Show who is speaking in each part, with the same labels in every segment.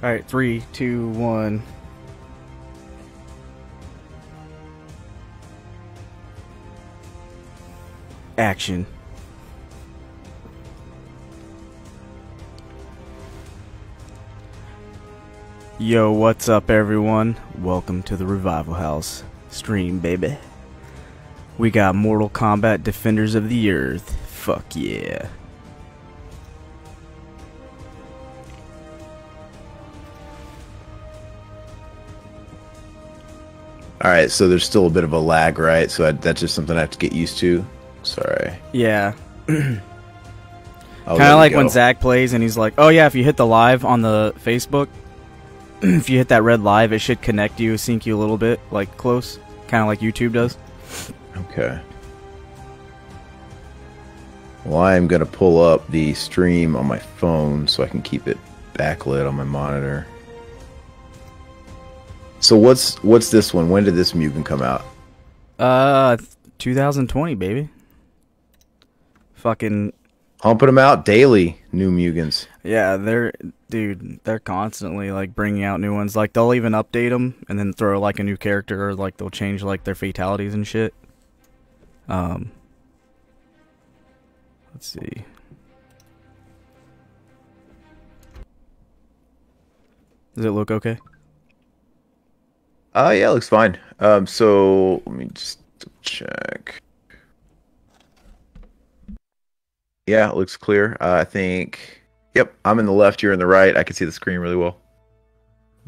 Speaker 1: All right, three, two, one. Action. Yo, what's up, everyone? Welcome to the Revival House stream, baby. We got Mortal Kombat Defenders of the Earth. Fuck yeah.
Speaker 2: All right, so there's still a bit of a lag, right? So I, that's just something I have to get used to. Sorry.
Speaker 1: Yeah. Kind of like when. Zach plays and he's like, "Oh yeah, if you hit the live on the Facebook, if you hit that red live, it should connect you, sync you a little bit, like close, kind of like YouTube does."
Speaker 2: Okay. Well, I am going to pull up the stream on my phone so I can keep it backlit on my monitor. So what's what's this one? When did this Mugen come out?
Speaker 1: Uh, 2020, baby. Fucking
Speaker 2: Humping them out daily, new Mugens.
Speaker 1: yeah, they're dude, they're constantly like bringing out new ones. Like they'll even update them and then throw like a new character, or like they'll change like their fatalities and shit. Um, let's see. Does it look okay?
Speaker 2: Uh yeah, looks fine. Um so let me just check. Yeah, it looks clear. Uh, I think yep, I'm in the left, you're in the right. I can see the screen really well.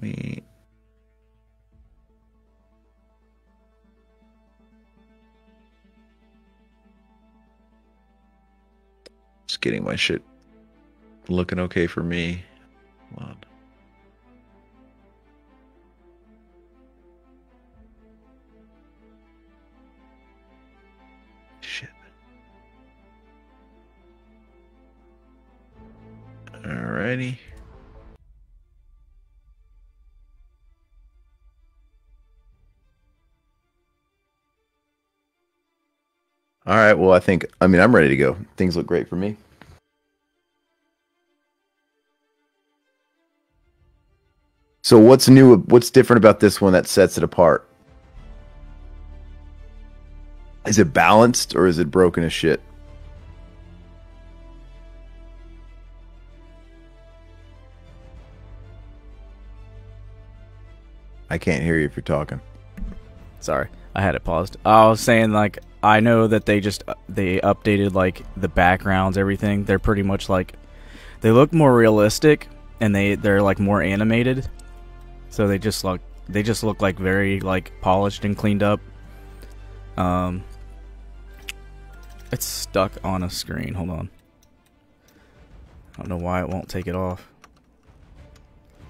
Speaker 2: Me Just getting my shit looking okay for me. Hold on. Alrighty. All right. Well, I think, I mean, I'm ready to go. Things look great for me. So, what's new? What's different about this one that sets it apart? Is it balanced or is it broken as shit? I can't hear you if you're talking.
Speaker 1: Sorry, I had it paused. I was saying like I know that they just uh, they updated like the backgrounds, everything. They're pretty much like they look more realistic and they they're like more animated. So they just look they just look like very like polished and cleaned up. Um it's stuck on a screen. Hold on. I don't know why it won't take it off.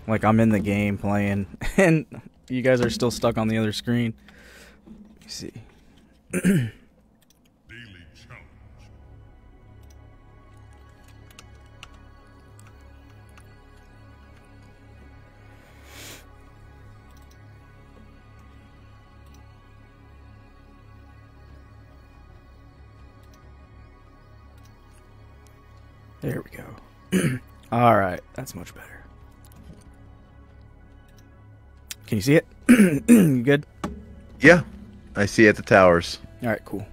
Speaker 1: Like I'm in the game playing and you guys are still stuck on the other screen. Let me see.
Speaker 3: Daily challenge.
Speaker 1: There we go. All right, that's much better. Can you see it? you good?
Speaker 2: Yeah, I see it at the towers.
Speaker 1: All right, cool.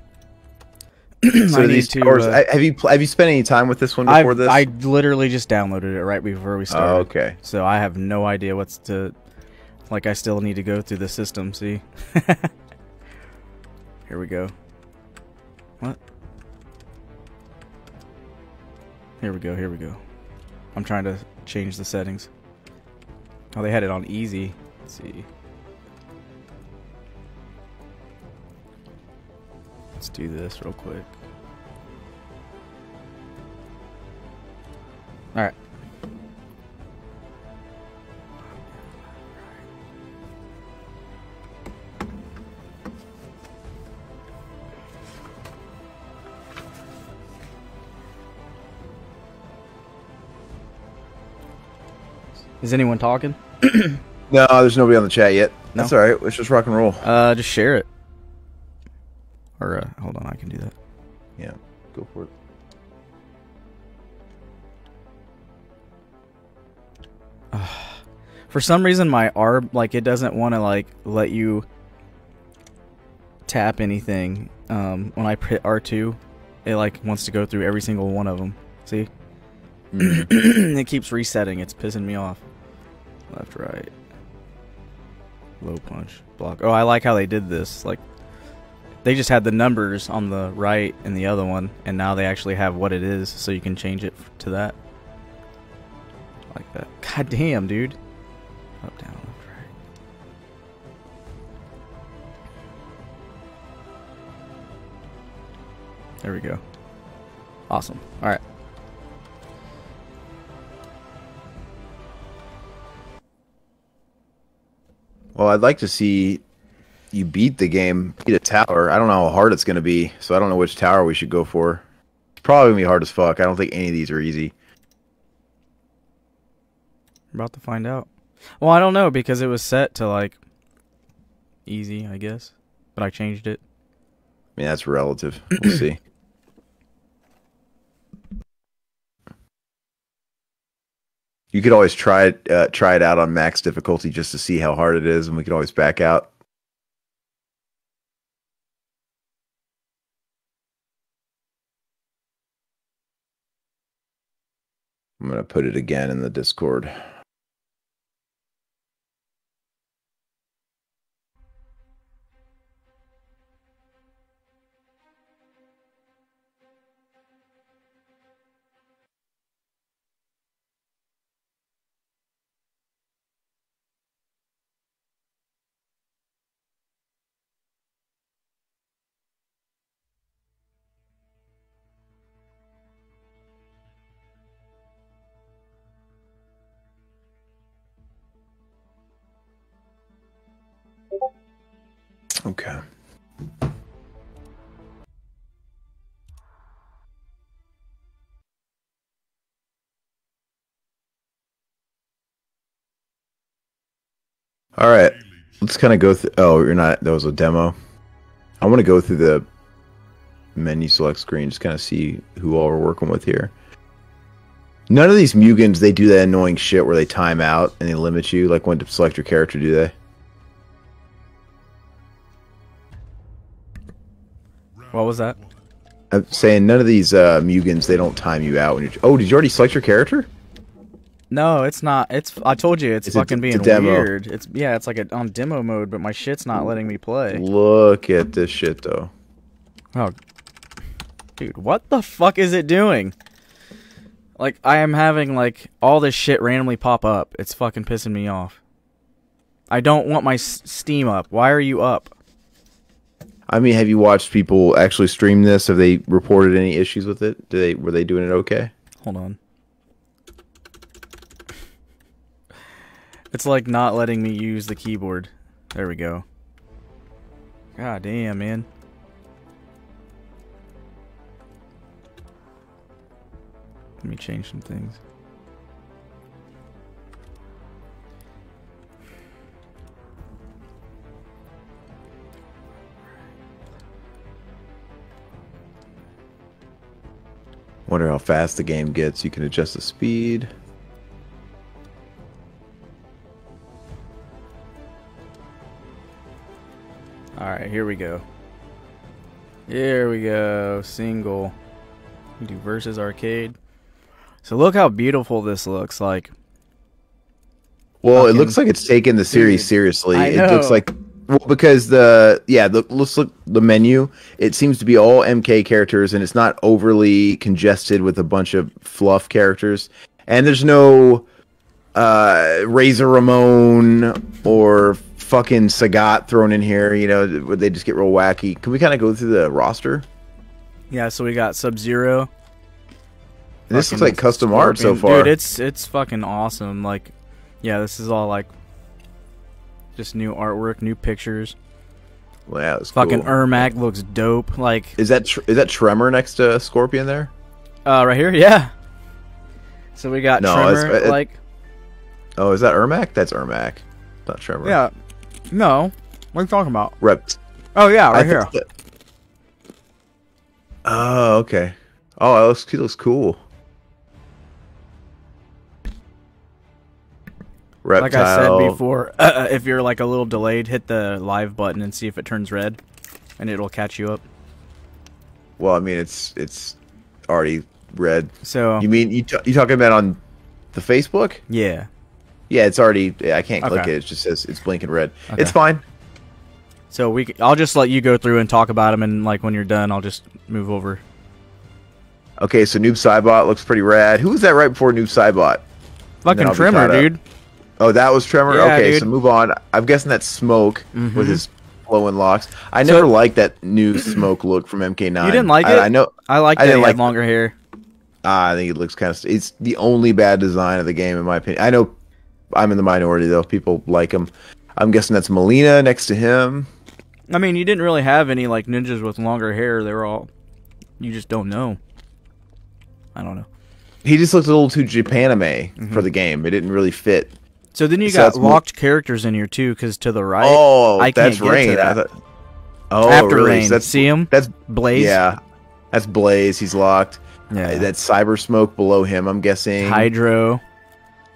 Speaker 2: So these
Speaker 1: to,
Speaker 2: towers,
Speaker 1: uh,
Speaker 2: have you have you spent any time with this one
Speaker 1: I've-
Speaker 2: before this?
Speaker 1: I literally just downloaded it right before we started.
Speaker 2: oh, okay.
Speaker 1: So I have no idea what's to. Like, I still need to go through the system. See. Here we go. What? Here we go. Here we go. I'm trying to change the settings. Oh, they had it on easy. Let's see. Let's do this real quick. All right. Is anyone talking?
Speaker 2: No, there's nobody on the chat yet.
Speaker 1: No?
Speaker 2: That's all right. Let's just rock and roll.
Speaker 1: Uh, just share it. Or uh, hold on, I can do that.
Speaker 2: Yeah, go for it.
Speaker 1: For some reason, my ARB like it doesn't want to like let you tap anything. Um, when I hit R two, it like wants to go through every single one of them. See,
Speaker 2: Mhm.
Speaker 1: it keeps resetting. It's pissing me off. Left, right, low punch, block. Oh, I like how they did this. Like, they just had the numbers on the right and the other one, and now they actually have what it is, so you can change it to that. Like that. God damn, dude. Up, down, left, right. There we go. Awesome. All right.
Speaker 2: Well, I'd like to see you beat the game, beat a tower. I don't know how hard it's going to be, so I don't know which tower we should go for. It's probably going to be hard as fuck. I don't think any of these are easy.
Speaker 1: We're about to find out. Well, I don't know because it was set to like easy, I guess, but I changed it.
Speaker 2: I mean, that's relative. We'll see. You could always try it, uh, try it out on max difficulty just to see how hard it is, and we could always back out. I'm gonna put it again in the Discord. All right. Let's kind of go through. Oh, you're not. That was a demo. I want to go through the menu select screen, just kind of see who all we're working with here. None of these Mugens, they do that annoying shit where they time out and they limit you, like when to select your character, do they?
Speaker 1: What was that?
Speaker 2: I'm saying none of these uh, Mugens, they don't time you out when you're. Oh, did you already select your character?
Speaker 1: No, it's not. It's I told you it's
Speaker 2: It's
Speaker 1: fucking being weird. It's yeah, it's like a, on demo mode, but my shit's not letting me play.
Speaker 2: Look at this shit, though.
Speaker 1: Oh, dude, what the fuck is it doing? Like I am having like all this shit randomly pop up. It's fucking pissing me off. I don't want my s- Steam up. Why are you up?
Speaker 2: I mean, have you watched people actually stream this? Have they reported any issues with it? Do they were they doing it okay?
Speaker 1: Hold on. It's like not letting me use the keyboard. There we go. God damn, man. Let me change some things.
Speaker 2: Wonder how fast the game gets. You can adjust the speed.
Speaker 1: Alright, here we go. Here we go. Single. We do versus arcade. So look how beautiful this looks like.
Speaker 2: Well, it looks like it's taking the series
Speaker 1: Dude,
Speaker 2: seriously. It looks like well because the yeah, the, let's look the menu. It seems to be all MK characters, and it's not overly congested with a bunch of fluff characters. And there's no uh Razor Ramon or fucking Sagat thrown in here. You know, where they just get real wacky. Can we kind of go through the roster?
Speaker 1: Yeah, so we got Sub Zero.
Speaker 2: This looks like custom art so far.
Speaker 1: Dude, it's it's fucking awesome. Like, yeah, this is all like just new artwork, new pictures.
Speaker 2: Yeah, it's
Speaker 1: Fucking
Speaker 2: cool.
Speaker 1: Ermac looks dope. Like,
Speaker 2: Is that tr- is that Tremor next to Scorpion there?
Speaker 1: uh, right here, yeah. So we got
Speaker 2: No,
Speaker 1: Tremor,
Speaker 2: it-
Speaker 1: like,
Speaker 2: Oh, is that Ermac? That's Ermac, not Tremor.
Speaker 1: yeah. No, what are you talking about?
Speaker 2: Rep.
Speaker 1: Oh yeah, right
Speaker 2: I
Speaker 1: here.
Speaker 2: that- Oh, okay. Oh, it looks, he looks cool. reptile.
Speaker 1: Like I said before, uh, if you're like a little delayed, hit the live button and see if it turns red, and it'll catch you up.
Speaker 2: Well, I mean, it's it's already red.
Speaker 1: So
Speaker 2: You mean you t- you talking about on the Facebook?
Speaker 1: yeah,
Speaker 2: Yeah, it's already. I can't click
Speaker 1: Okay.
Speaker 2: it. It just says it's blinking red.
Speaker 1: Okay.
Speaker 2: It's fine.
Speaker 1: so we I'll just let you go through and talk about them, and like when you're done, I'll just move over.
Speaker 2: Okay, so Noob Saibot looks pretty rad. Who was that right before Noob Saibot?
Speaker 1: Fucking
Speaker 2: Tremor,
Speaker 1: dude.
Speaker 2: Oh, that was Tremor.
Speaker 1: Yeah,
Speaker 2: okay,
Speaker 1: dude.
Speaker 2: so move on. I'm guessing that's Smoke
Speaker 1: Mhm.
Speaker 2: with his flowing locks. I
Speaker 1: So-
Speaker 2: never liked that new Smoke look from MK9.
Speaker 1: You didn't like
Speaker 2: I,
Speaker 1: it?
Speaker 2: I know.
Speaker 1: I like
Speaker 2: I didn't
Speaker 1: he had
Speaker 2: like-
Speaker 1: longer hair.
Speaker 2: Ah, I think it looks kind of. It's the only bad design of the game, in my opinion. I know I'm in the minority though. People like him. I'm guessing that's Melina next to him.
Speaker 1: I mean, you didn't really have any like ninjas with longer hair. They were all. You just don't know. I don't know.
Speaker 2: He just looked a little too Japanime
Speaker 1: Mm-hmm.
Speaker 2: for the game. It didn't really fit.
Speaker 1: So then you
Speaker 2: So
Speaker 1: got locked characters in here too, because to the right,
Speaker 2: oh,
Speaker 1: I
Speaker 2: that's
Speaker 1: can't
Speaker 2: Rain.
Speaker 1: That.
Speaker 2: thought- oh,
Speaker 1: after
Speaker 2: really?
Speaker 1: rain,
Speaker 2: So that's
Speaker 1: see him,
Speaker 2: that's
Speaker 1: Blaze.
Speaker 2: yeah. That's Blaze. He's locked.
Speaker 1: yeah.
Speaker 2: Uh, That's Cyber Smoke below him. I'm guessing.
Speaker 1: Hydro,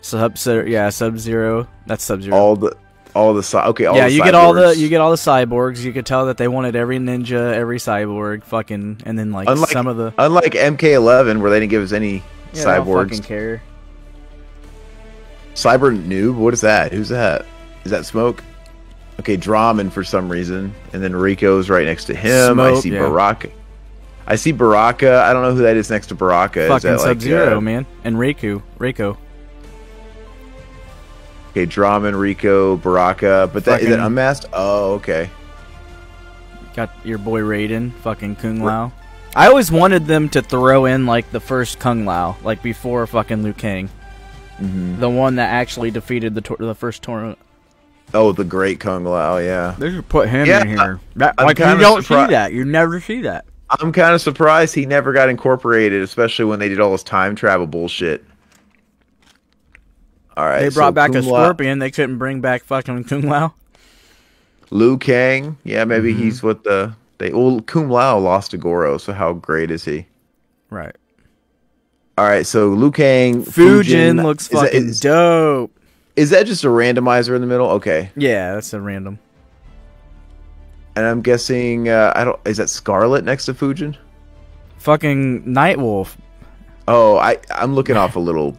Speaker 1: Sub Zero, yeah, Sub Zero. That's Sub Zero.
Speaker 2: all the all the okay all
Speaker 1: yeah,
Speaker 2: the
Speaker 1: you get all the you get all the cyborgs. You could tell that they wanted every ninja, every cyborg, fucking, and then like
Speaker 2: Unlike-
Speaker 1: some of the
Speaker 2: unlike MK11 where they didn't give us any
Speaker 1: yeah,
Speaker 2: cyborgs.
Speaker 1: fucking care.
Speaker 2: Cyber noob, what is that? Who's that? Is that Smoke? Okay, Drahmin for some reason, and then Rico's right next to him. I see
Speaker 1: yeah.
Speaker 2: Baraka. I see Baraka. I don't know who that is next to Baraka. is
Speaker 1: Fucking Sub Zero,
Speaker 2: uh,
Speaker 1: man, and Riku, Reiko.
Speaker 2: Okay, Drahmin, Rico, Baraka, but that is that
Speaker 1: Fucking-
Speaker 2: unmasked? Oh, okay.
Speaker 1: Got your boy Raiden, fucking Kung Lao. I always wanted them to throw in like the first Kung Lao, like before fucking Liu Kang,
Speaker 2: hmm
Speaker 1: the one that actually defeated the tor- the first tournament.
Speaker 2: Oh, the Great Kung Lao. Yeah,
Speaker 1: They should put him
Speaker 2: Yeah,
Speaker 1: in here. That,
Speaker 2: I'm
Speaker 1: like you
Speaker 2: kinda
Speaker 1: don't
Speaker 2: surpri-
Speaker 1: see that. You never see that.
Speaker 2: I'm kind of surprised he never got incorporated, especially when they did all this time travel bullshit. All right,
Speaker 1: They
Speaker 2: so
Speaker 1: brought back a
Speaker 2: Kung Lao-
Speaker 1: scorpion. They couldn't bring back fucking Kung Lao.
Speaker 2: Liu Kang, yeah, maybe
Speaker 1: Mm-hmm.
Speaker 2: he's with the they. Well, Kung Lao lost to Goro, so how great is he?
Speaker 1: Right.
Speaker 2: All right, so Liu Kang,
Speaker 1: Fujin, looks
Speaker 2: is
Speaker 1: fucking
Speaker 2: is-
Speaker 1: dope.
Speaker 2: Is that just a randomizer in the middle? Okay,
Speaker 1: Yeah, that's a random.
Speaker 2: and I'm guessing uh, I don't. Is that Skarlet next to Fujin?
Speaker 1: Fucking Nightwolf.
Speaker 2: Oh, I I'm looking off a little.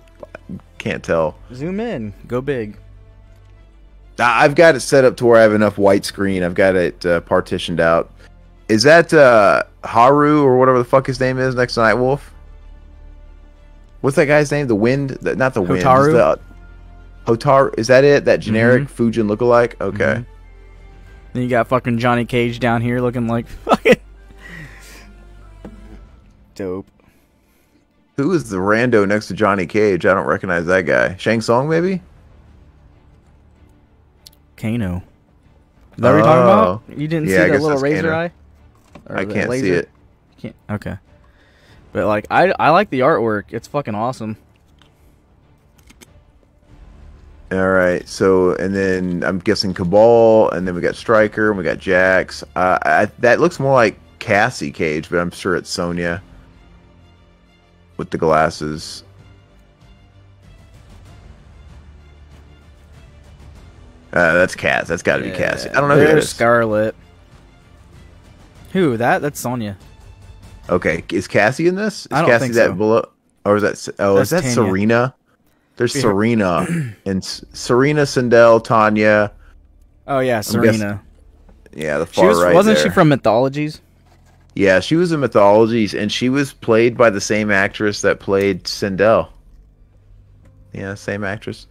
Speaker 2: Can't tell.
Speaker 1: Zoom in. Go big.
Speaker 2: I've got it set up to where I have enough white screen. I've got it uh, partitioned out. Is that uh, Haru or whatever the fuck his name is next to Nightwolf? What's that guy's name? The Wind? The, not the Wind.
Speaker 1: Hotaru?
Speaker 2: The, Hotaru. Is that it? That generic
Speaker 1: Mm-hmm.
Speaker 2: Fujin lookalike? Okay.
Speaker 1: Mhm. Then you got fucking Johnny Cage down here looking like fucking dope.
Speaker 2: Who is the rando next to Johnny Cage? I don't recognize that guy. Shang Tsung, maybe?
Speaker 1: Kano. Is that what you're talking about? You didn't
Speaker 2: Yeah,
Speaker 1: see that little razor
Speaker 2: Kano.
Speaker 1: eye? Or
Speaker 2: I can't see it.
Speaker 1: Can't. Okay. But like, I I like the artwork. It's fucking awesome.
Speaker 2: All right. So, and then I'm guessing Kabal, and then we got Striker, and we got Jax. Uh, I, that looks more like Cassie Cage, but I'm sure it's Sonya with the glasses. Uh, that's Cass. That's got to be Cassie. I don't know who that
Speaker 1: Skarlet. Who that? That's Sonya.
Speaker 2: Okay, is Cassie in this? Is
Speaker 1: I don't
Speaker 2: Cassie
Speaker 1: think
Speaker 2: that
Speaker 1: so.
Speaker 2: below? Or is that? Oh, is that
Speaker 1: Tanya.
Speaker 2: Sareena? There's
Speaker 1: Yeah.
Speaker 2: Sareena and Sareena Sindel, Tanya.
Speaker 1: Oh yeah,
Speaker 2: guessing-
Speaker 1: Sareena.
Speaker 2: Yeah, the
Speaker 1: She
Speaker 2: far
Speaker 1: was,
Speaker 2: right.
Speaker 1: wasn't she from Mythologies?
Speaker 2: Yeah, she was in Mythologies, and she was played by the same actress that played Sindel. Yeah, same actress.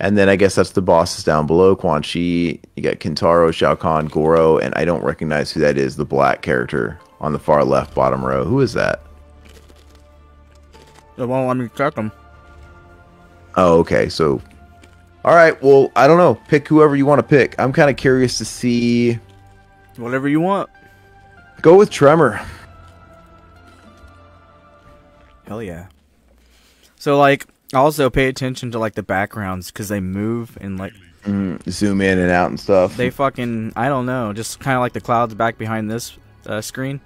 Speaker 2: And then I guess that's the bosses down below. Quan Chi, you got Kintaro, Shao Kahn, Goro, and I don't recognize who that is. The black character on the far left bottom row. Who is that?
Speaker 1: It won't let me check them.
Speaker 2: Oh, okay. So, all right. Well, I don't know. Pick whoever you want to pick. I'm kind of curious to see.
Speaker 1: Whatever you want.
Speaker 2: Go with Tremor.
Speaker 1: Hell yeah. So like, also pay attention to like the backgrounds because they move and like
Speaker 2: Mm, zoom in and out and stuff.
Speaker 1: they fucking I don't know, just kind of like the clouds back behind this uh, screen.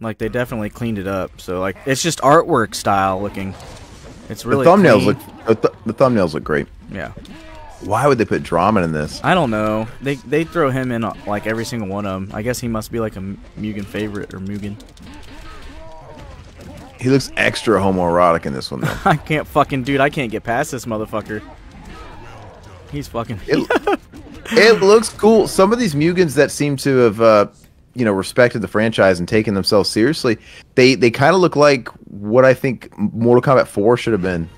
Speaker 1: Like they definitely cleaned it up. So like it's just artwork style looking. It's really
Speaker 2: the thumbnails
Speaker 1: clean.
Speaker 2: look the, th- the thumbnails look great.
Speaker 1: Yeah.
Speaker 2: Why would they put Drummond in this?
Speaker 1: I don't know. They they throw him in like every single one of them. I guess he must be like a Mugen favorite or Mugen.
Speaker 2: He looks extra homoerotic in this one though.
Speaker 1: I can't fucking dude. I can't get past this motherfucker. He's fucking.
Speaker 2: It, it looks cool. Some of these Mugens that seem to have, uh, you know, respected the franchise and taken themselves seriously, they they kind of look like what I think Mortal Kombat 4 should have been.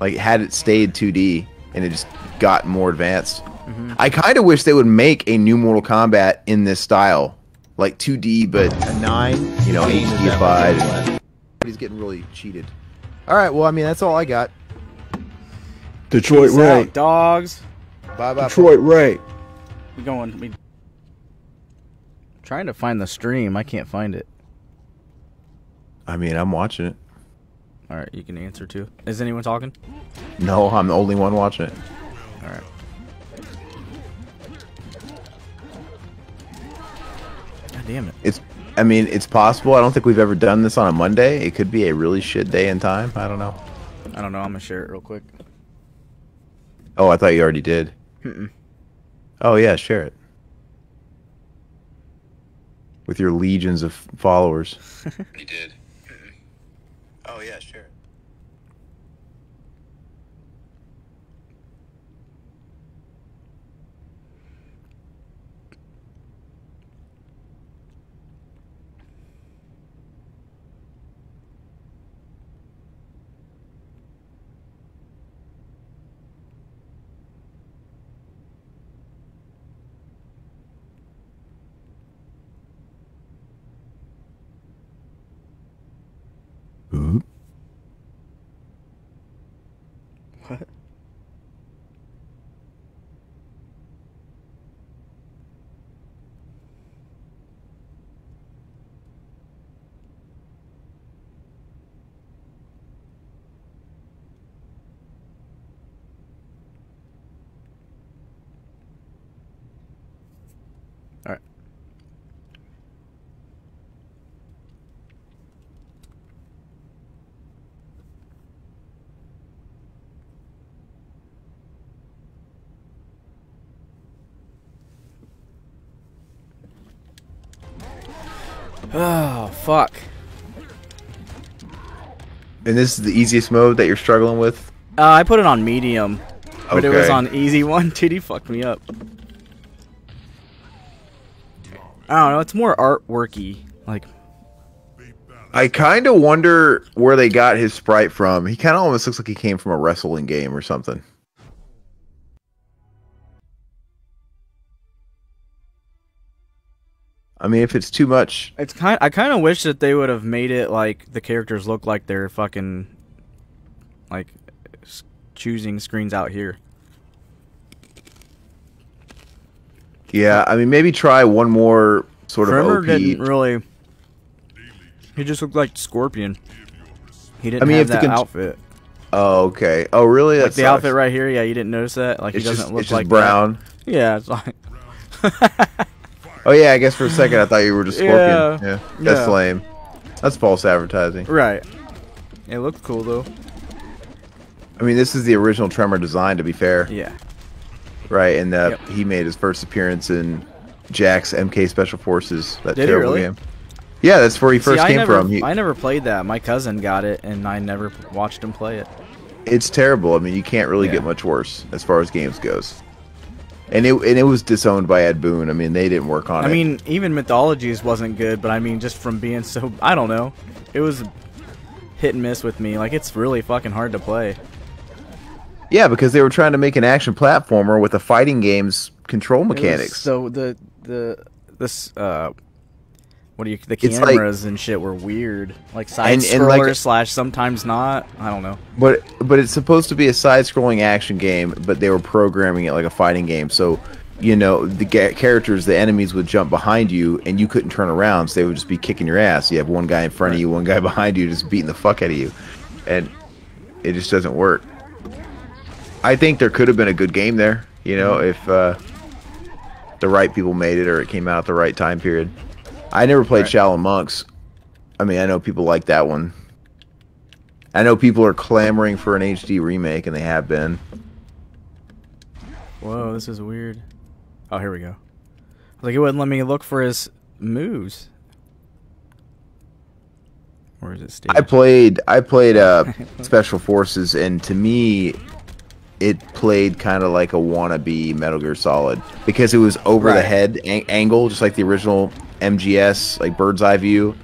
Speaker 2: Like had it stayed 2D and it just got more advanced. Mm-hmm. I kind of wish they would make a new Mortal Kombat in this style, like 2D, but
Speaker 4: A nine.
Speaker 2: you know,
Speaker 4: Eight is
Speaker 2: HDified. He's getting really cheated. All right, well, I mean, that's all I got.
Speaker 5: Detroit
Speaker 1: Peace
Speaker 5: Ray.
Speaker 1: dogs.
Speaker 2: Bye bye.
Speaker 5: Detroit Ray.
Speaker 1: We going. We trying to find the stream. I can't find it.
Speaker 2: I mean, I'm watching it.
Speaker 1: All right, you can answer too. Is anyone talking?
Speaker 2: No, I'm the only one watching it.
Speaker 1: All right. God damn it.
Speaker 2: It's. I mean, it's possible. I don't think we've ever done this on a Monday. It could be a really shit day and time. I don't know.
Speaker 1: I don't know. I'm gonna share it real quick.
Speaker 2: Oh, I thought you already did. Oh yeah, share it with your legions of followers.
Speaker 6: You did. Oh yeah, sure.
Speaker 1: What? All right. Oh fuck.
Speaker 2: And this is the easiest mode that you're struggling with.
Speaker 1: Uh, I put it on medium, but it was on easy one. Dude, he fucked me up. I don't know. It's more artworky. Like,
Speaker 2: I kind of wonder where they got his sprite from. He kind of almost looks like he came from a wrestling game or something. Mean, if it's too much,
Speaker 1: it's kind. I kind of wish that they would have made it like the characters look like they're fucking, like, choosing screens out here.
Speaker 2: yeah. I mean, maybe try one more sort of OP.
Speaker 1: didn't really. He just looked like Scorpion. He didn't
Speaker 2: I mean,
Speaker 1: have
Speaker 2: if the
Speaker 1: that outfit.
Speaker 2: Oh, okay. Oh, really?
Speaker 1: Like the
Speaker 2: sucks.
Speaker 1: outfit right here. Yeah, you didn't notice that. Like
Speaker 2: It's
Speaker 1: he doesn't
Speaker 2: just,
Speaker 1: look like that.
Speaker 2: brown.
Speaker 1: Yeah, it's like.
Speaker 2: Oh yeah, I guess for a second I thought you were just Scorpion.
Speaker 1: Yeah.
Speaker 2: Yeah, that's
Speaker 1: Yeah.
Speaker 2: lame. That's false advertising.
Speaker 1: right. It looked cool though.
Speaker 2: I mean, this is the original Tremor design, to be fair,
Speaker 1: Yeah.
Speaker 2: right? And uh,
Speaker 1: Yep.
Speaker 2: he made his first appearance in Jax MK Special Forces. That
Speaker 1: Did
Speaker 2: terrible
Speaker 1: really?
Speaker 2: game. Yeah, that's where he first
Speaker 1: See,
Speaker 2: came
Speaker 1: never,
Speaker 2: from. He,
Speaker 1: I never played that. My cousin got it, and I never watched him play it.
Speaker 2: it's terrible. I mean, you can't really
Speaker 1: Yeah.
Speaker 2: get much worse as far as games goes. And it and it was disowned by Ed Boon. I mean, they didn't work on
Speaker 1: I
Speaker 2: it.
Speaker 1: I mean, even Mythologies wasn't good, but I mean, just from being so, I don't know, it was hit and miss with me. Like it's really fucking hard to play.
Speaker 2: yeah, because they were trying to make an action platformer with a fighting game's control mechanics.
Speaker 1: So the the this uh, what do you the
Speaker 2: It's like-
Speaker 1: cameras and shit were weird, like side
Speaker 2: And- and
Speaker 1: scroller
Speaker 2: like-
Speaker 1: slash sometimes not. I don't know.
Speaker 2: But but it's supposed to be a side-scrolling action game, but they were programming it like a fighting game. So, you know, the ga- characters, the enemies would jump behind you, and you couldn't turn around, so they would just be kicking your ass. You have one guy in front of you, one guy behind you, just beating the fuck out of you, and it just doesn't work. I think there could have been a good game there, you know, if uh, the right people made it or it came out at the right time period. I never played
Speaker 1: Right.
Speaker 2: Shaolin Monks. I mean, I know people like that one. I know people are clamoring for an HD remake, and they have been.
Speaker 1: Whoa, this is weird. Oh, here we go. Like it wouldn't let me look for his moves. Where is it? Steve?
Speaker 2: I played I played uh Special Forces and to me it played kind of like a wannabe Metal Gear Solid because it was over the
Speaker 1: Right.
Speaker 2: head an- angle just like the original MGS like bird's eye view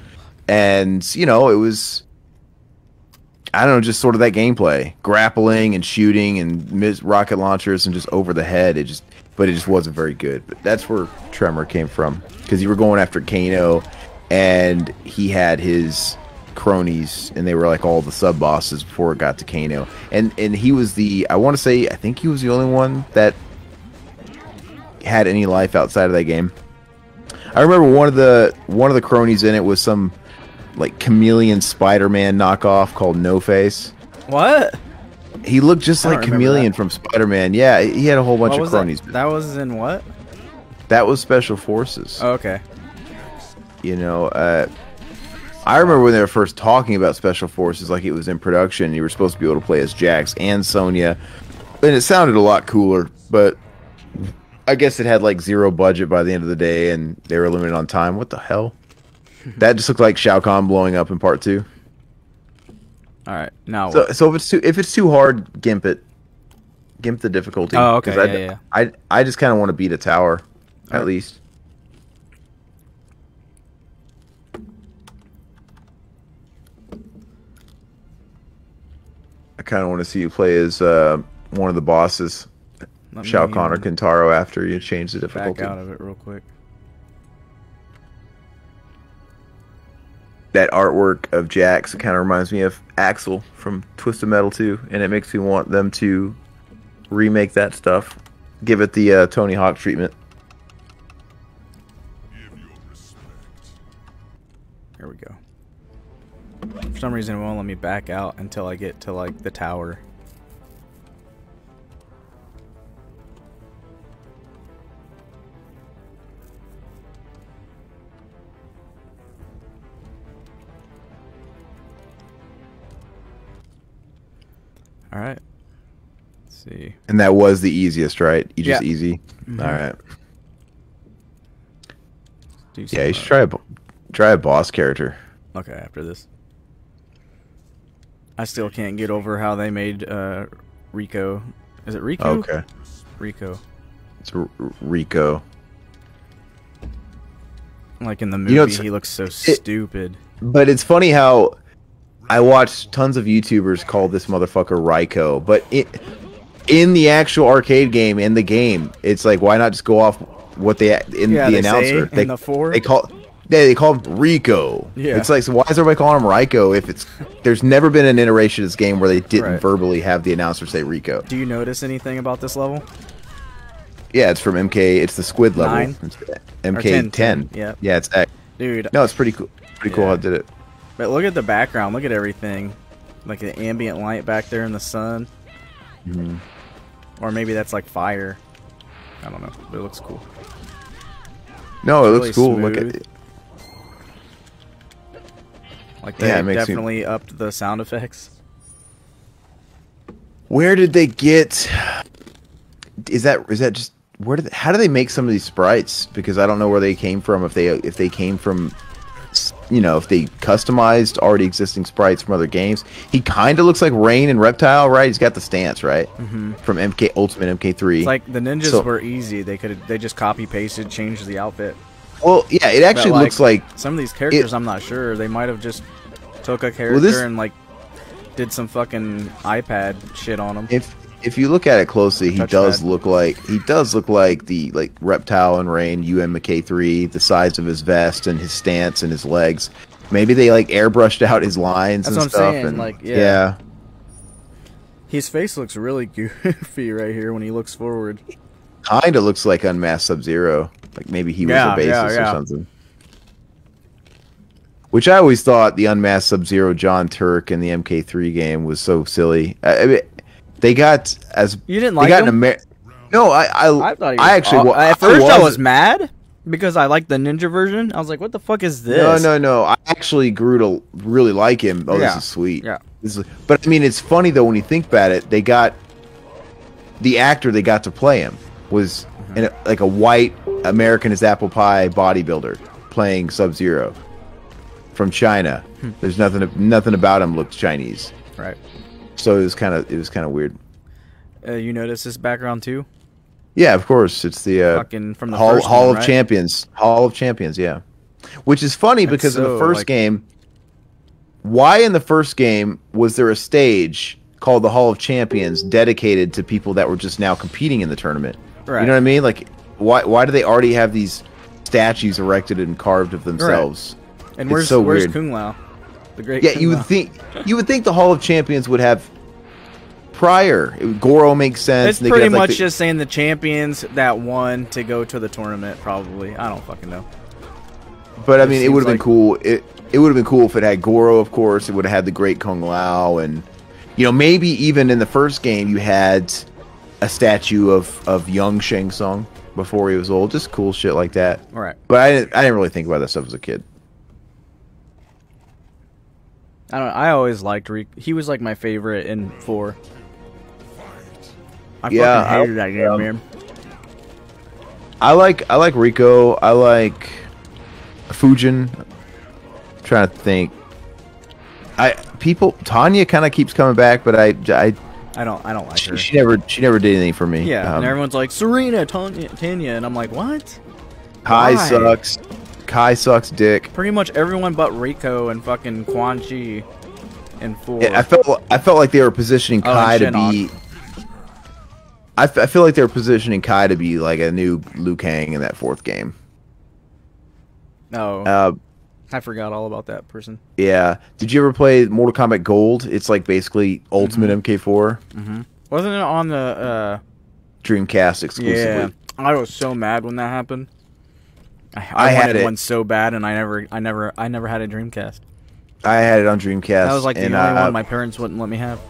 Speaker 2: and you know it was I don't know just sort of that gameplay grappling and shooting and rocket launchers and just over the head it just but it just wasn't very good but that's where Tremor came from because you were going after Kano and he had his cronies and they were like all the sub bosses before it got to Kano. And and he was the I want to say I think he was the only one that had any life outside of that game. I remember one of the one of the cronies in it was some like chameleon Spider-Man knockoff called No Face.
Speaker 1: what?
Speaker 2: He looked just like Chameleon from Spider-Man. Yeah, he had a whole bunch of cronies.
Speaker 1: that? That was in what?
Speaker 2: That was Special Forces.
Speaker 1: Oh, okay.
Speaker 2: You know, uh, I remember when they were first talking about Special Forces, like it was in production. You were supposed to be able to play as Jax and Sonya, and it sounded a lot cooler. But I guess it had like zero budget by the end of the day, and they were limited on time. What the hell? that just looked like Shao Kahn blowing up in part two.
Speaker 1: All right. Now
Speaker 2: So, so if it's too if it's too hard, gimp it. Gimp the difficulty.
Speaker 1: Oh, okay,
Speaker 2: 'cause I,
Speaker 1: yeah, yeah.
Speaker 2: I I just kind of want to beat a tower, at
Speaker 1: Alright.
Speaker 2: least. I kind of want to see you play as uh, one of the bosses,
Speaker 1: Let
Speaker 2: Shao Kahn or
Speaker 1: um,
Speaker 2: Kintaro, after you change the difficulty.
Speaker 1: Back out of it real quick.
Speaker 2: That artwork of Jax kind of reminds me of Axel from Twisted Metal 2, and it makes me want them to remake that stuff, give it the uh, Tony Hawk treatment.
Speaker 3: Give your respect.
Speaker 1: Here we go. For some reason, it won't let me back out until I get to like the tower. All right. Let's see.
Speaker 2: And that was the easiest, right? You just
Speaker 1: Yeah.
Speaker 2: easy.
Speaker 1: Mhm.
Speaker 2: All right.
Speaker 1: Do
Speaker 2: Yeah, you should try a try a boss character.
Speaker 1: Okay, after this. I still can't get over how they made uh, Rico. Is it Rico?
Speaker 2: Okay,
Speaker 1: Rico.
Speaker 2: it's R- Rico.
Speaker 1: Like in the movie,
Speaker 2: You know,
Speaker 1: he looks so stupid.
Speaker 2: But it's funny how I watched tons of YouTubers call this motherfucker Ryko, but it, in the actual arcade game, in the game, it's like why not just go off what they in
Speaker 1: Yeah,
Speaker 2: the
Speaker 1: they
Speaker 2: announcer?
Speaker 1: say in the four.
Speaker 2: They call yeah, they call him Rico.
Speaker 1: Yeah.
Speaker 2: It's like so why is everybody calling him Ryko if it's there's never been an iteration of this game where they didn't
Speaker 1: Right.
Speaker 2: verbally have the announcer say Rico.
Speaker 1: Do you notice anything about this level?
Speaker 2: Yeah, it's from MK. It's the squid level.
Speaker 1: Nine?
Speaker 2: It's MK
Speaker 1: 10,
Speaker 2: 10.
Speaker 1: yeah.
Speaker 2: Yeah, it's X.
Speaker 1: Dude,
Speaker 2: No, it's pretty cool. Pretty cool how it did it.
Speaker 1: But look at the background. Look at everything. Like the ambient light back there in the sun.
Speaker 2: Mm-hmm.
Speaker 1: Or maybe that's like fire. I don't know, but it looks cool.
Speaker 2: No, it
Speaker 1: Really
Speaker 2: looks cool. Look at it.
Speaker 1: Like they
Speaker 2: Yeah, it makes me-
Speaker 1: definitely upped the sound effects.
Speaker 2: Where did they get? Is that is that just where did? They, How do they make some of these sprites? Because I don't know where they came from. If they if they came from, you know, if they customized already existing sprites from other games. He kind of looks like Rain and Reptile, right? He's got the stance, right? Mm-hmm. From MK Ultimate MK3.
Speaker 1: It's like the ninjas
Speaker 2: So-
Speaker 1: were easy. They could they just copy pasted, changed the outfit.
Speaker 2: well, yeah, it actually
Speaker 1: like,
Speaker 2: looks like
Speaker 1: Some of these characters, I'm not sure. They might have just took a character
Speaker 2: this-
Speaker 1: and like did some fucking iPad shit on them.
Speaker 2: if if you look at it closely, he does look like he does look like the like reptile and rain UMK three, the size of his vest and his stance and his legs. Maybe they like airbrushed out his lines
Speaker 1: That's
Speaker 2: and stuff.
Speaker 1: saying,
Speaker 2: and
Speaker 1: like, yeah.
Speaker 2: yeah,
Speaker 1: His face looks really goofy right here when he looks forward.
Speaker 2: kind of looks like unmasked Sub Zero. Like maybe he was
Speaker 1: Yeah,
Speaker 2: a basis
Speaker 1: yeah, yeah.
Speaker 2: or something. Which I always thought the unmasked Sub Zero John Turk in the MK3 game was so silly. I, I mean, they got as
Speaker 1: You didn't
Speaker 2: they
Speaker 1: like
Speaker 2: got an
Speaker 1: him?
Speaker 2: Amer- No, I I,
Speaker 1: I thought he was
Speaker 2: I actually
Speaker 1: aw-
Speaker 2: wa-
Speaker 1: at first I was mad, because I like the ninja version. I was like, what the fuck is this?
Speaker 2: No, no, no. I actually grew to really like him. Oh,
Speaker 1: Yeah.
Speaker 2: this is sweet.
Speaker 1: Yeah.
Speaker 2: This is, but I mean, it's funny though when you think about it. They got the actor they got to play him was
Speaker 1: Mm-hmm.
Speaker 2: in a, like a white American as apple pie bodybuilder playing Sub Zero from China.
Speaker 1: Hmm.
Speaker 2: There's nothing nothing about him looks Chinese,
Speaker 1: Right.
Speaker 2: So it was kind of it was kind of weird.
Speaker 1: Uh, you notice this background too?
Speaker 2: Yeah, of course. It's the uh,
Speaker 1: Fucking from the
Speaker 2: Hall, Hall
Speaker 1: one,
Speaker 2: of
Speaker 1: right?
Speaker 2: Champions. Hall of Champions, yeah. Which is funny because in the first
Speaker 1: like-
Speaker 2: game, why in the first game was there a stage called the Hall of Champions dedicated to people that were just now competing in the tournament?
Speaker 1: Right.
Speaker 2: You know what I mean? Like, why why do they already have these statues erected and carved of themselves?
Speaker 1: And
Speaker 2: It's
Speaker 1: where's
Speaker 2: so
Speaker 1: where's
Speaker 2: weird.
Speaker 1: Kung Lao? The great.
Speaker 2: Yeah, you would think you would think the Hall of Champions would have prior. It Goro makes sense.
Speaker 1: It's
Speaker 2: and they could
Speaker 1: pretty
Speaker 2: have, like,
Speaker 1: much
Speaker 2: the-
Speaker 1: just saying the champions that won to go to the tournament. Probably. I don't fucking know.
Speaker 2: But I mean, it would have been cool. It it would have been cool if it had Goro, of course. It would have had the great Kung Lao, and you know, maybe even in the first game, you had a statue of of young Shang Tsung before he was old. Just cool shit like that.
Speaker 1: All right.
Speaker 2: But I didn't. I didn't really think about that stuff as a kid.
Speaker 1: I don't. I always liked Rick. He was like my favorite in four. I
Speaker 2: Yeah,
Speaker 1: fucking hated
Speaker 2: I-
Speaker 1: that game,
Speaker 2: um,
Speaker 1: man.
Speaker 2: I like I like Rico. I like Fujin. trying to think. I people Tanya kind of keeps coming back, but I I
Speaker 1: I don't. I don't like
Speaker 2: she,
Speaker 1: her.
Speaker 2: she never she never did anything for me.
Speaker 1: yeah,
Speaker 2: Um,
Speaker 1: and everyone's like Sareena, Tanya, Tanya, and I'm like, what? Why?
Speaker 2: sucks. Kai sucks dick.
Speaker 1: Pretty much everyone but Rico and fucking Quan Chi in four.
Speaker 2: Yeah, I felt I felt like they were positioning
Speaker 1: Oh,
Speaker 2: Kai to be. I, f- I feel like they were positioning Kai to be like a new Liu Kang in that fourth game.
Speaker 1: no,
Speaker 2: Uh,
Speaker 1: I forgot all about that person.
Speaker 2: yeah. Did you ever play Mortal Kombat Gold? It's like basically Ultimate MK4 Mm -hmm.
Speaker 1: Wasn't it on the? uh
Speaker 2: Dreamcast exclusively.
Speaker 1: Yeah, I was so mad when that happened. I, I,
Speaker 2: I had
Speaker 1: wanted
Speaker 2: it.
Speaker 1: one so bad, and I never, I never, I never had a Dreamcast.
Speaker 2: I had it on Dreamcast.
Speaker 1: That was like the
Speaker 2: and,
Speaker 1: only
Speaker 2: uh,
Speaker 1: one my parents wouldn't let me have.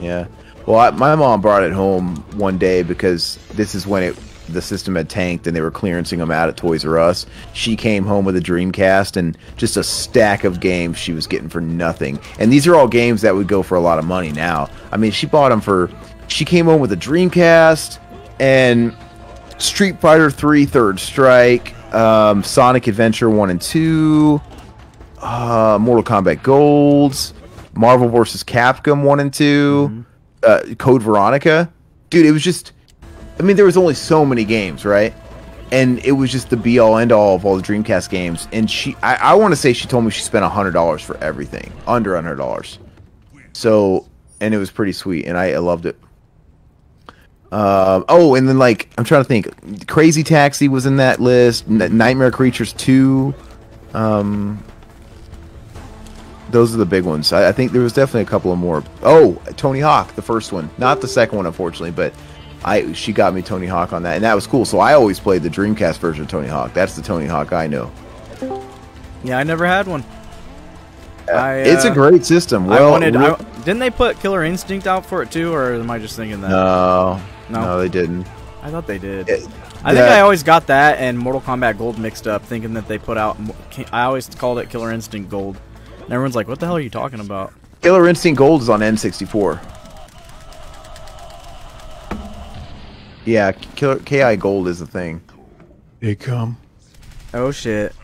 Speaker 2: Yeah. Well, I, my mom brought it home one day because this is when it the system had tanked and they were clearancing them out at Toys R Us. She came home with a Dreamcast and just a stack of games she was getting for nothing. And these are all games that would go for a lot of money now. I mean, she bought them for. She came home with a Dreamcast and Street Fighter 3 Third Strike, um, Sonic Adventure 1 and 2, uh, Mortal Kombat Golds, Marvel vs. Capcom 1 and 2, uh, Code Veronica. Dude, it was just. I mean, there was only so many games, right? And it was just the be all end all of all the Dreamcast games. And she, I, I want to say she told me she spent $100 for everything, under $100. So, and it was pretty sweet, and I, I loved it. Um, oh, and then like I'm trying to think, Crazy Taxi was in that list. N- Nightmare Creatures two. Um, those are the big ones. I, I think there was definitely a couple of more. Oh, Tony Hawk, the first one, not the second one, unfortunately, but I she got me Tony Hawk on that, and that was cool. So I always played the Dreamcast version of Tony Hawk. That's the Tony Hawk I know.
Speaker 1: Yeah, I never had one. I,
Speaker 2: it's a
Speaker 1: uh,
Speaker 2: great system.
Speaker 1: I
Speaker 2: Well,
Speaker 1: wanted.
Speaker 2: re-
Speaker 1: I, didn't they put Killer Instinct out for it too, or am I just thinking that?
Speaker 2: no,
Speaker 1: No.
Speaker 2: no, they didn't.
Speaker 1: I thought they did.
Speaker 2: It-
Speaker 1: I think
Speaker 2: that-
Speaker 1: I always got that and Mortal Kombat Gold mixed up, thinking that they put out. I always called it Killer Instinct Gold, and everyone's like, "What the hell are you talking about?"
Speaker 2: Killer Instinct Gold is on N64. Yeah, Killer KI Gold is the thing.
Speaker 4: They come.
Speaker 1: Oh shit!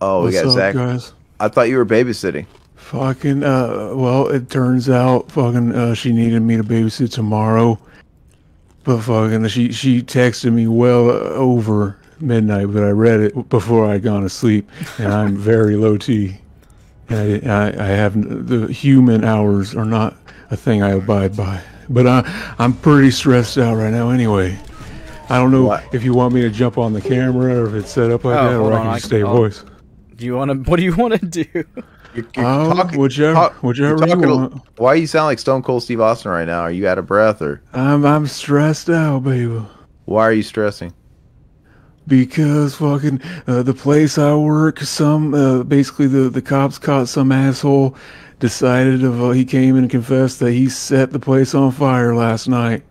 Speaker 2: Oh,
Speaker 4: What's
Speaker 2: we got
Speaker 4: up,
Speaker 2: Zach.
Speaker 4: guys?
Speaker 2: I thought you were babysitting.
Speaker 4: Fucking, uh, well, it turns out fucking, uh, she needed me to babysit tomorrow. But fucking, she, she texted me well over midnight, but I read it before I'd gone to sleep, and I'm very low T. And I, I, I have, the human hours are not a thing I abide by. But I, I'm pretty stressed out right now anyway. I don't know
Speaker 2: What?
Speaker 4: if you want me to jump on the camera or if it's set up like
Speaker 1: Oh,
Speaker 4: that, or I
Speaker 1: on,
Speaker 4: can
Speaker 1: I can-
Speaker 4: stay
Speaker 1: I'll-
Speaker 4: voice.
Speaker 1: Do you want to? What do you want to do?
Speaker 2: You're, you're
Speaker 4: Oh,
Speaker 2: talking-
Speaker 4: whichever-
Speaker 2: talk-
Speaker 4: whichever you want.
Speaker 2: Why you sound like Stone Cold Steve Austin right now? Are you out of breath or
Speaker 4: I'm I'm stressed out, baby.
Speaker 2: why are you stressing?
Speaker 4: Because fucking uh, the place I work, some uh, basically the the cops caught some asshole decided of uh, he came and confessed that he set the place on fire last night,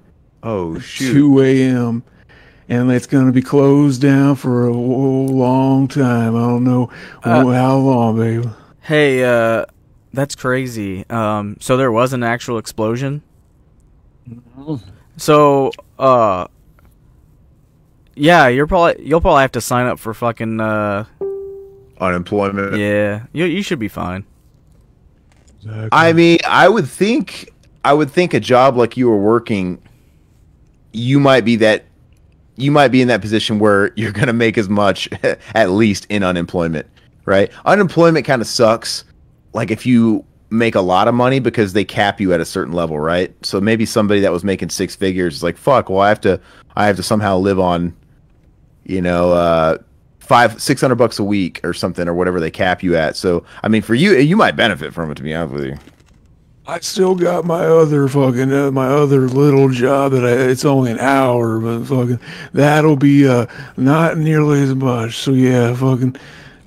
Speaker 2: Oh shoot!
Speaker 4: 2 a.m. and it's going to be closed down for a long time. I don't know
Speaker 1: Uh,
Speaker 4: how long, baby.
Speaker 1: Hey, uh, that's crazy. Um, so there was an actual explosion. So, uh, yeah, you're probably you'll probably have to sign up for fucking uh,
Speaker 2: Unemployment.
Speaker 1: yeah, you you should be fine.
Speaker 2: I mean, I would think I would think a job like you were working, you might be that you might be in that position where you're gonna make as much at least in unemployment, right? Unemployment kind of sucks. Like if you make a lot of money because they cap you at a certain level, right? So maybe somebody that was making six figures is like, fuck, well I have to I have to somehow live on, you know, uh five six hundred bucks a week or something or whatever they cap you at. So I mean for you you might benefit from it to be honest with you.
Speaker 4: I still got my other fucking uh, my other little job that I, it's only an hour, but fucking that'll be uh not nearly as much. So yeah, fucking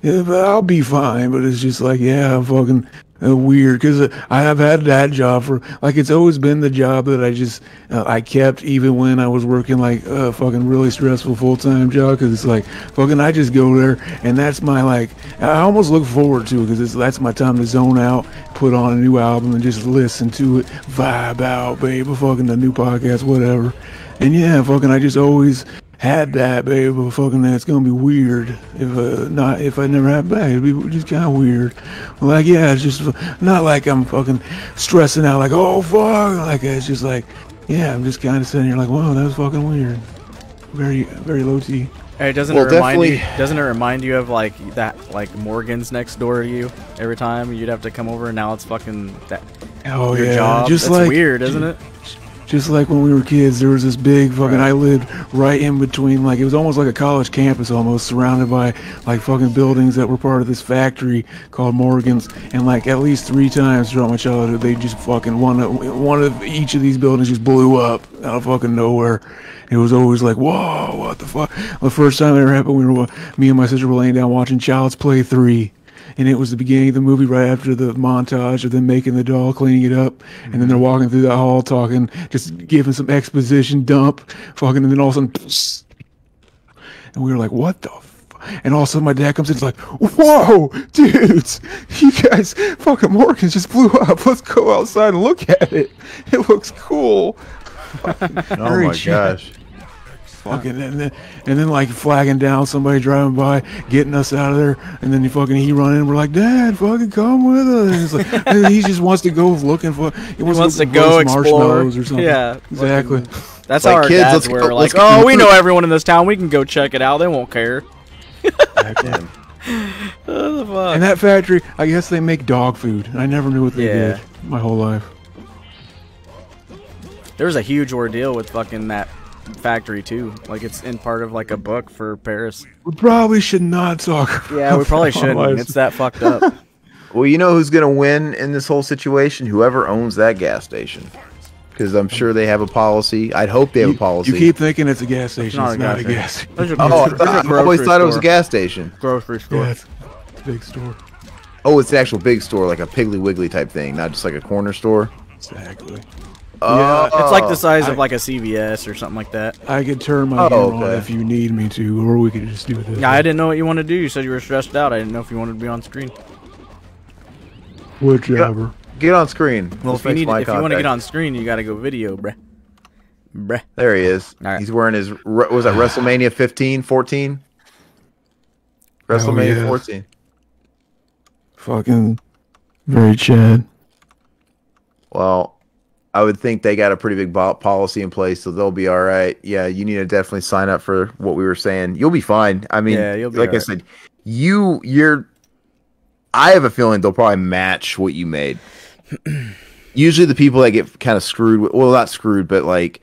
Speaker 4: yeah, I'll be fine. But it's just like yeah, fucking uh, weird because uh, I have had that job for like it's always been the job that I just uh, I kept even when I was working like a fucking really stressful full time job because it's like fucking I just go there and that's my like I almost look forward to it because that's my time to zone out, put on a new album and just listen to it, vibe out, baby, fucking the new podcast, whatever. And yeah, fucking I just always had that, baby, but fucking that's gonna be weird if uh, not if I never have it back. It'd be just kind of weird. Like yeah, it's just not like I'm fucking stressing out like oh fuck, like it's just like yeah, I'm just kind of sitting here like whoa, that was fucking weird. Very very low T.
Speaker 1: Hey, doesn't
Speaker 2: Well,
Speaker 1: it remind you?
Speaker 2: definitely-
Speaker 1: Doesn't it remind you of like that, like Morgan's next door to you? Every time you'd have to come over, and now it's fucking that
Speaker 4: Oh
Speaker 1: your
Speaker 4: yeah,
Speaker 1: job.
Speaker 4: just
Speaker 1: That's
Speaker 4: like
Speaker 1: weird, isn't it?
Speaker 4: Just like when we were kids, there was this big fucking. I lived right in between, like it was almost like a college campus, almost surrounded by like fucking buildings that were part of this factory called Morgan's. And like at least three times throughout my childhood, they just fucking one of one of each of these buildings just blew up out of fucking nowhere. It was always like, whoa, what the fuck? The first time it ever happened, we were me and my sister were laying down watching Child's Play three and it was the beginning of the movie right after the montage of them making the doll, cleaning it up, and then they're walking through the hall talking, just giving some exposition dump, fucking, and then all of a sudden, psst. and we were like, what the. F-? And all of a sudden, my dad comes in. It's like, "Whoa, dudes! You guys, fucking Morgan's just blew up. Let's go outside and look at it. It looks cool."
Speaker 2: Oh my gosh.
Speaker 4: Fucking and then and then like flagging down somebody driving by, getting us out of there, and then he fucking he run in. We're like, Dad, fucking come with us. Like he just wants to go looking for. He wants,
Speaker 1: wants to
Speaker 4: look
Speaker 1: go
Speaker 4: for
Speaker 1: explore.
Speaker 4: or something.
Speaker 1: Yeah,
Speaker 4: exactly.
Speaker 1: That's
Speaker 2: Like,
Speaker 1: how our
Speaker 2: kids,
Speaker 1: dads
Speaker 2: let's
Speaker 1: were.
Speaker 2: go-
Speaker 1: like, oh, we know everyone in this town. We can go check it out. They won't care.
Speaker 2: Damn.
Speaker 1: What the fuck?
Speaker 4: And that factory, I guess they make dog food. I never knew what they
Speaker 1: Yeah.
Speaker 4: did my whole life.
Speaker 1: There was a huge ordeal with fucking that factory too. Like it's in part of like a book for Paris.
Speaker 4: We probably should not talk.
Speaker 1: Yeah, we probably shouldn't.
Speaker 4: lives.
Speaker 1: It's that fucked up.
Speaker 2: Well, you know who's gonna win in this whole situation? Whoever owns that gas station, because I'm sure they have a policy. I'd hope they have
Speaker 4: You,
Speaker 2: a policy.
Speaker 4: you keep thinking it's a gas station.
Speaker 1: not
Speaker 4: It's
Speaker 1: a
Speaker 4: not a
Speaker 1: gas
Speaker 4: gas
Speaker 1: station.
Speaker 4: station.
Speaker 1: There's a
Speaker 2: oh, I, thought,
Speaker 1: a
Speaker 2: I always
Speaker 1: grocery
Speaker 2: thought it was a gas station.
Speaker 1: grocery store.
Speaker 4: Yeah, it's a big store.
Speaker 2: Oh, it's an actual big store, like a Piggly Wiggly type thing, not just like a corner store.
Speaker 4: Exactly.
Speaker 2: Oh,
Speaker 1: It's like the oh. size
Speaker 4: I-
Speaker 1: of like a CVS or something like that.
Speaker 4: I could turn my
Speaker 2: Oh,
Speaker 4: camera on if you need me to, or we could just do this.
Speaker 1: Yeah, I didn't know what you wanted to do. You said you were stressed out. I didn't know if you wanted to be on screen.
Speaker 4: Whichever.
Speaker 2: Get on screen.
Speaker 1: Well,
Speaker 2: Let's
Speaker 1: if you need, if you want to get on screen, you got to go video, bruh. Bruh.
Speaker 2: there he is.
Speaker 1: All right.
Speaker 2: He's wearing his re- was that WrestleMania 15, 14? WrestleMania
Speaker 4: yes.
Speaker 2: 14.
Speaker 4: Fucking very Chad.
Speaker 2: Well, I would think they got a pretty big policy in place, so they'll be all right. Yeah, you need to definitely sign up for what we were saying. You'll be fine. I mean,
Speaker 1: Yeah,
Speaker 2: like I
Speaker 1: right.
Speaker 2: said, you you're. I have a feeling they'll probably match what you made. Usually, the people that get kind of screwed, with, well, not screwed, but like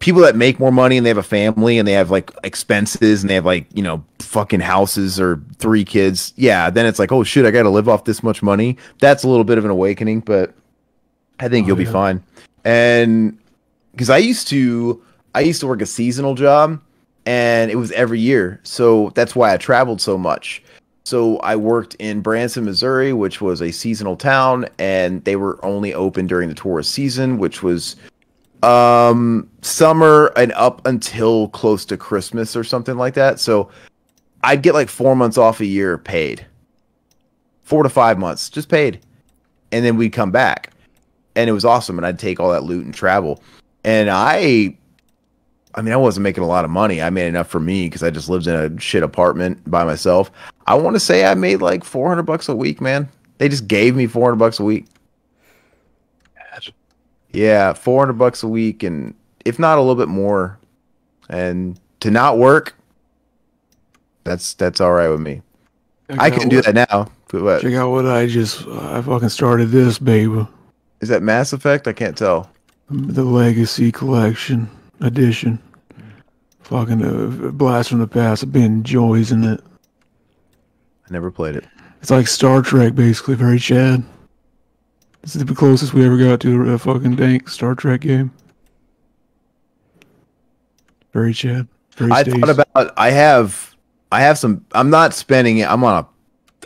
Speaker 2: people that make more money and they have a family and they have like expenses and they have like you know fucking houses or three kids. Yeah, then it's like, oh shit, I got to live off this much money. That's a little bit of an awakening, but I think
Speaker 4: Oh,
Speaker 2: you'll be
Speaker 4: yeah.
Speaker 2: fine. And because I used to, I used to work a seasonal job, and it was every year, so that's why I traveled so much. So I worked in Branson, Missouri, which was a seasonal town, and they were only open during the tourist season, which was um summer and up until close to Christmas or something like that. So I'd get like four months off a year paid. Four to five months, just paid. And then we'd come back. And it was awesome. And I'd take all that loot and travel. And I I mean, I wasn't making a lot of money. I made enough for me because I just lived in a shit apartment by myself. I want to say I made like 400 bucks a week, man. They just gave me 400 bucks a week. Yeah, 400 bucks a week and if not a little bit more. And to not work, that's that's all right with me.
Speaker 4: Check
Speaker 2: I can do
Speaker 4: what-
Speaker 2: that now. But?
Speaker 4: Check out what I just. I fucking started this, baby.
Speaker 2: Is that Mass Effect? I can't tell.
Speaker 4: The Legacy Collection Edition. Fucking uh, blast from the past. I've been enjoying it.
Speaker 2: I never played it.
Speaker 4: It's like Star Trek, basically. Very Chad. This is the closest we ever got to a fucking dank Star Trek game. Very Chad. Very
Speaker 2: I thought about I have I have some I'm not spending I'm on a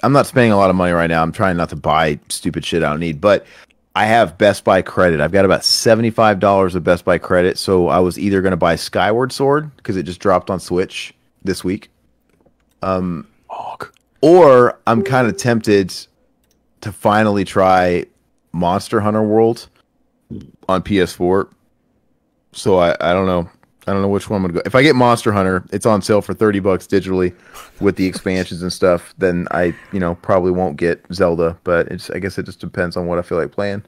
Speaker 2: I'm not spending a lot of money right now. I'm trying not to buy stupid shit I don't need, but I have Best Buy credit. I've got about $75 of Best Buy credit, so I was either going to buy Skyward Sword because it just dropped on Switch this week. Um or I'm kind of tempted to finally try Monster Hunter World on PS4. So I, I don't know. I don't know which one I'm gonna go. If I get Monster Hunter, it's on sale for thirty bucks digitally with the expansions and stuff. Then I, you know, probably won't get Zelda. But it's I guess it just depends on what I feel like playing.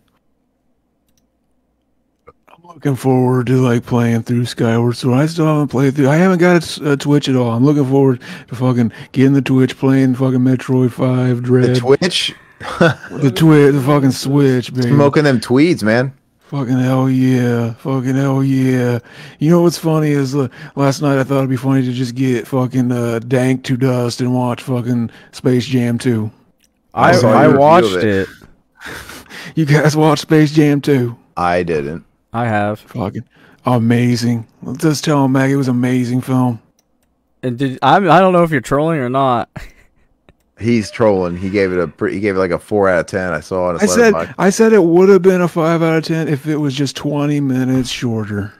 Speaker 4: I'm looking forward to like playing through Skyward Sword. I still haven't played through. I haven't got a, a Twitch at all. I'm looking forward to fucking getting the Twitch, playing fucking Metroid Five,
Speaker 2: The
Speaker 4: Dread,
Speaker 2: Twitch,
Speaker 4: the Twitch, the fucking Switch, baby.
Speaker 2: smoking them tweeds, man.
Speaker 4: Fucking hell yeah. Fucking hell yeah. You know what's funny is uh, last night I thought it'd be funny to just get fucking uh, dank to dust and watch fucking Space Jam 2.
Speaker 1: I
Speaker 2: saw
Speaker 1: I watched it.
Speaker 2: it.
Speaker 4: You guys watched Space Jam 2?
Speaker 2: I didn't.
Speaker 1: I have.
Speaker 4: Fucking amazing. Just tell him, Mac, it was an amazing film.
Speaker 1: And did I? I don't know if you're trolling or not.
Speaker 2: He's trolling. He gave it a he gave it like a four out of ten. I saw it.
Speaker 4: I said I said it would have been a 5 out of 10 if it was just 20 minutes shorter.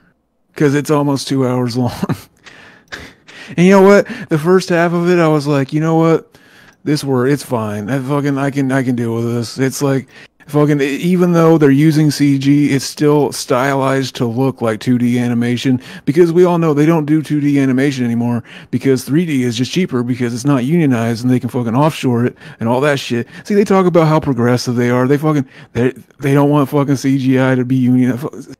Speaker 4: Cuz it's almost 2 hours long. and you know what? The first half of it I was like, "You know what? This word it's fine. I fucking I can I can deal with this." It's like fucking even though they're using CG, it's still stylized to look like 2D animation because we all know they don't do 2D animation anymore because 3D is just cheaper because it's not unionized and they can fucking offshore it and all that shit. See, they talk about how progressive they are. They fucking they they don't want fucking CGI to be unionized.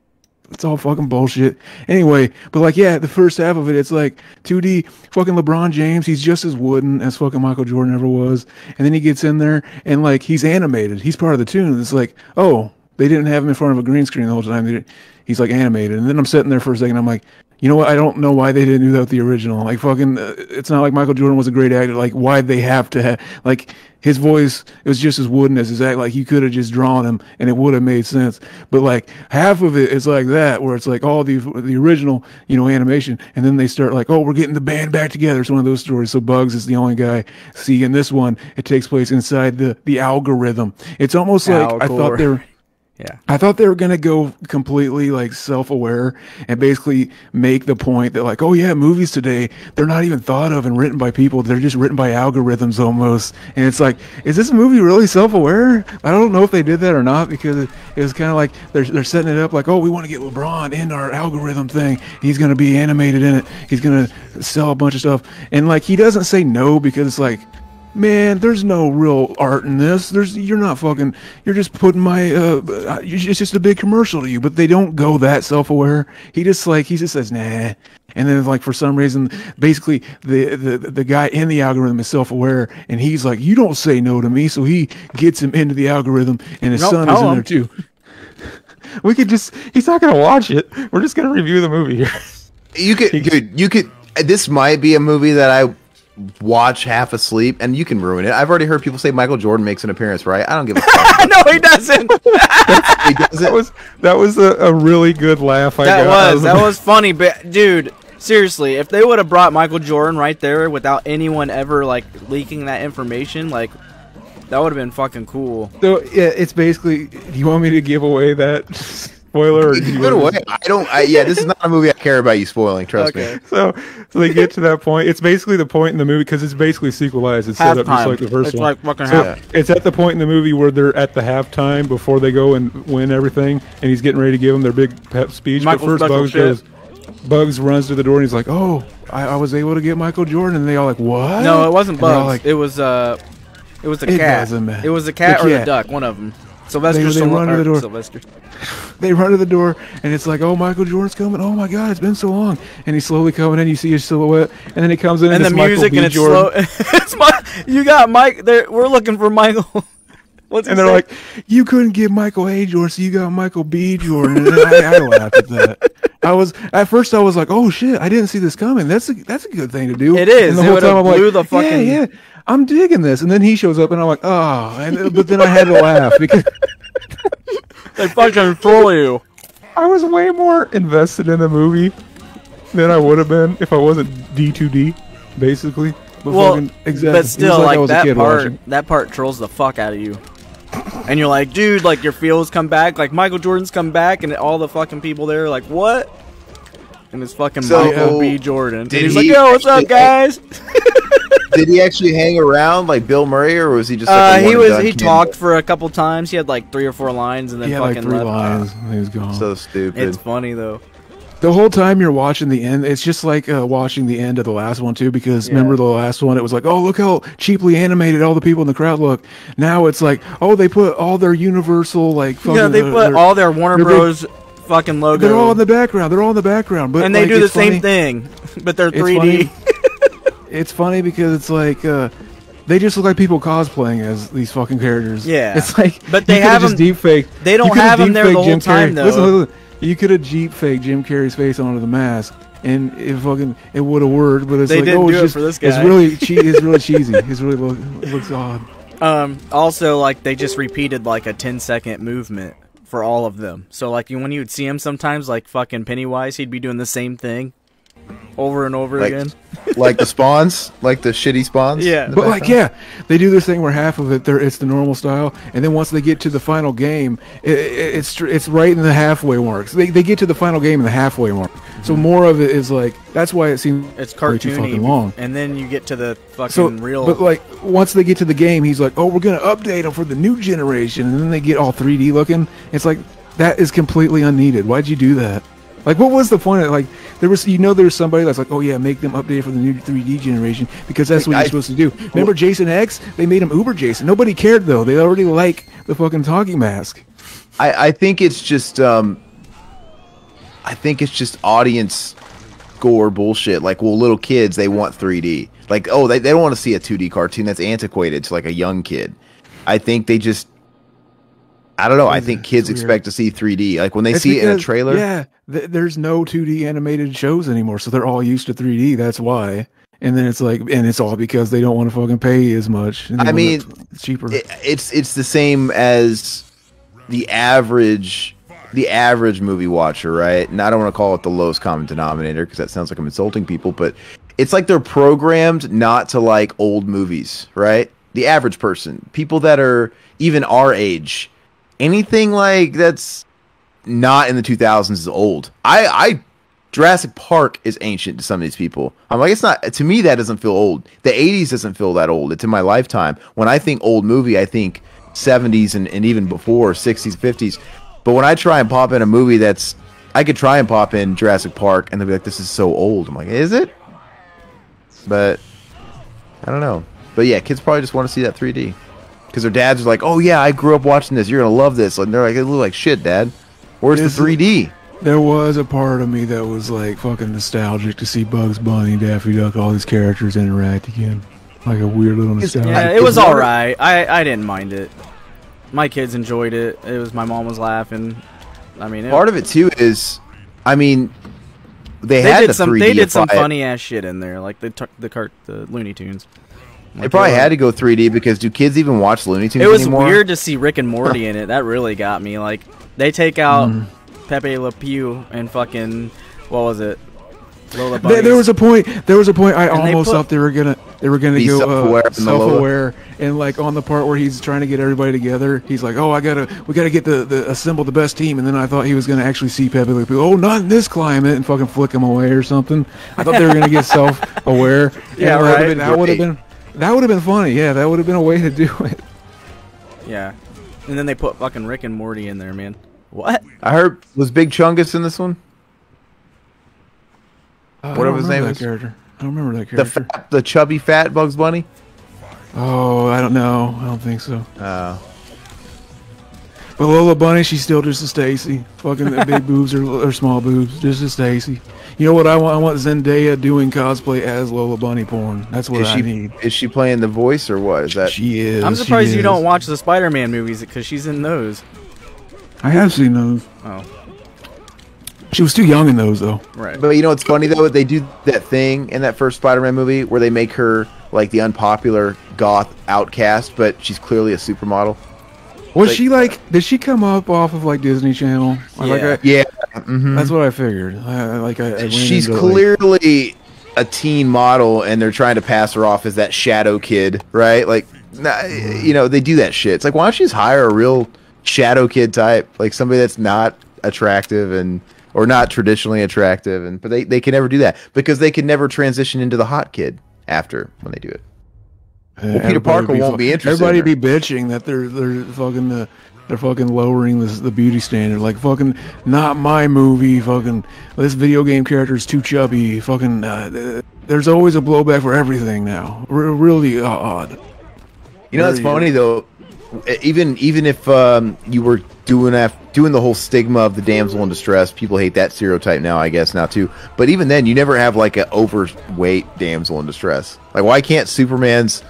Speaker 4: It's all fucking bullshit. Anyway, but like, yeah, the first half of it, it's like 2D. Fucking LeBron James, he's just as wooden as fucking Michael Jordan ever was. And then he gets in there and like he's animated. He's part of the tune. It's like, oh, they didn't have him in front of a green screen the whole time. He's like animated. And then I'm sitting there for a second. I'm like, you know what? I don't know why they didn't do that with the original. Like fucking, uh, it's not like Michael Jordan was a great actor. Like why'd they have to have like his voice? It was just as wooden as his act. Like you could have just drawn him and it would have made sense. But like half of it is like that, where it's like all the the original, you know, animation, and then they start like, oh, we're getting the band back together. It's one of those stories. So Bugs is the only guy. See, in this one, it takes place inside the the algorithm. It's almost like I thought they were.
Speaker 1: Yeah.
Speaker 4: I thought they were gonna go completely like self-aware and basically make the point that like, oh yeah, movies today they're not even thought of and written by people; they're just written by algorithms almost. And it's like, is this movie really self-aware? I don't know if they did that or not because it, was kind of like they're they're setting it up like, oh, we want to get LeBron in our algorithm thing. He's gonna be animated in it. He's gonna sell a bunch of stuff, and like he doesn't say no because it's like man there's no real art in this there's you're not fucking you're just putting my uh it's just a big commercial to you but they don't go that self-aware he just like he just says nah and then like for some reason basically the the, the guy in the algorithm is self-aware and he's like you don't say no to me so he gets him into the algorithm and his
Speaker 1: Nope,
Speaker 4: son is in
Speaker 1: him.
Speaker 4: there too we could just he's not gonna watch it we're just gonna review the movie here
Speaker 2: You could, dude. You could. This might be a movie that I watch half asleep, and you can ruin it. I've already heard people say Michael Jordan makes an appearance, right? I don't give a fuck.
Speaker 1: no, he doesn't.
Speaker 2: he does
Speaker 4: that was that was a, a really good laugh I
Speaker 1: That
Speaker 4: got.
Speaker 1: was that was funny, but dude, seriously, if they would have brought Michael Jordan right there without anyone ever like leaking that information, like that would have been fucking cool.
Speaker 4: So yeah, it's basically. Do you want me to give away that spoiler? Or do you
Speaker 2: Put it
Speaker 4: wanna
Speaker 2: away. I don't. I, yeah, this is not a movie I care about you spoiling. Trust me.
Speaker 4: So, so they get to that point. It's basically the point in the movie because it's basically sequelized. It's set up just like the first
Speaker 1: It's
Speaker 4: one.
Speaker 1: like fucking
Speaker 4: so
Speaker 1: half-
Speaker 4: it's at the point in the movie where they're at the halftime before they go and win everything, and he's getting ready to give them their big pep speech.
Speaker 1: Michael
Speaker 4: but first, Bugs
Speaker 1: shit.
Speaker 4: goes. Bugs runs to the door and he's like, "Oh, I, I was able to get Michael Jordan," and they all like, "What?"
Speaker 1: No, it wasn't
Speaker 4: And they're all
Speaker 1: Bugs.
Speaker 4: Like,
Speaker 1: it was uh, it was the
Speaker 4: It
Speaker 1: cat.
Speaker 4: doesn't matter.
Speaker 1: It was a cat
Speaker 4: The
Speaker 1: or
Speaker 4: a
Speaker 1: duck. One of them. Sylvester.
Speaker 4: They- they
Speaker 1: Stallone-
Speaker 4: run to the door.
Speaker 1: Sylvester.
Speaker 4: they run to the door and it's like, "Oh, Michael Jordan's coming! Oh my God, it's been so long!" And he's slowly coming in. You see his silhouette, and then he comes in
Speaker 1: And
Speaker 4: and,
Speaker 1: the
Speaker 4: it's Michael
Speaker 1: music
Speaker 4: B.
Speaker 1: and it's
Speaker 4: Jordan.
Speaker 1: slow. it's my. You got Mike. There. We're looking for Michael. What's
Speaker 4: And they're
Speaker 1: name?
Speaker 4: like, "You couldn't get Michael A. Jordan, so you got Michael B. Jordan." And I, I laughed at that. I was at first I was like, "Oh shit, I didn't see this coming." That's a that's a good thing to do.
Speaker 1: It is.
Speaker 4: And the
Speaker 1: It
Speaker 4: whole time I'm like,
Speaker 1: blew the
Speaker 4: "Yeah,
Speaker 1: fucking-
Speaker 4: yeah, I'm digging this." And then he shows up, and I'm like, "Oh!" And but then I had to laugh because
Speaker 1: they fucking fool you.
Speaker 4: I was way more invested in the movie than I would have been if I wasn't D2D, basically. But
Speaker 1: Well,
Speaker 4: fucking- exactly.
Speaker 1: but
Speaker 4: It was
Speaker 1: still,
Speaker 4: I
Speaker 1: like,
Speaker 4: was a
Speaker 1: that
Speaker 4: kid
Speaker 1: part,
Speaker 4: watching.
Speaker 1: that part trolls the fuck out of you. And you're like, dude, like your feels come back, like Michael Jordan's come back, and all the fucking people there are like, what? And it's fucking
Speaker 2: So,
Speaker 1: Michael B. Jordan. And he's
Speaker 2: he
Speaker 1: like, yo, what's up, guys?
Speaker 2: Did he actually hang around like Bill Murray, or was he just? Like
Speaker 1: Uh,
Speaker 2: a
Speaker 1: he was he
Speaker 2: cameo?
Speaker 1: talked for a couple times. He had like three or four lines, and then
Speaker 4: He had
Speaker 1: fucking
Speaker 4: like three
Speaker 1: left.
Speaker 4: lines. and he was gone.
Speaker 2: So stupid.
Speaker 1: It's funny though.
Speaker 4: the whole time you're watching the end, it's just like uh, watching the end of the last one too. Because
Speaker 1: Yeah.
Speaker 4: remember the last one, it was like, oh look how cheaply animated all the people in the crowd look. Now it's like, oh they put all their Universal like fucking,
Speaker 1: Yeah, they
Speaker 4: uh,
Speaker 1: put
Speaker 4: their-
Speaker 1: all their Warner
Speaker 4: they're big-
Speaker 1: Bros. fucking logo.
Speaker 4: They're all in the background. They're all in the background, but
Speaker 1: and they
Speaker 4: like,
Speaker 1: do the
Speaker 4: it's
Speaker 1: same
Speaker 4: funny-
Speaker 1: thing, but they're 3D.
Speaker 4: It's funny because it's like uh, they just look like people cosplaying as these fucking characters.
Speaker 1: Yeah.
Speaker 4: it's like
Speaker 1: But they have
Speaker 4: just
Speaker 1: 'em-
Speaker 4: deep fake.
Speaker 1: they don't have 'em there the whole time, though.
Speaker 4: Listen, listen, you could have deep fake Jim Carrey's face onto the mask, and it fucking it would have worked. But it's
Speaker 1: They
Speaker 4: like
Speaker 1: didn't
Speaker 4: oh,
Speaker 1: do
Speaker 4: it's
Speaker 1: it
Speaker 4: just
Speaker 1: for this
Speaker 4: it's really che- it's really cheesy. It's really look, it looks odd.
Speaker 1: Um, also, like they just repeated like a 10 second movement for all of them. So like when you would see him sometimes, like fucking Pennywise, he'd be doing the same thing over and over
Speaker 2: Like-
Speaker 1: again.
Speaker 2: like the spawns, like the shitty spawns.
Speaker 1: Yeah.
Speaker 2: in the
Speaker 4: But like, yeah, they do this thing where half of it, they're, it's the normal style, and then once they get to the final game, it, it, it's it's right in the halfway mark. So they, they get to the final game in the halfway mark. So mm-hmm. more of it is like that's why it seems
Speaker 1: It's
Speaker 4: way too
Speaker 1: cartoony,
Speaker 4: fucking long.
Speaker 1: and then you get to the fucking
Speaker 4: So,
Speaker 1: real.
Speaker 4: but like once they get to the game, he's like, "Oh, we're gonna update them for the new generation," and then they get all 3D looking. It's like that is completely unneeded. Why'd you do that? Like, what was the point of like? There was, you know, there's somebody that's like, "Oh yeah, make them update for the new 3D generation because that's what
Speaker 2: I-
Speaker 4: you're supposed to do." Remember Jason X? They made him Uber Jason. Nobody cared though. They already like the fucking talking mask.
Speaker 2: I, I think it's just um I think it's just audience gore bullshit. Like, well, little kids they want 3D. Like, oh, they, they don't want to see a 2D cartoon that's antiquated to like a young kid. I think they just I don't know. I think kids expect to see 3D. Like when they
Speaker 4: It's
Speaker 2: see it in a trailer.
Speaker 4: Yeah, th- there's no 2D animated shows anymore, so they're all used to 3D. That's why. And then it's like, and it's all because they don't want to fucking pay as much. and
Speaker 2: I mean,
Speaker 4: it cheaper.
Speaker 2: it, it's it's the same as the average the average movie watcher, right? And I don't want to call it the lowest common denominator because that sounds like I'm insulting people, but it's like they're programmed not to like old movies, right? The average person, people that are even our age, anything like that's not in the 2000s is old. I I Jurassic Park is ancient to some of these people. I'm like, it's not to me. That doesn't feel old. The '80s doesn't feel that old. It's in my lifetime. When I think old movie, I think '70s and, and even before '60s, '50s. But when I try and pop in a movie that's, I could try and pop in Jurassic Park, and they'll be like, "This is so old." I'm like, "Is it?" But I don't know. But yeah, kids probably just want to see that 3D because their dads are like, "Oh yeah, I grew up watching this. You're gonna love this." And they're like, "It look like shit, Dad. Where's
Speaker 4: Is
Speaker 2: the 3D?"
Speaker 4: there was a part of me that was like fucking nostalgic to see Bugs Bunny, Daffy Duck, all these characters interact again. Like a weird little
Speaker 2: It's-
Speaker 4: nostalgia.
Speaker 1: yeah, it was
Speaker 2: it's
Speaker 1: all
Speaker 2: never-
Speaker 1: right. I I didn't mind it. My kids enjoyed it. It was my mom was laughing. I mean, it,
Speaker 2: Part of it too is, I mean, they,
Speaker 1: they
Speaker 2: had
Speaker 1: did
Speaker 2: the
Speaker 1: some
Speaker 2: 3D.
Speaker 1: they did some funny ass shit in there, like the the cart the Looney Tunes.
Speaker 2: They probably had to go 3D because do kids even watch Looney Tunes
Speaker 1: It was
Speaker 2: anymore?
Speaker 1: weird to see Rick and Morty in it. That really got me. Like they take out
Speaker 2: Mm.
Speaker 1: Pepe Le Pew and fucking what was it? Lola
Speaker 4: There, there was a point. There was a point. I
Speaker 1: And they
Speaker 4: almost
Speaker 1: put-
Speaker 4: thought they were gonna. They were gonna
Speaker 2: Be
Speaker 4: go
Speaker 2: self-aware
Speaker 4: uh,
Speaker 2: in the Lola.
Speaker 4: self-aware, and like on the part where he's trying to get everybody together, he's like, "Oh, I gotta, we gotta get the, the assemble the best team." And then I thought he was gonna actually see Pepe Le Pew. Oh, not in this climate, and fucking flick him away or something. I thought they were gonna get self-aware.
Speaker 1: Yeah,
Speaker 4: And that would've
Speaker 1: right.
Speaker 4: been- That would have been, that would have been funny. Yeah, that would have been a way to do it.
Speaker 1: Yeah. And then they put fucking Rick and Morty in there, man. What?
Speaker 2: I heard was Big Chungus in this one?
Speaker 4: I
Speaker 2: Whatever his name
Speaker 4: that
Speaker 2: is.
Speaker 4: character. I don't remember that character.
Speaker 2: The
Speaker 4: character.
Speaker 2: fat, the chubby fat Bugs Bunny.
Speaker 4: Oh, I don't know. I don't think so.
Speaker 2: Uh,
Speaker 4: But Lola Bunny, she's still just a Stacy. Fucking the big boobs or, or small boobs, just a Stacy. You know what I want? I want Zendaya doing cosplay as Lola Bunny porn. That's what
Speaker 2: is
Speaker 4: I
Speaker 2: she
Speaker 4: need.
Speaker 2: is she playing the voice or what? Is that
Speaker 4: She is.
Speaker 1: I'm
Speaker 4: she
Speaker 1: surprised you
Speaker 4: is.
Speaker 1: don't watch the Spider-Man movies because she's in those.
Speaker 4: I have seen those.
Speaker 1: Oh,
Speaker 4: She was too young in those though.
Speaker 1: right.
Speaker 2: But you know what's funny though? They do that thing in that first Spider-Man movie where they make her like the unpopular goth outcast, but she's clearly a supermodel.
Speaker 4: Was
Speaker 2: Like-
Speaker 4: she like? Did she come up off of like Disney Channel? Or, Like
Speaker 1: Yeah.
Speaker 4: I,
Speaker 2: Yeah, mhm.
Speaker 4: that's what I figured. I, like I, I
Speaker 2: she's
Speaker 4: into, like-
Speaker 2: clearly a teen model, and they're trying to pass her off as that shadow kid, right? Like, nah, you know, they do that shit. It's like, why don't you just hire a real shadow kid type, like somebody that's not attractive and or not traditionally attractive, and but they they can never do that because they can never transition into the hot kid after when they do it.
Speaker 4: Yeah,
Speaker 2: Peter Parker
Speaker 4: fu-
Speaker 2: won't be interested
Speaker 4: Everybody
Speaker 2: in
Speaker 4: be bitching that they're they're fucking uh, they're fucking lowering the the beauty standard. Like fucking not my movie. Fucking this video game character is too chubby. Fucking uh, th- there's always a blowback for everything now. R- really uh, odd.
Speaker 2: You know, it's funny though. Even even if um, you were doing af- doing the whole stigma of the damsel in distress, people hate that stereotype now. I guess now too. But even then, you never have like an overweight damsel in distress. Like, why can't Superman's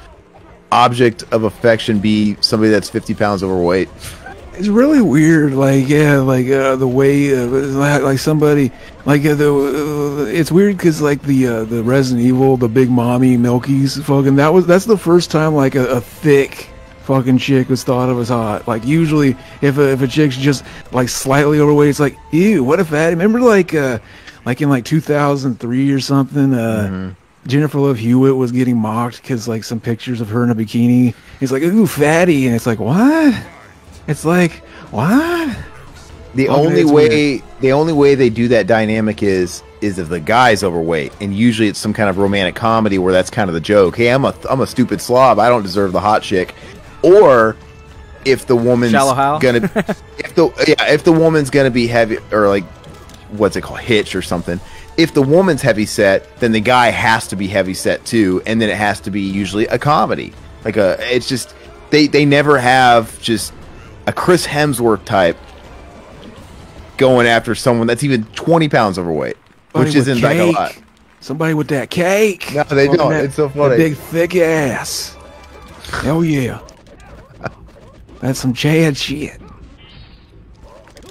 Speaker 2: object of affection be somebody that's fifty pounds overweight?
Speaker 4: It's really weird. Like yeah, like uh, the way uh, like, like somebody like uh, the uh, it's weird because like the uh, the Resident Evil, the big mommy Milkies, fucking that was that's the first time like a, a thick fucking chick was thought of as hot. Like usually if a, if a chick's just like slightly overweight, it's like ew, what a fatty. Remember like uh like in like 2003 or something. Uh, Jennifer Love Hewitt was getting mocked because like some pictures of her in a bikini. It's like ooh fatty, and it's like what? It's like what?
Speaker 2: The
Speaker 4: Okay,
Speaker 2: only
Speaker 4: it's
Speaker 2: way the only way they do that dynamic is is if the guy's overweight, and usually it's some kind of romantic comedy where that's kind of the joke. Hey, I'm a I'm a stupid slob. I don't deserve the hot chick. Or if the woman's gonna if the yeah if the woman's gonna be heavy or like what's it called hitch or something. If the woman's heavy set, then the guy has to be heavy set too, and then it has to be usually a comedy. Like a it's just they they never have just a Chris Hemsworth type going after someone that's even 20 pounds overweight,
Speaker 4: Somebody
Speaker 2: which isn't like a lot.
Speaker 4: Somebody with that cake.
Speaker 2: No, they don't.
Speaker 4: that-
Speaker 2: It's so funny.
Speaker 4: big thick ass. Hell yeah. That's some Chad shit.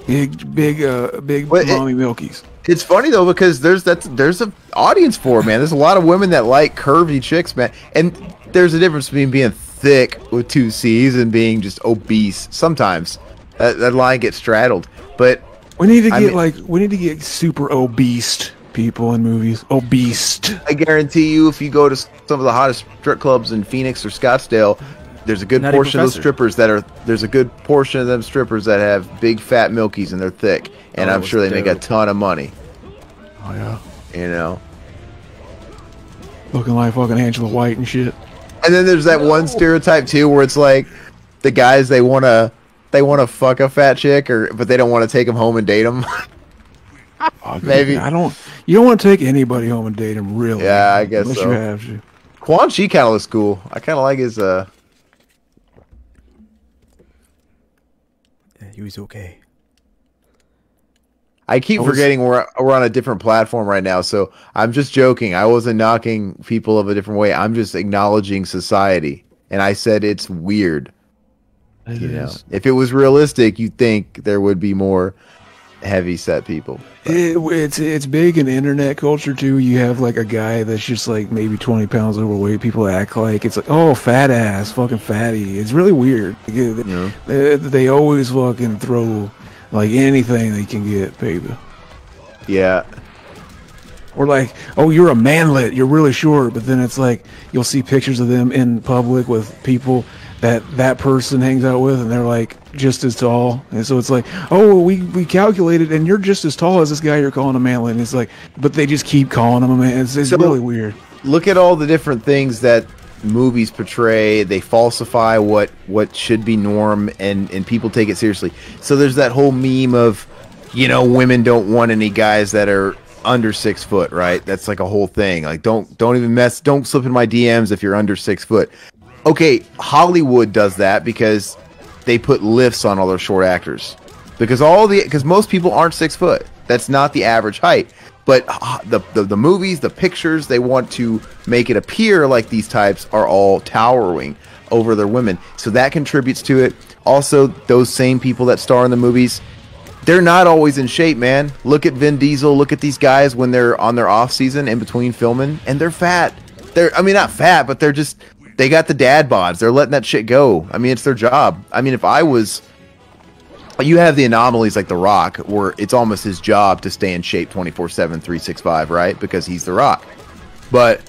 Speaker 4: Big, big, uh, big
Speaker 2: Well, it-
Speaker 4: milkies.
Speaker 2: It's funny though because there's that's there's an audience for it, man. There's a lot of women that like curvy chicks, man. And there's a difference between being thick with two C's and being just obese. Sometimes that, that line gets straddled, but
Speaker 4: We need to
Speaker 2: I
Speaker 4: get
Speaker 2: mean-
Speaker 4: like we need to get super obese people in movies. Obese.
Speaker 2: I guarantee you, if you go to some of the hottest strip clubs in Phoenix or Scottsdale, there's a good
Speaker 1: Nutty
Speaker 2: portion of those strippers that are there's a good portion of them strippers that have big fat milkies and they're thick, and
Speaker 1: Oh,
Speaker 2: I'm sure
Speaker 1: was
Speaker 2: they make a ton of money.
Speaker 4: Oh yeah.
Speaker 2: You know.
Speaker 4: Looking like fucking Angela White and shit.
Speaker 2: And then there's that one stereotype too, where it's like the guys they want to they want to fuck a fat chick, or but they don't want to take them home and date them. Maybe.
Speaker 4: I don't. You don't want to take anybody home and date them, really.
Speaker 2: Yeah, I guess
Speaker 4: unless
Speaker 2: so.
Speaker 4: you have to.
Speaker 2: Quan Chi kind of looks cool. I kind of like his. uh
Speaker 1: Yeah, he was okay.
Speaker 2: I keep
Speaker 4: I was-
Speaker 2: forgetting we're we're on a different platform right now, so I'm just joking. I wasn't knocking people of a different way. I'm just acknowledging society, and I said it's weird.
Speaker 4: It
Speaker 2: You know,
Speaker 4: is.
Speaker 2: if it was realistic, you'd think there would be more heavy set people.
Speaker 4: It, it's it's big in internet culture too. You have like a guy that's just like maybe twenty pounds overweight. People act like it's like oh fat ass, fucking fatty. It's really weird. They,
Speaker 2: know?
Speaker 4: they, they always fucking throw like anything they can get, baby.
Speaker 2: Yeah.
Speaker 4: Or like, oh, you're a manlet, you're really short, but then it's like you'll see pictures of them in public with people that that person hangs out with, and they're like just as tall, and so it's like, oh, we we calculated, and you're just as tall as this guy you're calling a manlet, and it's like, but they just keep calling him a man. It's, it's
Speaker 2: So-
Speaker 4: really weird.
Speaker 2: look at all the different things that movies portray they falsify what what should be norm and and people take it seriously. So there's that whole meme of you know women don't want any guys that are under six foot right? That's like a whole thing. Like don't don't even mess don't slip in my dms if you're under six foot. Okay hollywood does that because they put lifts on all their short actors. Because all the because most people aren't six foot. That's not the average height but uh, the, the the movies the pictures they want to make it appear like these types are all towering over their women so that contributes to it also those same people that star in the movies they're not always in shape, man. Look at Vin Diesel. Look at these guys when they're on their off season in between filming, and they're fat. They're, I mean, not fat, but they're just, they got the dad bods. They're letting that shit go. I mean, it's their job. I mean, if I was, you have the anomalies like The Rock, where it's almost his job to stay in shape 24 7, 365, right? Because he's The Rock. But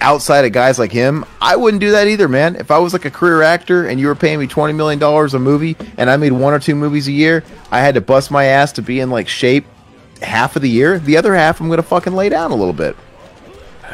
Speaker 2: outside of guys like him, I wouldn't do that either, man. If I was like a career actor and you were paying me twenty million dollars a movie and I made one or two movies a year, I had to bust my ass to be in like shape half of the year. The other half, I'm gonna fucking lay down a little bit.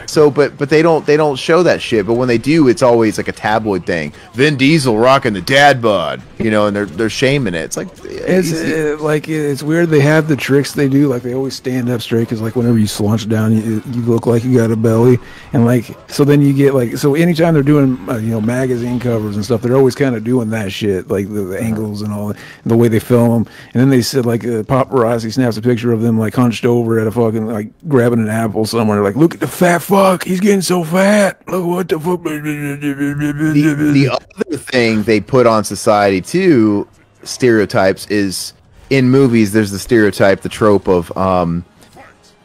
Speaker 2: So, but but they don't they don't show that shit. But when they do, it's always like a tabloid thing. Vin Diesel rocking the dad bod, you know, and they're they're shaming it. It's like
Speaker 4: It's uh, like it's weird. They have the tricks they do. Like they always stand up straight because like whenever you slouch down, you, you look like you got a belly, and like so then you get like so anytime they're doing uh, you know magazine covers and stuff, they're always kind of doing that shit like the, the angles and all the way they film them. And then they said like uh, paparazzi snaps a picture of them like hunched over at a fucking like grabbing an apple somewhere. Like look at the fat fuck, he's getting so fat. Look what the fuck.
Speaker 2: the, the other thing they put on society too stereotypes is in movies there's the stereotype the trope of um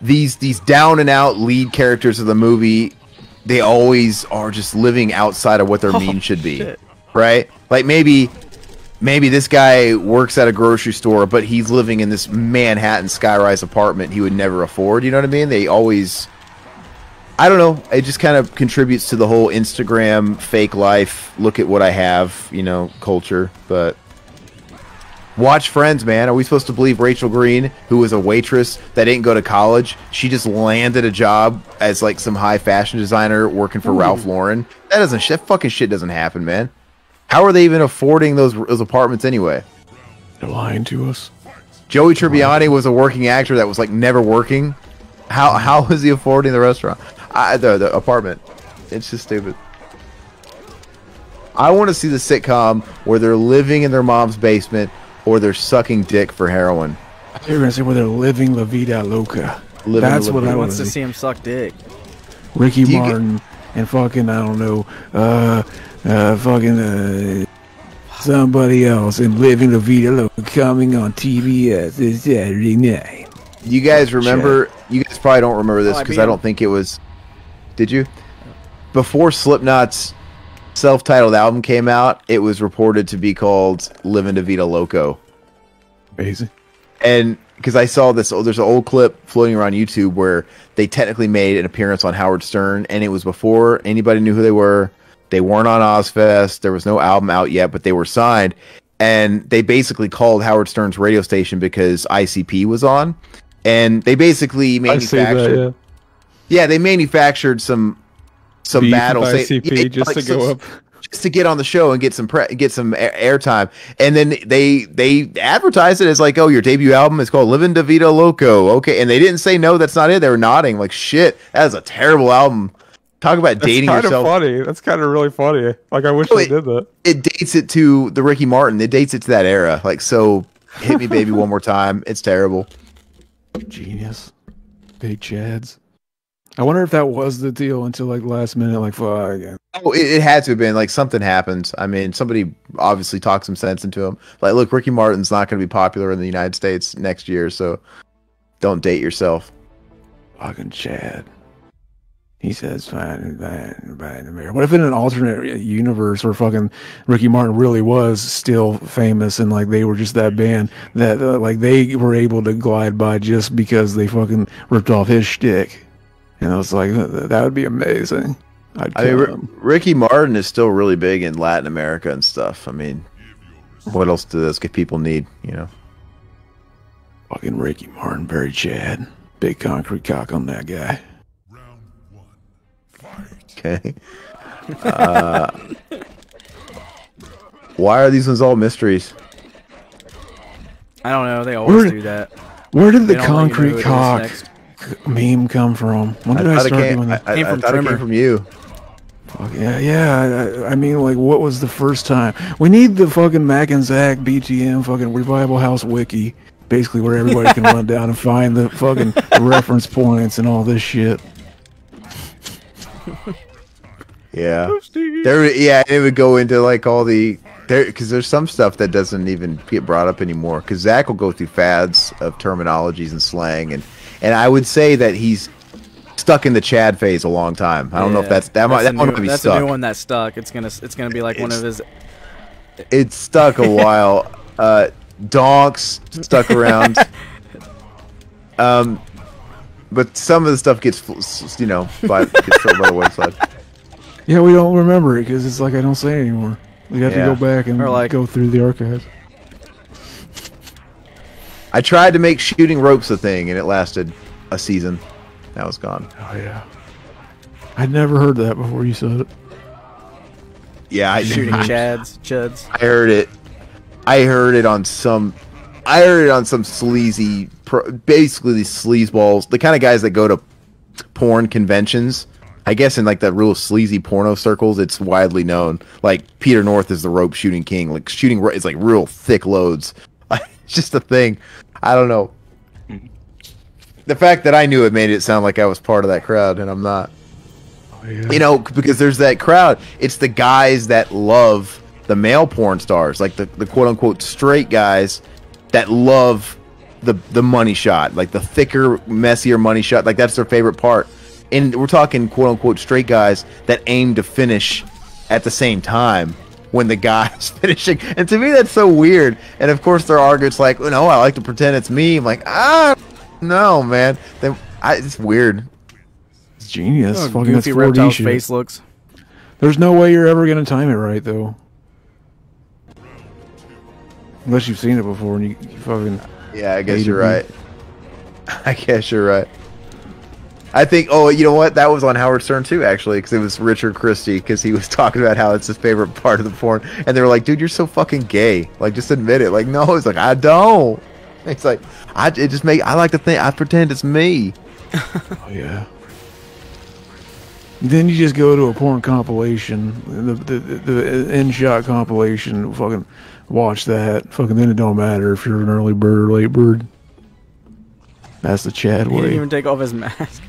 Speaker 2: these these down and out lead characters of the movie they always are just living outside of what their mean should be
Speaker 1: shit.
Speaker 2: right like maybe maybe this guy works at a grocery store but he's living in this manhattan skyrise apartment he would never afford you know what i mean they always I don't know. It just kind of contributes to the whole Instagram fake life. Look at what I have, you know, culture. But watch Friends, man. Are we supposed to believe Rachel Green, who was a waitress that didn't go to college, she just landed a job as like some high fashion designer working for Ralph hmm. Lauren? That doesn't. That fucking shit doesn't happen, man. How are they even affording those those apartments anyway?
Speaker 4: They're lying to us.
Speaker 2: Joey Tribbiani was a working actor that was like never working. How how was he affording the restaurant? I, the the apartment. It's just stupid. I want to see the sitcom where they're living in their mom's basement or they're sucking dick for heroin.
Speaker 4: They're gonna say where they're living La Vida Loca.
Speaker 2: Living
Speaker 4: That's what I want to
Speaker 1: to
Speaker 4: see.
Speaker 1: see him suck dick?
Speaker 4: Ricky
Speaker 2: Do you get-
Speaker 4: Martin and fucking I don't know, uh, uh, fucking uh, somebody else and living La Vida Loca coming on TBS this Saturday night.
Speaker 2: You guys remember? You guys probably don't remember this
Speaker 1: Oh, I
Speaker 2: because I don't think it was. Did you? Before Slipknot's self-titled album came out, it was reported to be called "Living to Vida Loco."
Speaker 4: Crazy.
Speaker 2: and because I saw this, oh, there's an old clip floating around YouTube where they technically made an appearance on Howard Stern, and it was before anybody knew who they were. They weren't on Ozzfest. There was no album out yet, but they were signed, and they basically called Howard Stern's radio station because ICP was on, and they basically manufactured.
Speaker 5: that. Yeah.
Speaker 2: They manufactured some some
Speaker 5: Beef
Speaker 2: battles They- yeah,
Speaker 5: just
Speaker 2: like
Speaker 5: to
Speaker 2: some-
Speaker 5: go up.
Speaker 2: just to get on the show and get some pre- get some airtime. And then they they advertise it as like, oh, your debut album is called "Living Da Vida Loco." Okay, and they didn't say no, that's not it. They were nodding like, shit, that is a terrible album. Talk about
Speaker 5: That's
Speaker 2: dating
Speaker 5: kind of
Speaker 2: yourself.
Speaker 5: funny. That's kind of really funny. Like I wish
Speaker 2: Oh,
Speaker 5: they
Speaker 2: it-
Speaker 5: did that.
Speaker 2: It dates it to the Ricky Martin. It dates it to that era. Like, so hit me, baby, one more time. It's terrible.
Speaker 4: Genius. Big Chads. I wonder if that was the deal until like last minute, like fuck. yeah.
Speaker 2: Oh, it, it had to have been like something happened. I mean, somebody obviously talked some sense into him. Like, look, Ricky Martin's not going to be popular in the United States next year, so don't date yourself.
Speaker 4: Fucking Chad. He says fine, fine, fine. fine. What if in an alternate universe where fucking Ricky Martin really was still famous and like they were just that band that uh, like they were able to glide by just because they fucking ripped off his shtick? And I was like, "Th- th- that would be amazing. I'd
Speaker 2: I mean, R- Ricky Martin is still really big in Latin America and stuff. I mean, what else do those good people need? You know.
Speaker 4: Fucking Ricky Martin, Barry Chad. Big concrete cock on that guy.
Speaker 3: Round one.
Speaker 2: Okay. Uh, why are these ones all mysteries?
Speaker 1: I don't know. They always
Speaker 4: Where-
Speaker 1: do that.
Speaker 4: Where did the
Speaker 1: They don't let you know who
Speaker 4: concrete cock
Speaker 1: next.
Speaker 4: Meme come from? When did I,
Speaker 2: thought it
Speaker 4: start
Speaker 2: came,
Speaker 4: doing
Speaker 2: I,
Speaker 4: that?
Speaker 2: I-
Speaker 1: Came
Speaker 2: I
Speaker 1: from
Speaker 2: thought it came from you.
Speaker 4: Fuck, yeah, yeah. I, I mean, like, what was the first time? We need the fucking Mac and Zach BTM fucking Revival House wiki, basically where everybody can run down and find the fucking reference points and all this shit.
Speaker 2: Yeah. There, yeah, it would go into like all the there because there's some stuff that doesn't even get brought up anymore. Because Zach will go through fads of terminologies and slang, and and I would say that he's stuck in the Chad phase a long time. I don't know if that's that might that
Speaker 1: a
Speaker 2: one
Speaker 1: new,
Speaker 2: might be
Speaker 1: That's
Speaker 2: stuck.
Speaker 1: a new one that stuck. It's gonna it's gonna be like one of his.
Speaker 2: It's stuck a while. Uh, donks stuck around. um, but some of the stuff gets you know by, gets thrown by the wayside.
Speaker 4: Yeah, we don't remember it because it's like I don't say it anymore. We have
Speaker 2: Yeah.
Speaker 4: to go back and
Speaker 1: Or like-
Speaker 4: go through the archives.
Speaker 2: I tried to make shooting ropes a thing, and it lasted a season. Now it's gone.
Speaker 4: Oh yeah, I'd never heard that before you said it.
Speaker 2: Yeah, I
Speaker 1: Shooting
Speaker 2: I,
Speaker 1: chads, chuds.
Speaker 2: I heard it. I heard it on some. I heard it on some sleazy, pro, basically these sleazeballs, the kind of guys that go to porn conventions. I guess in like the real sleazy porno circles, it's widely known. Like Peter North is the rope shooting king. Like shooting ro- is like real thick loads. It's just a thing. I don't know. Mm-hmm. The fact that I knew it made it sound like I was part of that crowd, and I'm not.
Speaker 4: Oh, yeah.
Speaker 2: You know, because there's that crowd. It's the guys that love the male porn stars, like the, the quote unquote straight guys that love the the money shot, like the thicker, messier money shot. Like that's their favorite part. And we're talking quote unquote straight guys that aim to finish at the same time when the guy's finishing. And to me, that's so weird. And of course, there are argument's like, oh, no, I like to pretend it's me. I'm like, ah, no, man. Then I, it's weird.
Speaker 4: It's genius.
Speaker 1: Oh,
Speaker 4: fucking that's
Speaker 1: goofy
Speaker 4: 4D
Speaker 1: reptile
Speaker 4: shit.
Speaker 1: face looks.
Speaker 4: There's no way you're ever gonna time it right though. Unless you've seen it before and you, you fucking
Speaker 2: Yeah, I guess you're
Speaker 4: me.
Speaker 2: right. I guess you're right. I think. Oh, you know what? That was on Howard Stern too, actually, because it was Richard Christie, because he was talking about how it's his favorite part of the porn, and they were like, "Dude, you're so fucking gay. Like, just admit it." Like, no, it's like I don't. It's like I it just make. I like to think. I pretend it's me.
Speaker 4: Oh yeah. Then you just go to a porn compilation, the the, the, the uh, end shot compilation. Fucking watch that. Fucking then it don't matter if you're an early bird or late bird. That's the Chad
Speaker 1: He didn't even take off his mask.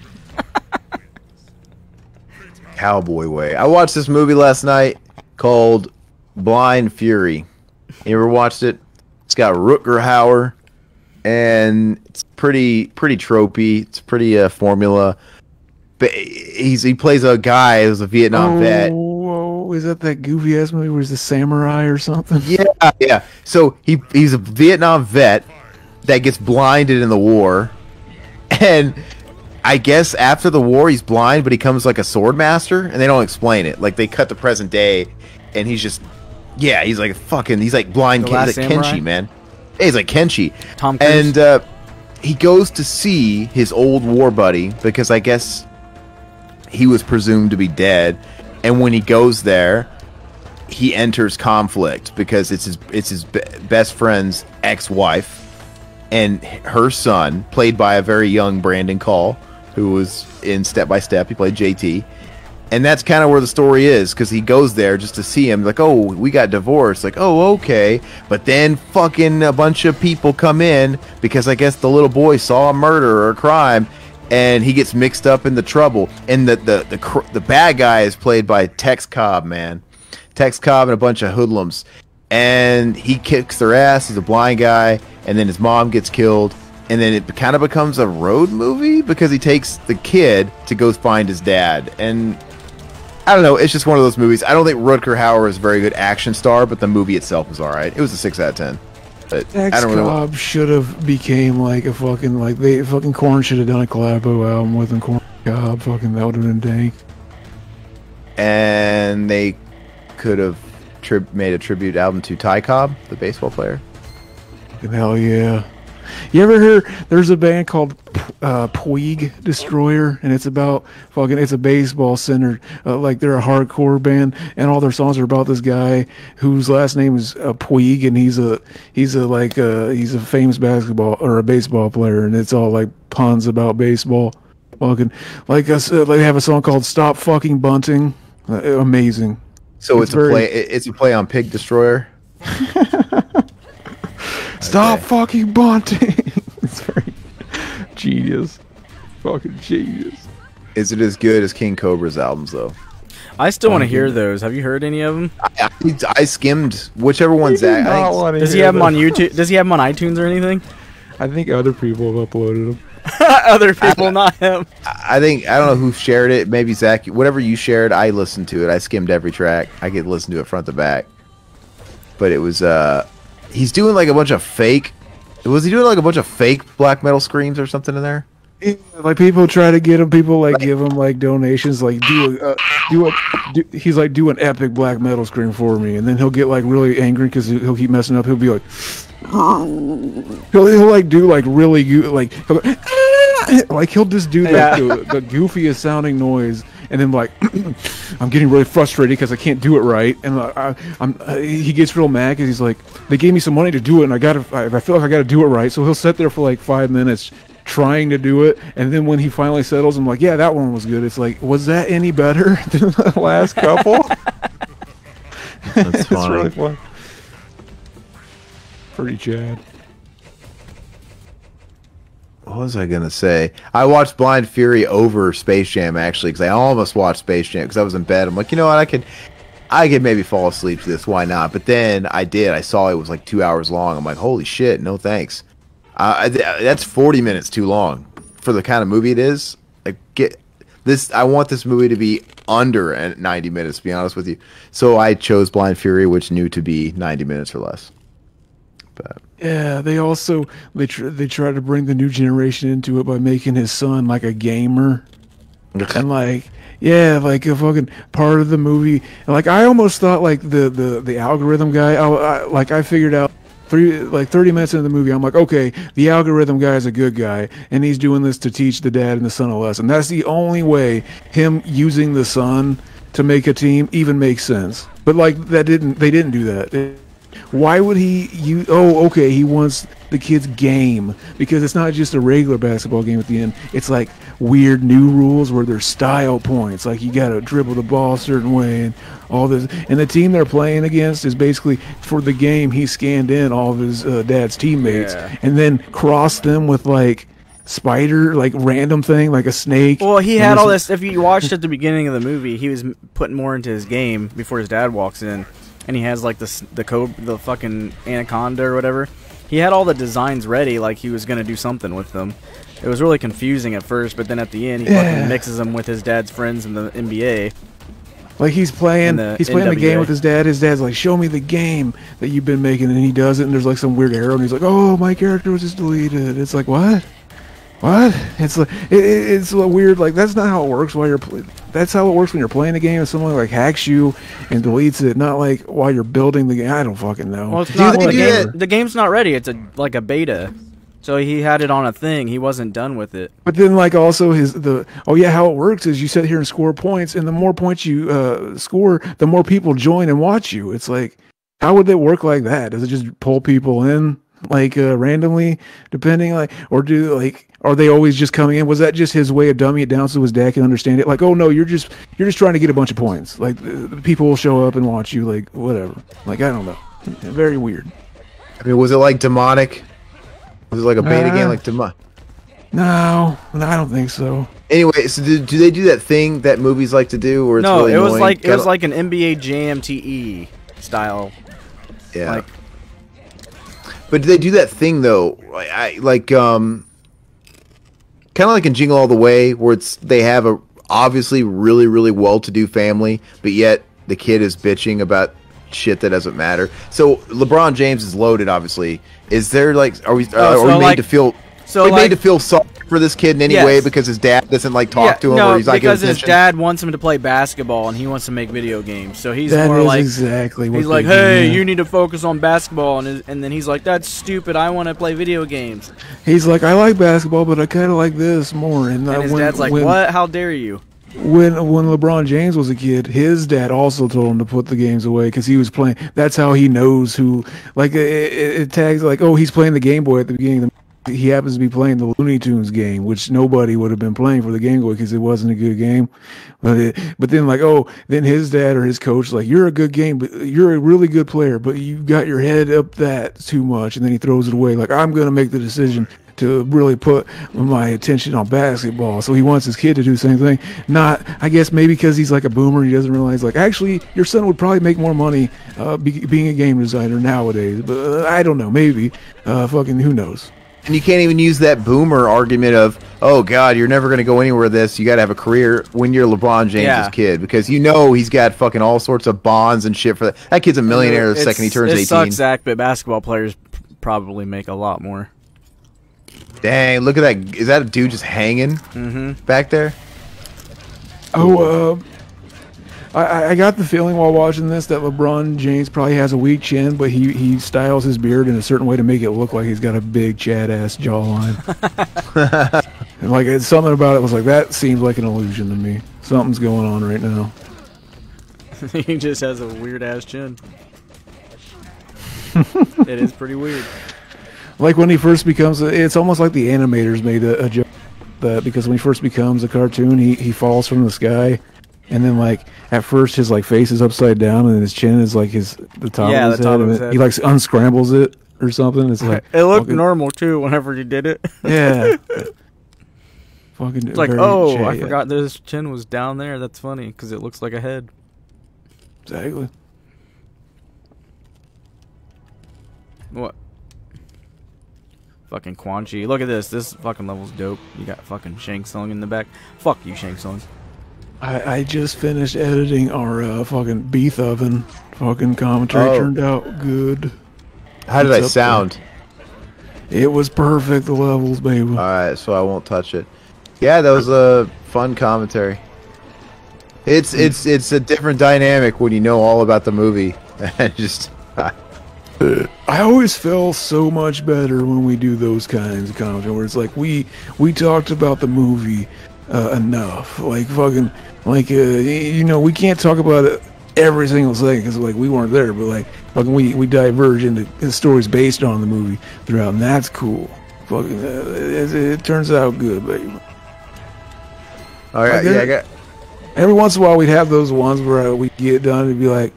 Speaker 2: Cowboy way. I watched this movie last night called Blind Fury. You ever watched it? It's got Rutger Hauer, and it's pretty pretty tropey. It's pretty uh, formula. But he's he plays a guy who's a Vietnam vet.
Speaker 4: Oh, is that that goofy ass movie where he's the samurai or something?
Speaker 2: Yeah, yeah. So he he's a Vietnam vet that gets blinded in the war, and I guess after the war he's blind, but he comes like a sword master, and they don't explain it. Like they cut the present day, and he's just yeah, he's like fucking he's like blind. Ken- he's like Kenshi, man. Yeah, he's like Kenshi.
Speaker 1: Tom Cruise.
Speaker 2: And uh, he goes to see his old war buddy because I guess he was presumed to be dead. And when he goes there, he enters conflict because it's his it's his be- best friend's ex-wife and her son, played by a very young Brandon Call, who was in Step by Step. He played JT. And that's kind of where the story is because he goes there just to see him. Like, oh, we got divorced. Like, oh, okay. But then fucking a bunch of people come in because I guess the little boy saw a murder or a crime, and he gets mixed up in the trouble. And the the the, cr- the bad guy is played by Tex Cobb, man. Tex Cobb and a bunch of hoodlums. And he kicks their ass. He's a blind guy. And then his mom gets killed. And then it kind of becomes a road movie because he takes the kid to go find his dad. And I don't know. It's just one of those movies. I don't think Rutger Hauer is a very good action star, but the movie itself was all right. It was a six out of ten. But I don't really.
Speaker 4: Cobb should have became like a fucking like they fucking Korn should have done a collabo album with him. Korn. God, fucking that would have been dank.
Speaker 2: and they could have tri- made a tribute album to Ty Cobb, the baseball player.
Speaker 4: Hell yeah. You ever hear? There's a band called uh, Puig Destroyer, and it's about fucking. It's a baseball centered, uh, like they're a hardcore band, and all their songs are about this guy whose last name is uh, Puig, and he's a he's a like uh he's a famous basketball or a baseball player, and it's all like puns about baseball. Fucking like us, uh, they have a song called "Stop Fucking Bunting." Uh, amazing.
Speaker 2: So
Speaker 4: It's
Speaker 2: it's,
Speaker 4: very-
Speaker 2: a play. It's a play on Pig Destroyer.
Speaker 4: Stop
Speaker 2: Okay.
Speaker 4: fucking bunting. it's very genius. Fucking genius.
Speaker 2: Is it as good as King Cobra's albums though?
Speaker 1: I still want to hear those. Have you heard any of them?
Speaker 2: I, I, I skimmed whichever one's that. I think,
Speaker 1: Does he have them on YouTube? Does he have them on iTunes or anything?
Speaker 4: I think other people have uploaded them.
Speaker 1: Other people, not him.
Speaker 2: I think I don't know who shared it. Maybe Zach. Whatever you shared, I listened to it. I skimmed every track. I could listen to it front to back. But it was uh, he's doing like a bunch of fake. Was he doing like a bunch of fake black metal screams or something in there?
Speaker 4: Yeah, like people try to get him. People like give him like donations. Like do a uh, do a. Do, he's like do an epic black metal scream for me, and then he'll get like really angry because he'll keep messing up. He'll be like, he'll, he'll like do like really goo- like he'll go, like he'll just do like
Speaker 1: Yeah.
Speaker 4: the, the goofiest sounding noise, and then like I'm getting really frustrated because I can't do it right, and I, uh, he gets real mad because he's like they gave me some money to do it, and I got to I, I feel like I got to do it right, so he'll sit there for like five minutes trying to do it, and then when he finally settles, I'm like, yeah, that one was good. It's like, was that any better than the last couple?
Speaker 2: That's
Speaker 4: it's really fun. Pretty Chad.
Speaker 2: What was I gonna say? I watched Blind Fury over Space Jam actually because I almost watched Space Jam because I was in bed. I'm like, you know what? I could, I could maybe fall asleep to this. Why not? But then I did. I saw it was like two hours long. I'm like, holy shit! No thanks. Uh, th- that's 40 minutes too long for the kind of movie it is. Like, get this. I want this movie to be under 90 minutes. To be honest with you, so I chose Blind Fury, which knew to be 90 minutes or less. But
Speaker 4: Yeah, they also they tr- they try to bring the new generation into it by making his son like a gamer. and like yeah like a fucking part of the movie. And like i almost thought like the the the algorithm guy I, I like i figured out three like 30 minutes into the movie i'm like okay the algorithm guy is a good guy and he's doing this to teach the dad and the son a lesson. That's the only way him using the son to make a team even makes sense. But like that didn't they didn't do that. It- why would he you oh okay he wants the kids game. Because it's not just a regular basketball game at the end. It's like weird new rules where there's style points. Like you gotta dribble the ball a certain way and all this. And the team they're playing against is basically for the game he scanned in all of his uh, dad's teammates
Speaker 1: Yeah.
Speaker 4: and then crossed them with like spider like random thing like a snake.
Speaker 1: Well, he had all this. If you watched at the beginning of the movie, he was putting more into his game before his dad walks in, and he has like the the code, the fucking anaconda or whatever. He had all the designs ready, like he was gonna do something with them. It was really confusing at first, but then at the end, he
Speaker 4: Yeah.
Speaker 1: fucking mixes them with his dad's friends in the NBA.
Speaker 4: Like he's playing,
Speaker 1: the
Speaker 4: he's playing the game with his dad. His dad's like, "Show me the game that you've been making," and he does it. And there's like some weird arrow, and he's like, "Oh, my character was just deleted." It's like, what? What? It's like it, it, it's weird. Like that's not how it works while you're. Pl- that's how it works when you're playing the game. And someone like hacks you and deletes it, not like while you're building the game. I don't fucking know.
Speaker 1: Well, it's
Speaker 2: Do
Speaker 1: not
Speaker 2: they
Speaker 1: the
Speaker 2: do
Speaker 1: game. The game's not ready. It's a like a beta. So he had it on a thing. He wasn't done with it.
Speaker 4: But then, like, also his the oh yeah, how it works is you sit here and score points, and the more points you uh, score, the more people join and watch you. It's like, how would it work like that? Does it just pull people in like uh, randomly, depending like, or do like, are they always just coming in? Was that just his way of dumbing it down so his dad can understand it? Like, oh no, you're just you're just trying to get a bunch of points. Like, uh, people will show up and watch you. Like, whatever. Like, I don't know. Very weird.
Speaker 2: I mean, was it like demonic? Was it like a beta
Speaker 4: Uh,
Speaker 2: game like demonic?
Speaker 4: No, no, I don't think so.
Speaker 2: Anyway, so do, do they do that thing that movies like to do, where it's
Speaker 1: no,
Speaker 2: really
Speaker 1: it was
Speaker 2: annoying?
Speaker 1: like it was
Speaker 2: Kinda-
Speaker 1: like an NBA Jam TE style.
Speaker 2: yeah.
Speaker 1: Like
Speaker 2: but do they do that thing though? I, I like um, kind of like in Jingle All the Way, where it's they have a obviously really really well-to-do family, but yet the kid is bitching about shit that doesn't matter. So LeBron James is loaded, obviously. Is there like are we uh, are,
Speaker 1: Oh,
Speaker 2: are we
Speaker 1: so,
Speaker 2: made
Speaker 1: like-
Speaker 2: to feel?
Speaker 1: so,
Speaker 2: we
Speaker 1: like-
Speaker 2: made to feel sorry for this kid in any
Speaker 1: Yes.
Speaker 2: way because his dad doesn't like talk
Speaker 1: Yeah,
Speaker 2: to him
Speaker 1: no,
Speaker 2: or he's like
Speaker 1: because his dad wants him to play basketball and he wants to make video games. So he's
Speaker 4: That
Speaker 1: more
Speaker 4: is
Speaker 1: like
Speaker 4: exactly what
Speaker 1: he's like,
Speaker 4: they do,
Speaker 1: "Hey,
Speaker 4: yeah.
Speaker 1: you need to focus on basketball," and his, and then he's like, "That's stupid. I want to play video games."
Speaker 4: He's like, I like basketball, but I kind of like this more. And, uh,
Speaker 1: And his
Speaker 4: when,
Speaker 1: dad's like,
Speaker 4: when,
Speaker 1: "What? How dare you?"
Speaker 4: When when LeBron James was a kid, his dad also told him to put the games away because he was playing. That's how he knows who. Like it, it, it tags like, oh, he's playing the Game Boy at the beginning. of the he happens to be playing the Looney Tunes game, which nobody would have been playing for the Game Boy because it wasn't a good game. But it, but then like oh, then his dad or his coach like you're a good game, but you're a really good player, but you got your head up that too much, and then he throws it away. Like I'm gonna make the decision to really put my attention on basketball. So he wants his kid to do the same thing. Not, I guess, maybe because he's like a boomer, he doesn't realize like actually your son would probably make more money uh, be, being a game designer nowadays. But uh, I don't know, maybe. Uh, fucking who knows.
Speaker 2: And you can't even use that boomer argument of, "Oh God, you're never going to go anywhere with this. You got to have a career when you're LeBron James'
Speaker 1: Yeah.
Speaker 2: kid because you know he's got fucking all sorts of bonds and shit for that. That kid's a millionaire the second he turns
Speaker 1: it
Speaker 2: 18.
Speaker 1: sucks, Zach, but basketball players probably make a lot more.
Speaker 2: Dang, look at that! Is that a dude just hanging back there?
Speaker 4: Oh, uh, I- I, I got the feeling while watching this that LeBron James probably has a weak chin, but he, he styles his beard in a certain way to make it look like he's got a big Chad ass jawline. and like it's something about it was like that seems like an illusion to me. Something's going on right now.
Speaker 1: he just has a weird ass chin. it is pretty weird.
Speaker 4: Like when he first becomes, a, it's almost like the animators made a, a joke that because when he first becomes a cartoon, he, he falls from the sky, and then like at first his like face is upside down and his chin is like his the top
Speaker 1: Yeah,
Speaker 4: of his
Speaker 1: the top
Speaker 4: head,
Speaker 1: of his
Speaker 4: it-
Speaker 1: head.
Speaker 4: he like unscrambles it or something. It's like
Speaker 1: It looked
Speaker 4: fucking-
Speaker 1: normal too whenever he did it.
Speaker 4: Yeah. Fucking
Speaker 1: It's like,
Speaker 4: very
Speaker 1: oh, I
Speaker 4: Chad.
Speaker 1: forgot his chin was down there. That's funny because it looks like a head.
Speaker 4: Exactly.
Speaker 1: What? Fucking Quan Chi. Look at this. This fucking level's dope. You got fucking Shang Tsung in the back. Fuck you, Shang Tsung.
Speaker 4: I, I just finished editing our uh, fucking beef oven. Fucking commentary
Speaker 2: Oh.
Speaker 4: turned out good.
Speaker 2: How did
Speaker 4: It's
Speaker 2: I sound?
Speaker 4: It was perfect. The levels, baby.
Speaker 2: All right, so I won't touch it. Yeah, that was a fun commentary. It's it's it's a different dynamic when you know all about the movie. And just
Speaker 4: I always feel so much better when we do those kinds of commentary where it's like we we talked about the movie uh, enough. Like fucking like uh, you know we can't talk about it every single second because like we weren't there, but like fucking we we diverge into the stories based on the movie throughout, and that's cool. Fucking uh, it, it turns out good, baby.
Speaker 2: all right,
Speaker 4: Okay.
Speaker 2: yeah, I got
Speaker 4: Every once in a while, we'd have those ones where uh, we get done and be like,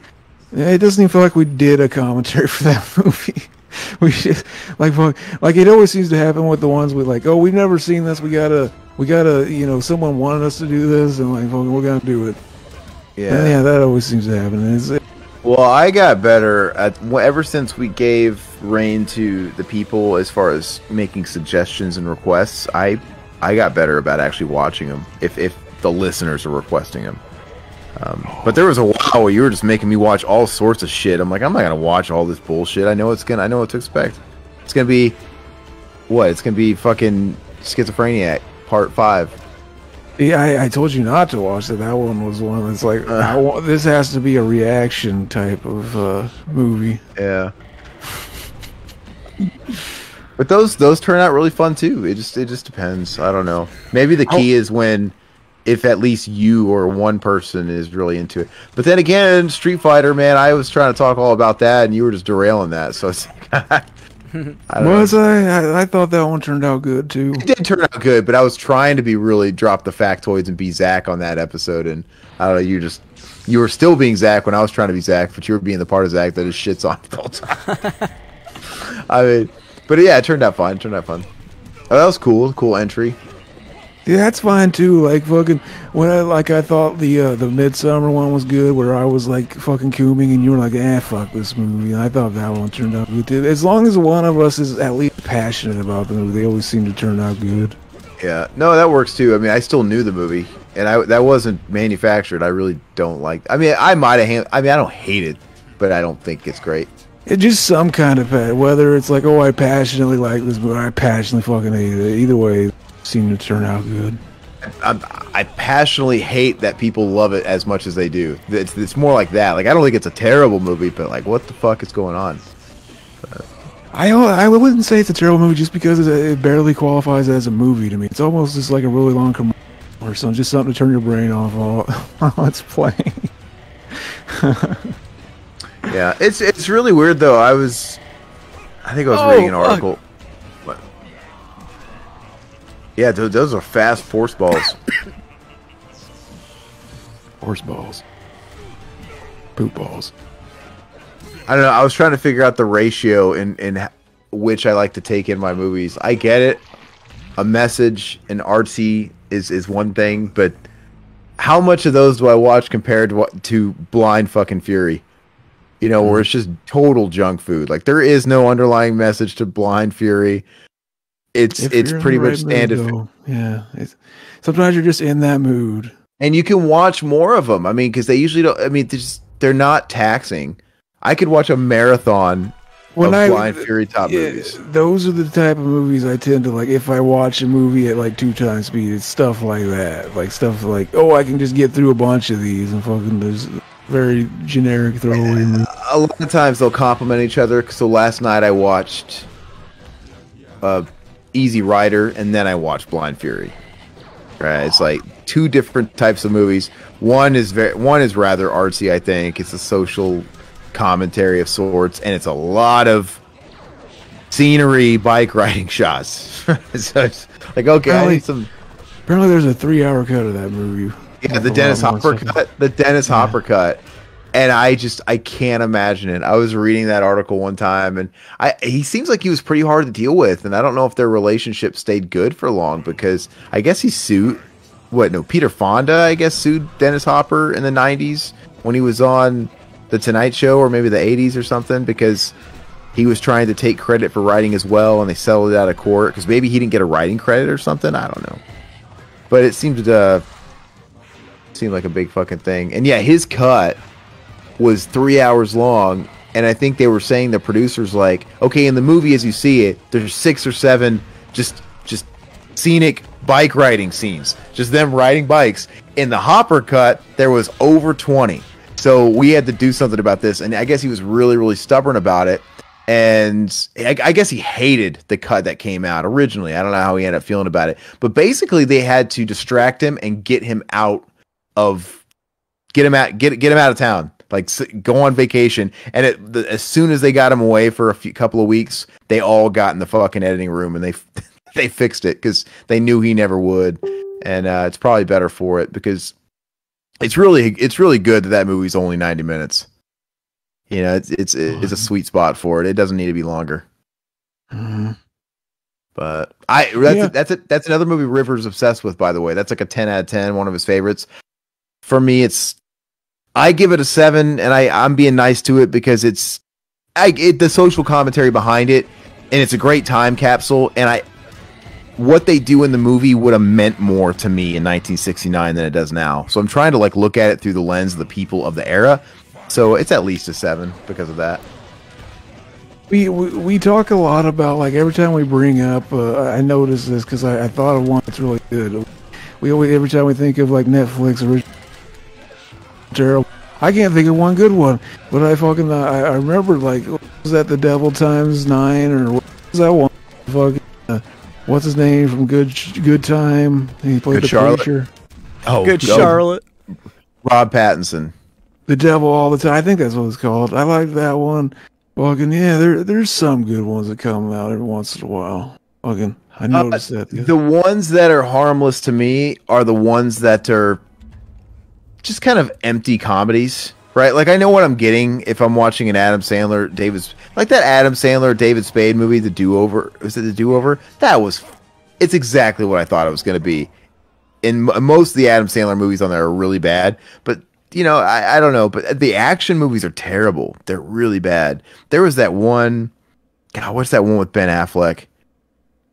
Speaker 4: it doesn't even feel like we did a commentary for that movie. we just like like it always seems to happen with the ones we like. Oh, we've never seen this. We gotta we gotta you know someone wanted us to do this and like fucking we're gonna do it.
Speaker 2: yeah.
Speaker 4: And yeah, that always seems to happen. It's,
Speaker 2: Well, I got better at ever since we gave reign to the people as far as making suggestions and requests. I I got better about actually watching them if if the listeners are requesting them. Um, but there was a while where you were just making me watch all sorts of shit. I'm like, I'm not gonna watch all this bullshit. I know it's gonna. I know what to expect. It's gonna be what? It's gonna be fucking schizophreniac part five.
Speaker 4: yeah, I, I told you not to watch it. That one was one that's like
Speaker 2: Uh.
Speaker 4: I want, this has to be a reaction type of uh, movie.
Speaker 2: Yeah. But those those turn out really fun too. It just it just depends. I don't know. Maybe the key is when if at least you or one person is really into it. But then again, Street Fighter, man, I was trying to talk all about that and you were just derailing that. So it's I.
Speaker 4: Was I? I? I thought that one turned out good too.
Speaker 2: It did turn out good, but I was trying to be really drop the factoids and be Zach on that episode and I don't know, you just you were still being Zach when I was trying to be Zach, but you were being the part of Zach that just shits on the whole time. I mean, but yeah, it turned out fine. It turned out fun. Oh, that was cool. Cool entry.
Speaker 4: Yeah, that's fine too. Like fucking when I like I thought the uh, the midsummer one was good, where I was like fucking cooming, and you were like, "Ah, fuck this movie." And I thought that one turned out good too. As long as one of us is at least passionate about the movie, they always seem to turn out good.
Speaker 2: Yeah, no, that works too. I mean, I still knew the movie, and I that wasn't manufactured. I really don't like. I mean, I might have. I mean, I don't hate it, but I don't think it's great.
Speaker 4: It just some kind of whether it's like oh I passionately like this movie, I passionately fucking hate it. Either way, it seemed to turn out good.
Speaker 2: I, I passionately hate that people love it as much as they do. It's, it's more like that. Like I don't think it's a terrible movie, but like what the fuck is going on?
Speaker 4: I I wouldn't say it's a terrible movie just because it, barely qualifies as a movie to me. It's almost just like a really long commercial or something, just something to turn your brain off while, while it's playing.
Speaker 2: Yeah, it's it's really weird though. I was, I think I was
Speaker 1: Oh,
Speaker 2: reading an oh,
Speaker 1: fuck.
Speaker 2: article. Yeah, th- those are fast force balls.
Speaker 4: force balls, poop balls.
Speaker 2: I don't know. I was trying to figure out the ratio in in which I like to take in my movies. I get it. A message and artsy is is one thing, but how much of those do I watch compared to what to Blind Fucking Fury? You know, where hmm. it's just total junk food. Like there is no underlying message to Blind Fury. It's
Speaker 4: If
Speaker 2: it's pretty much
Speaker 4: right
Speaker 2: standard.
Speaker 4: though, Yeah, it's, sometimes you're just in that mood.
Speaker 2: and you can watch more of them. I mean, because they usually don't. I mean, they're just they're not taxing. I could watch a marathon
Speaker 4: When
Speaker 2: of
Speaker 4: I
Speaker 2: Blind Fury top
Speaker 4: yeah,
Speaker 2: movies.
Speaker 4: those are the type of movies I tend to like. If I watch a movie at like two times speed, it's stuff like that, like stuff like oh, I can just get through a bunch of these and fucking there's very generic throwaway movies.
Speaker 2: A lot of times they'll complement each other. So last night I watched uh, Easy Rider, and then I watched Blind Fury. Right, it's like two different types of movies. One is very, one is rather artsy. I think it's a social commentary of sorts, and it's a lot of scenery, bike riding shots. so it's like okay, I need some.
Speaker 4: Apparently, there's a three-hour cut of that movie.
Speaker 2: Yeah, the Dennis Hopper cut. The Dennis Hopper cut. And I just I can't imagine it. I was reading that article one time and I he seems like he was pretty hard to deal with and I don't know if their relationship stayed good for long because I guess he sued what no Peter Fonda I guess sued Dennis Hopper in the 90s when he was on the Tonight Show or maybe the 80s or something because he was trying to take credit for writing as well and they settled it out of court because maybe he didn't get a writing credit or something I don't know but it seemed uh seemed like a big fucking thing. And yeah, his cut was three hours long, and I think they were saying the producers like, okay, in the movie as you see it, there's six or seven just just scenic bike riding scenes, just them riding bikes. In the Hopper cut, there was over twenty. So we had to do something about this, and I guess he was really, really stubborn about it. And I, guess he hated the cut that came out originally. I don't know how he ended up feeling about it, but basically they had to distract him and get him out of get him out get get him out of town like go on vacation and it, the, as soon as they got him away for a few couple of weeks they all got in the fucking editing room and they they fixed it because they knew he never would and uh, it's probably better for it because it's really it's really good that that movie's only 90 minutes you know it's it's it's a sweet spot for it it doesn't need to be longer
Speaker 4: Mhm.
Speaker 2: but I that's
Speaker 4: Yeah.
Speaker 2: that's it. That's another movie Rivers obsessed with. By the way, that's like a ten out of ten. One of his favorites. For me, it's I give it a seven, and I I'm being nice to it because it's I it, the social commentary behind it, and it's a great time capsule. And I what they do in the movie would have meant more to me in 1969 than it does now. So I'm trying to like look at it through the lens of the people of the era. So it's at least a seven because of that.
Speaker 4: We, we we talk a lot about like every time we bring up. Uh, I noticed this because I, I thought of one that's really good. We always every time we think of like Netflix original terrible. I can't think of one good one, but I fucking I, I remember like was that the Devil Times Nine or what was that one? Fucking uh, what's his name from Good Good Time? He played
Speaker 2: Good
Speaker 4: the
Speaker 2: Charlotte?
Speaker 4: preacher.
Speaker 2: Oh,
Speaker 1: Good
Speaker 2: no,
Speaker 1: Charlotte.
Speaker 2: Rob Pattinson.
Speaker 4: The Devil all the time. I think that's what it's called. I like that one. Fucking yeah, there there's some good ones that come out every once in a while. Fucking I noticed that. the-
Speaker 2: Uh, The ones that are harmless to me are the ones that are just kind of empty comedies, right? Like I know what I'm getting if I'm watching an Adam Sandler, David, like that Adam Sandler, David Spade movie, The Do Over. Was it The Do Over? That was, it's exactly what I thought it was going to be. And most of the Adam Sandler movies on there are really bad, but you know, I, I don't know, but the action movies are terrible. They're really bad. There was that one, God, what's that one with Ben Affleck?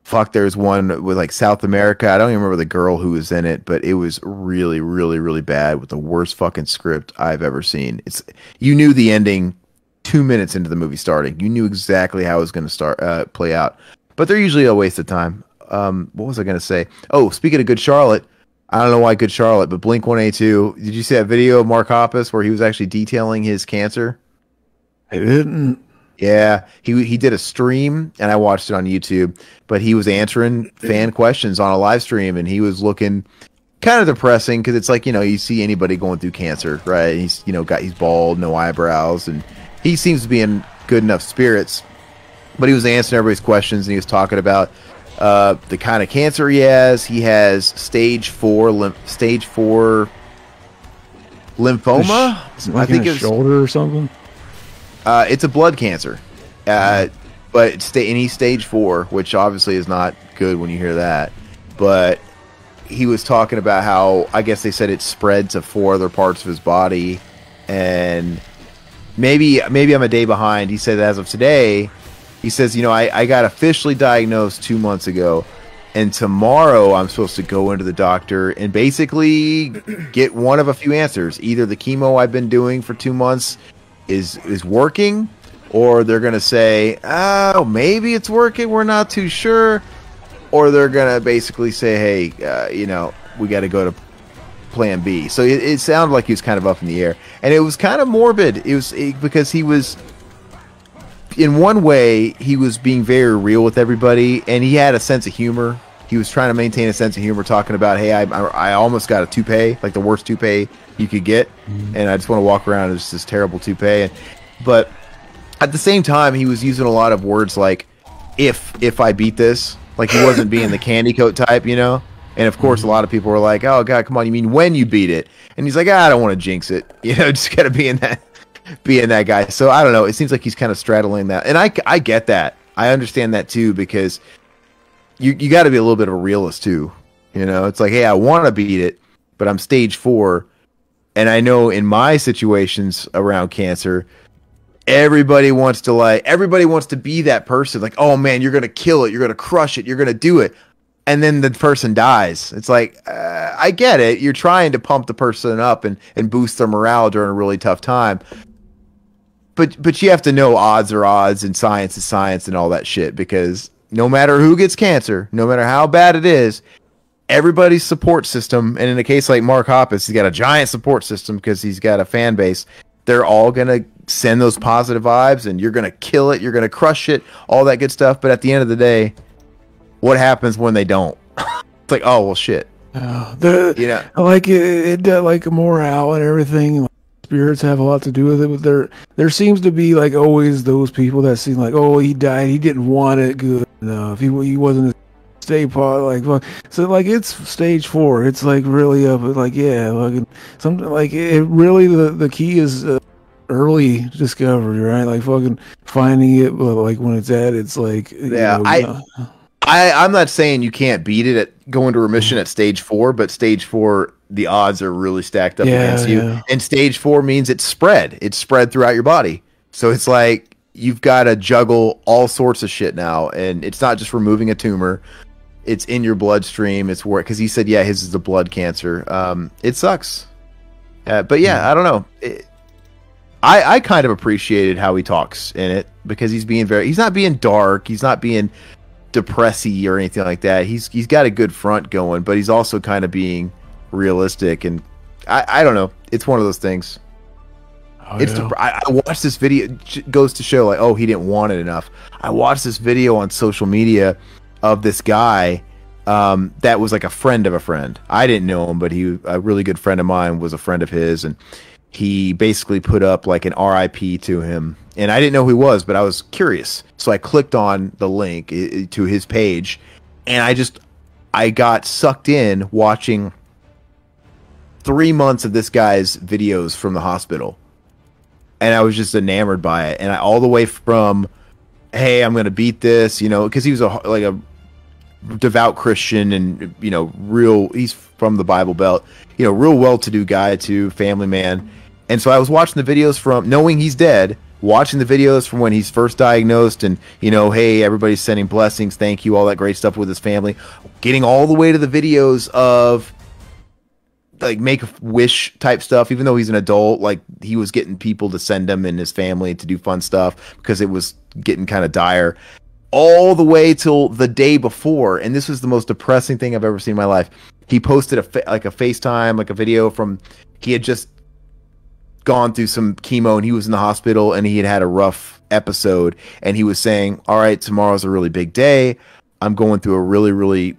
Speaker 2: Fuck there's one with like south america i don't even remember the girl who was in it but it was really really really bad with the worst fucking script i've ever seen it's you knew the ending two minutes into the movie starting. You knew exactly how it was going to start uh, play out, but they're usually a waste of time. Um, what was I going to say? Oh, speaking of Good Charlotte, I don't know why Good Charlotte, but Blink One Eighty Two. Did you see that video of Mark Hoppus where he was actually detailing his cancer?
Speaker 4: I didn't.
Speaker 2: Yeah, he he did a stream, and I watched it on YouTube. But he was answering fan questions on a live stream, and he was looking kind of depressing because it's like you know you see anybody going through cancer, right? He's you know got he's bald, no eyebrows, and he seems to be in good enough spirits. But he was answering everybody's questions, and he was talking about uh, the kind of cancer he has. He has stage four lymph, stage four lymphoma.
Speaker 4: Like
Speaker 2: I think
Speaker 4: his shoulder or something.
Speaker 2: Uh, it's a blood cancer, uh, but and stage four, which obviously is not good when you hear that. But he was talking about how I guess they said it spread to four other parts of his body, and maybe maybe I'm a day behind. He said as of today, he says you know I, I got officially diagnosed two months ago, and tomorrow I'm supposed to go into the doctor and basically get one of a few answers. Either the chemo I've been doing for two months is is working or they're to say oh maybe it's working we're not too sure or they're to basically say hey uh, you know we got to go to plan b. So it, it sounded like he was kind of up in the air and it was kind of morbid. It was it, because he was in one way he was being very real with everybody and he had a sense of humor he was trying to maintain a sense of humor talking about hey i, I, I almost got a toupee like the worst toupee you could get. And i just want to walk around as this terrible toupee. And, but at the same time he was using a lot of words like if if i beat this. Like he wasn't being the candy coat type you know? And of course a lot of people were like oh god come on you mean when you beat it? And he's like ah, i don't want to jinx it. You know just gotta be in that being that guy. So I don't know. It seems like he's kind of straddling that, and I I get that. I understand that too because you you got to be a little bit of a realist too. You know, it's like, hey, I want to beat it, but I'm stage four, and I know in my situations around cancer, everybody wants to like everybody wants to be that person. Like, oh man, you're gonna kill it, you're gonna crush it, you're gonna do it. And then the person dies. It's like uh, I get it. You're trying to pump the person up and, and boost their morale during a really tough time but but you have to know odds are odds and science is science and all that shit because no matter who gets cancer, no matter how bad it is, everybody's support system, and in a case like Mark Hoppus, he's got a giant support system because he's got a fan base. They're all gonna send those positive vibes, and you're gonna kill it, you're gonna crush it, all that good stuff. But at the end of the day, what happens when they don't? it's like, oh well, shit.
Speaker 4: Uh, the
Speaker 2: You know,
Speaker 4: like it, it like morale and everything. Spirits have a lot to do with it, but there there seems to be like always those people that seem like, oh, he died, he didn't want it good enough, he he wasn't a stay part like fuck. So like it's stage four, it's like really up, like yeah, like something like it really the the key is. Uh, early discovery right like fucking finding it but like when it's at it's like you
Speaker 2: Yeah,
Speaker 4: know,
Speaker 2: I-
Speaker 4: uh,
Speaker 2: I, I'm not saying you can't beat it at going to remission at stage four, but stage four, the odds are really stacked up
Speaker 4: Yeah,
Speaker 2: against you.
Speaker 4: yeah.
Speaker 2: And stage four means it's spread. It's spread throughout your body. So it's like you've got to juggle all sorts of shit now. And it's not just removing a tumor. It's in your bloodstream. It's where, because he said, yeah, his is a blood cancer. Um, it sucks. Uh, but yeah, I don't know. It, I, I kind of appreciated how he talks in it because he's being very, he's not being dark. He's not being depressy or anything like that. He's he's got a good front going, but he's also kind of being realistic and I, I don't know. It's one of those things.
Speaker 4: oh,
Speaker 2: It's
Speaker 4: yeah.
Speaker 2: I, I watched this video. it Goes to show like, oh, he didn't want it enough. I watched this video on social media of this guy um, that was like a friend of a friend. I didn't know him, but he a really good friend of mine was a friend of his, and he basically put up like an RIP to him. And I didn't know who he was, but I was curious, so I clicked on the link to his page, and I just I got sucked in watching three months of this guy's videos from the hospital and I was just enamored by it. And I all the way from, hey, I'm gonna beat this, you know, because he was a like a devout Christian and you know, real. He's from the Bible Belt, you know, real well-to-do guy too, family man. And so I was watching the videos from knowing he's dead, watching the videos from when he's first diagnosed, and you know, hey, everybody's sending blessings, thank you, all that great stuff with his family. Getting all the way to the videos of like make a wish type stuff. Even though he's an adult, like he was getting people to send him and his family to do fun stuff because it was getting kind of dire. All the way till the day before, and this was the most depressing thing I've ever seen in my life. He posted a fa- like a FaceTime, like a video from he had just gone through some chemo and he was in the hospital and he had had a rough episode and he was saying, "All right, tomorrow's a really big day. I'm going through a really really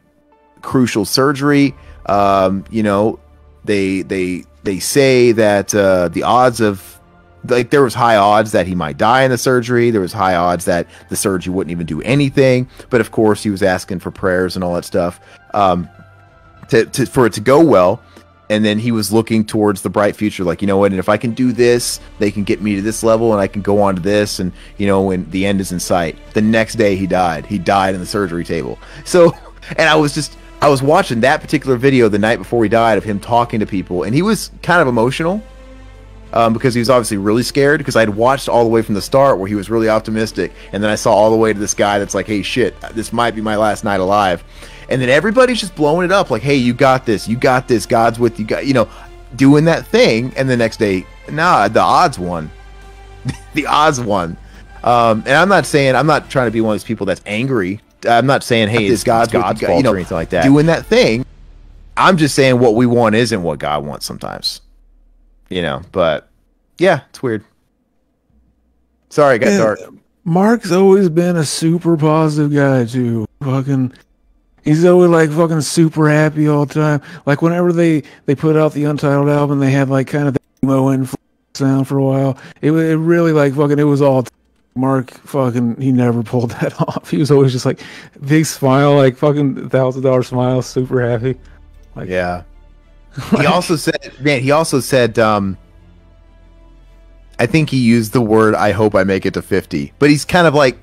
Speaker 2: crucial surgery. Um, you know, they they they say that uh, the odds of like there was high odds that he might die in the surgery. There was high odds that the surgery wouldn't even do anything. But of course, he was asking for prayers and all that stuff um, to, to for it to go well. And then he was looking towards the bright future, like you know what? And if I can do this, they can get me to this level, and I can go on to this, and you know, when the end is in sight. The next day, he died. He died in the surgery table. So, and I was just I was watching that particular video the night before he died of him talking to people, and he was kind of emotional um, because he was obviously really scared. Because I'd watched all the way from the start where he was really optimistic, and then I saw all the way to this guy that's like, "Hey, shit, this might be my last night alive," and then everybody's just blowing it up like, "Hey, you got this, you got this, God's with you," got you know, doing that thing, and the next day, nah, the odds won, the odds won. Um, and I'm not saying I'm not trying to be one of those people that's angry. I'm not saying, hey, it's God's, God's fault you know, or anything like that. Doing that thing. I'm just saying what we want isn't what God wants sometimes. You know, but yeah, it's weird. Sorry, it got
Speaker 4: Yeah,
Speaker 2: dark.
Speaker 4: Mark's always been a super positive guy too. Fucking, he's always like fucking super happy all the time. Like whenever they they put out the Untitled album, they had like kind of the emo influence sound for a while. It wa- it really like fucking it was all. Mark fucking he never pulled that off. He was always just like big smile, like fucking thousand dollar smile, super happy. Like
Speaker 2: Yeah. he also said, man, he also said, um, I think he used the word, I hope I make it to 50. But he's kind of like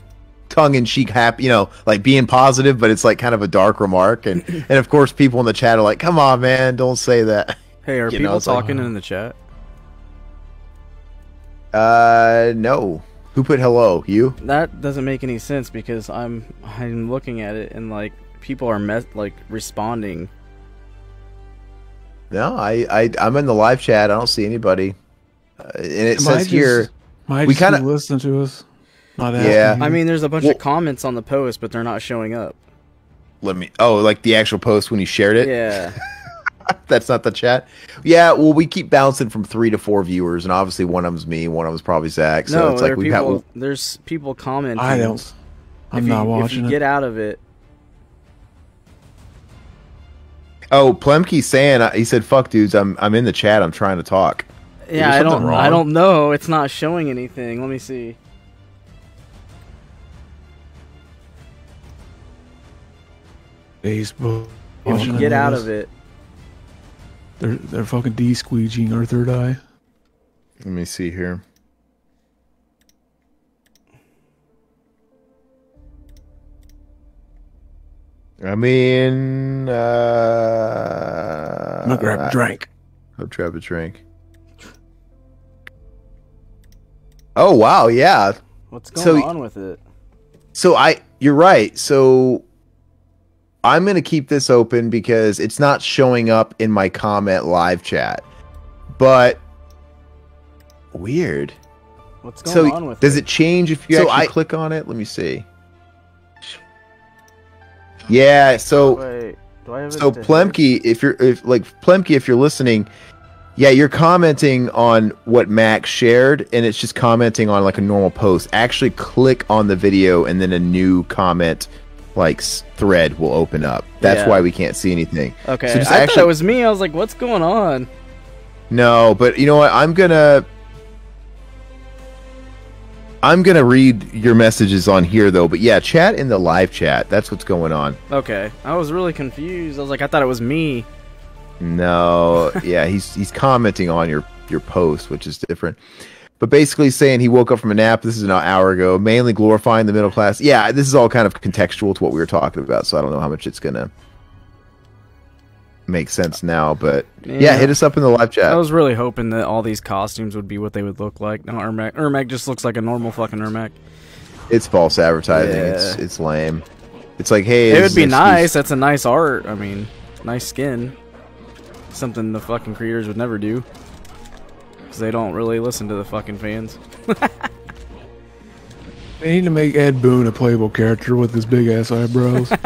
Speaker 2: tongue in cheek happy, you know, like being positive, but it's like kind of a dark remark. And, and of course, people in the chat are like, come on, man, don't say that.
Speaker 1: Hey, are
Speaker 2: You know,
Speaker 1: people
Speaker 2: like-
Speaker 1: talking in the chat?
Speaker 2: Uh, no. Who put hello? You?
Speaker 1: That doesn't make any sense because I'm I'm looking at it and like people are mes- like responding.
Speaker 2: No, I, I, I'm in the live chat. I don't see anybody. Uh, and it
Speaker 4: Am I
Speaker 2: says here,
Speaker 4: just- Might
Speaker 2: we kinda-
Speaker 4: listen to us. Not
Speaker 2: Yeah.
Speaker 1: I mean, there's a bunch
Speaker 2: Well-
Speaker 1: of comments on the post, but they're not showing up.
Speaker 2: let me, oh, like the actual post when you shared it?
Speaker 1: Yeah.
Speaker 2: That's not the chat. Yeah, well, we keep bouncing from three to four viewers, and obviously one of them's me, one of them's probably Zach. So
Speaker 1: no,
Speaker 2: it's like we've
Speaker 1: people.
Speaker 2: had.
Speaker 1: There's people commenting.
Speaker 4: I don't. I'm
Speaker 1: if
Speaker 4: not
Speaker 1: you,
Speaker 4: watching
Speaker 1: If you
Speaker 4: it.
Speaker 1: get out of it,
Speaker 2: Oh, Plemke's saying he said, "Fuck, dudes, I'm I'm in the chat. I'm trying to talk."
Speaker 1: yeah, I don't.
Speaker 2: something
Speaker 1: I don't know. It's not showing anything. Let me see.
Speaker 4: Facebook.
Speaker 1: If you get out of it,
Speaker 4: They're they're fucking de squeegeeing our third eye.
Speaker 2: Let me see here. I mean, uh,
Speaker 4: I'm gonna grab a drink.
Speaker 2: I'll grab a drink. Oh wow, yeah.
Speaker 1: what's going
Speaker 2: So-
Speaker 1: on with it?
Speaker 2: So I, you're right. So I'm gonna keep this open because it's not showing up in my comment live chat. But weird.
Speaker 1: What's going
Speaker 2: So
Speaker 1: on with
Speaker 2: does
Speaker 1: it?
Speaker 2: it change if you
Speaker 1: So
Speaker 2: actually
Speaker 1: I-
Speaker 2: click on it? Let me see. Yeah. So
Speaker 1: Wait, do I have it
Speaker 2: so
Speaker 1: to?
Speaker 2: Plemke, if you're if like Plemke, if you're listening, yeah, you're commenting on what Max shared, and it's just commenting on like a normal post. Actually, click on the video, and then a new comment like thread will open up. That's
Speaker 1: Yeah.
Speaker 2: why we can't see anything.
Speaker 1: Okay,
Speaker 2: So just
Speaker 1: I thought it was me. I was like, "What's going on?"
Speaker 2: No, but you know what? I'm gonna I'm gonna read your messages on here though. But yeah, chat in the live chat. That's what's going on.
Speaker 1: Okay, I was really confused. I was like, I thought it was me.
Speaker 2: No, yeah, he's he's commenting on your your post, which is different. But basically saying he woke up from a nap. This is an hour ago, mainly glorifying the middle class. Yeah, this is all kind of contextual to what we were talking about, so I don't know how much it's gonna make sense now. But yeah,
Speaker 1: Yeah.
Speaker 2: hit us up in the live chat.
Speaker 1: I was really hoping that all these costumes would be what they would look like. No, Ermac. Ermac just looks like a normal fucking Ermac.
Speaker 2: It's false advertising. It's
Speaker 1: Yeah.
Speaker 2: it's lame. It's like, hey,
Speaker 1: It would be nice.
Speaker 2: excuse-
Speaker 1: That's a nice art. I mean, nice skin. something the fucking creators would never do. Because they don't really listen to the fucking fans.
Speaker 4: They need to make Ed Boon a playable character with his big ass eyebrows.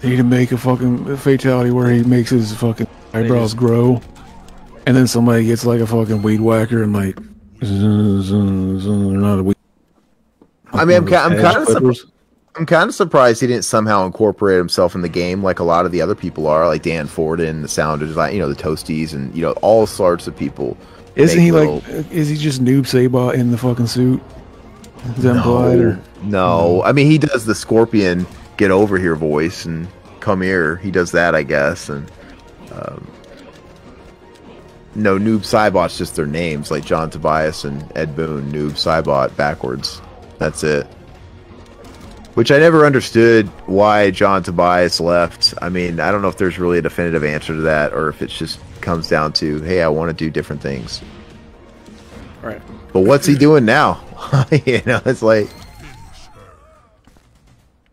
Speaker 4: they need to make a fucking fatality where he makes his fucking eyebrows
Speaker 1: just-
Speaker 4: grow, and then somebody gets like a fucking weed whacker and like, they're not a weed.
Speaker 2: I mean, I'm ki- I'm kind of
Speaker 4: clippers.
Speaker 2: I'm kind of surprised he didn't somehow incorporate himself in the game like a lot of the other people are, like Dan Forden, the sound design, you know, the Toasties, and you know all sorts of people.
Speaker 4: Isn't he
Speaker 2: little-
Speaker 4: like? Is he just Noob Saibot in the fucking suit? Is that implied, or
Speaker 2: No, I mean he does the Scorpion "Get Over Here" voice and "Come Here." He does that, I guess, and um, no Noob Saibot's just their names, like John Tobias and Ed Boon. Noob Saibot backwards. That's it. Which I never understood why John Tobias left. I mean, I don't know if there's really a definitive answer to that, or if it just comes down to, hey, I want to do different things.
Speaker 1: Right.
Speaker 2: But what's he doing now? you know, it's like.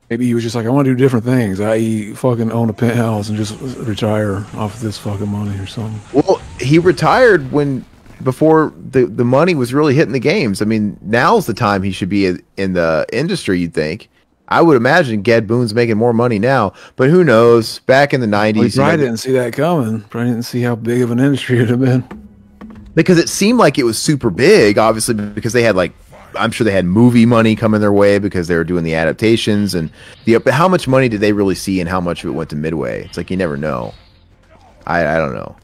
Speaker 4: maybe he was just like, I want to do different things, i.e., fucking own a penthouse and just retire off of this fucking money or something.
Speaker 2: Well, he retired when before the the money was really hitting the games. I mean, now's the time he should be in, in the industry. You'd think. I would imagine Ed Boon's making more money now, but who knows? Back in the
Speaker 4: Well, he
Speaker 2: nineties,
Speaker 4: probably didn't see that coming. Probably didn't see how big of an industry it'd have been.
Speaker 2: because it seemed like it was super big. Obviously, because they had like, I'm sure they had movie money coming their way because they were doing the adaptations and the. But how much money did they really see, and how much of it went to Midway? It's like you never know. I I don't know.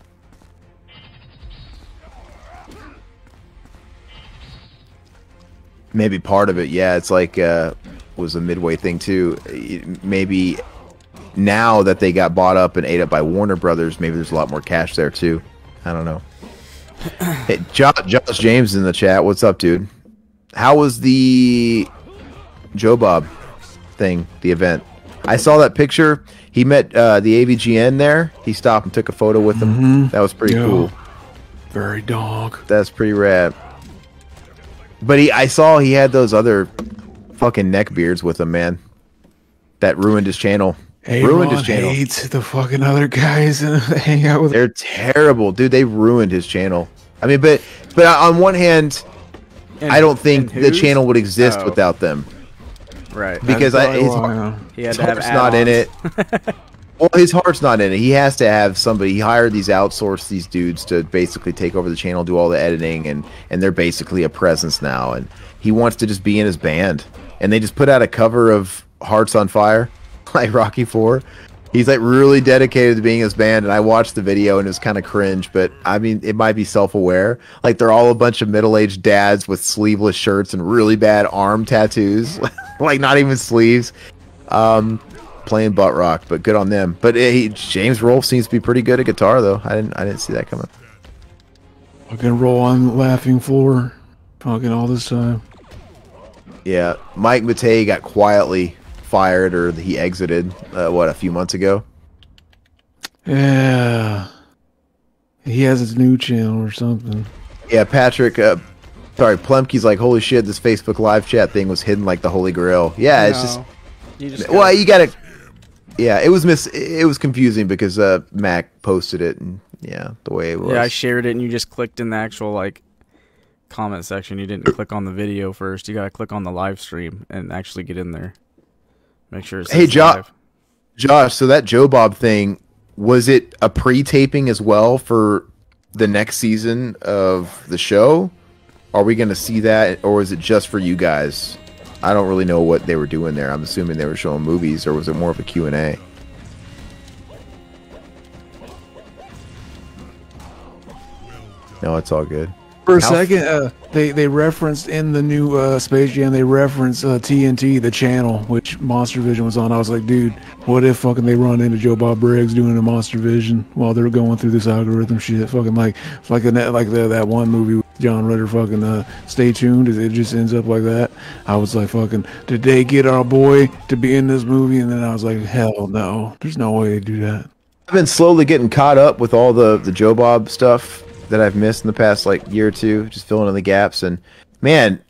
Speaker 2: Maybe part of it, yeah. It's like uh, was a Midway thing too. Maybe now that they got bought up and ate up by Warner Brothers, maybe there's a lot more cash there too. I don't know. Hey, Josh, Josh James in the chat. What's up, dude? How was the Joe Bob thing, the event? I saw that picture. He met uh, the AVGN there. He stopped and took a photo with them. That was pretty cool.
Speaker 4: Very dog.
Speaker 2: That's pretty rad. But he, I saw he had those other fucking neck beards with him, man. That ruined his channel.
Speaker 4: Hey,
Speaker 2: ruined
Speaker 4: Ron
Speaker 2: his channel.
Speaker 4: hates the fucking other guys and hang out with.
Speaker 2: They're terrible, dude. They ruined his channel. I mean, but but on one hand,
Speaker 1: And-
Speaker 2: I don't think the channel would exist
Speaker 1: Oh,
Speaker 2: without them
Speaker 1: Right.
Speaker 2: because I, his, heart-
Speaker 1: he had
Speaker 2: his
Speaker 1: to have
Speaker 2: heart's not in it.
Speaker 1: add-ons.
Speaker 2: well, his heart's not in it. He has to have somebody. He hired these outsourced these dudes to basically take over the channel, do all the editing, and and they're basically a presence now. And he wants to just be in his band. And they just put out a cover of Hearts on Fire, like Rocky Four. He's like really dedicated to being his band, and I watched the video and it was kind of cringe, but I mean, it might be self-aware. Like they're all a bunch of middle-aged dads with sleeveless shirts and really bad arm tattoos, like not even sleeves. Um, playing butt rock, but good on them. But eh, he, James Rolfe seems to be pretty good at guitar, though. I didn't, I didn't see that coming.
Speaker 4: Fucking roll on laughing floor. Fucking all this time.
Speaker 2: Yeah, Mike Matei got quietly fired, or he exited. Uh, what a few months ago.
Speaker 4: Yeah. He has his new channel or something.
Speaker 2: Yeah, Patrick. Uh, sorry, Plumkey's like, holy shit, this Facebook live chat thing was hidden like the Holy Grail. Yeah, it's just
Speaker 1: You just
Speaker 2: well,
Speaker 1: gotta-
Speaker 2: you gotta. Yeah, it was mis. It was confusing because uh, Mac posted it, and yeah, the way it was.
Speaker 1: Yeah, I shared it and you just clicked in the actual like comment section. You didn't click on the video first. You gotta click on the live stream and actually get in there. Make sure it's
Speaker 2: Hey, Jo- Josh, so that Joe Bob thing was it a pre-taping as well for the next season of the show? Are we going to see that, or is it just for you guys? I don't really know what they were doing there. I'm assuming they were showing movies, or was it more of a Q and A? No, it's all good.
Speaker 4: For a second, uh, they they referenced in the new uh, Space Jam. They referenced uh, TNT, the channel, which Monster Vision was on. I was like, dude, what if fucking they run into Joe Bob Briggs doing a Monster Vision while they're going through this algorithm shit? Fucking like like a, like the, that one movie with John Ritter. Fucking uh, stay tuned. It just ends up like that. I was like, fucking, did they get our boy to be in this movie? And then I was like, hell no, there's no way they do that.
Speaker 2: I've been slowly getting caught up with all the the Joe Bob stuff that I've missed in the past like year or two, just filling in the gaps. And man,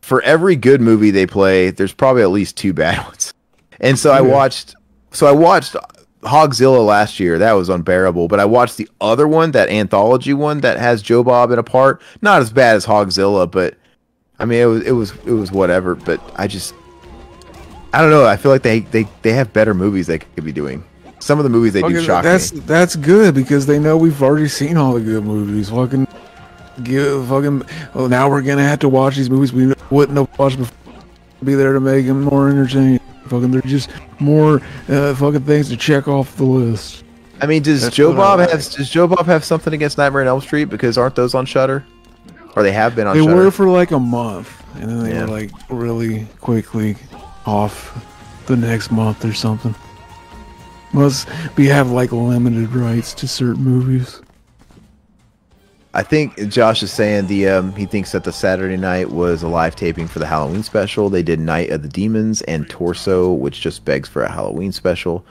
Speaker 2: for every good movie they play, there's probably at least two bad ones. And so I watched, so I watched Hogzilla last year. That was unbearable. But I watched the other one, that anthology one that has Joe Bob in a part. Not as bad as Hogzilla, but I mean, it was it was it was whatever. But I just I don't know. I feel like they they they have better movies they could be doing. Some of the movies they do
Speaker 4: Fucking-
Speaker 2: shock
Speaker 4: that's
Speaker 2: me.
Speaker 4: that's good because they know we've already seen all the good movies. Fucking give fucking. Well, now we're gonna have to watch these movies we wouldn't have watched before. Be there to make them more entertaining. Fucking, they're just more uh, fucking things to check off the list.
Speaker 2: I mean, does
Speaker 4: That's
Speaker 2: Joe Bob
Speaker 4: like.
Speaker 2: have does Joe Bob have something against Nightmare on Elm Street? Because aren't those on Shudder? Or they have been on
Speaker 4: They
Speaker 2: Shudder?
Speaker 4: were for like a month, and then they
Speaker 2: Yeah.
Speaker 4: were like really quickly off the next month or something. Must be have like limited rights to certain movies.
Speaker 2: I think Josh is saying the um, he thinks that the Saturday night was a live taping for the Halloween special. They did Night of the Demons and Torso, which just begs for a Halloween special.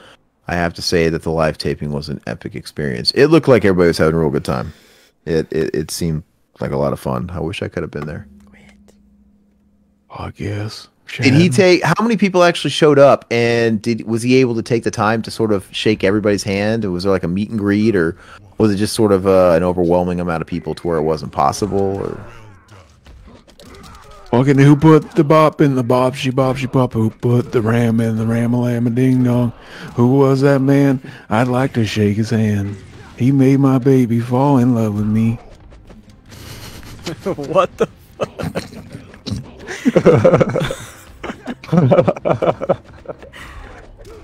Speaker 2: I have to say that the live taping was an epic experience. It looked like everybody was having a real good time. It it, it seemed like a lot of fun. I wish I could have been there.
Speaker 4: I guess.
Speaker 2: Did he take how many people actually showed up and did was he able to take the time to sort of shake everybody's hand? Or Was there like a meet and greet or was it just sort of uh, an overwhelming amount of people to where it wasn't possible or
Speaker 4: Fucking who put the bop in the bop she bop she pop? Who put the ram in the ram a lam a ding dong? Who was that man? I'd like to shake his hand. He made my baby fall in love with me.
Speaker 1: what the?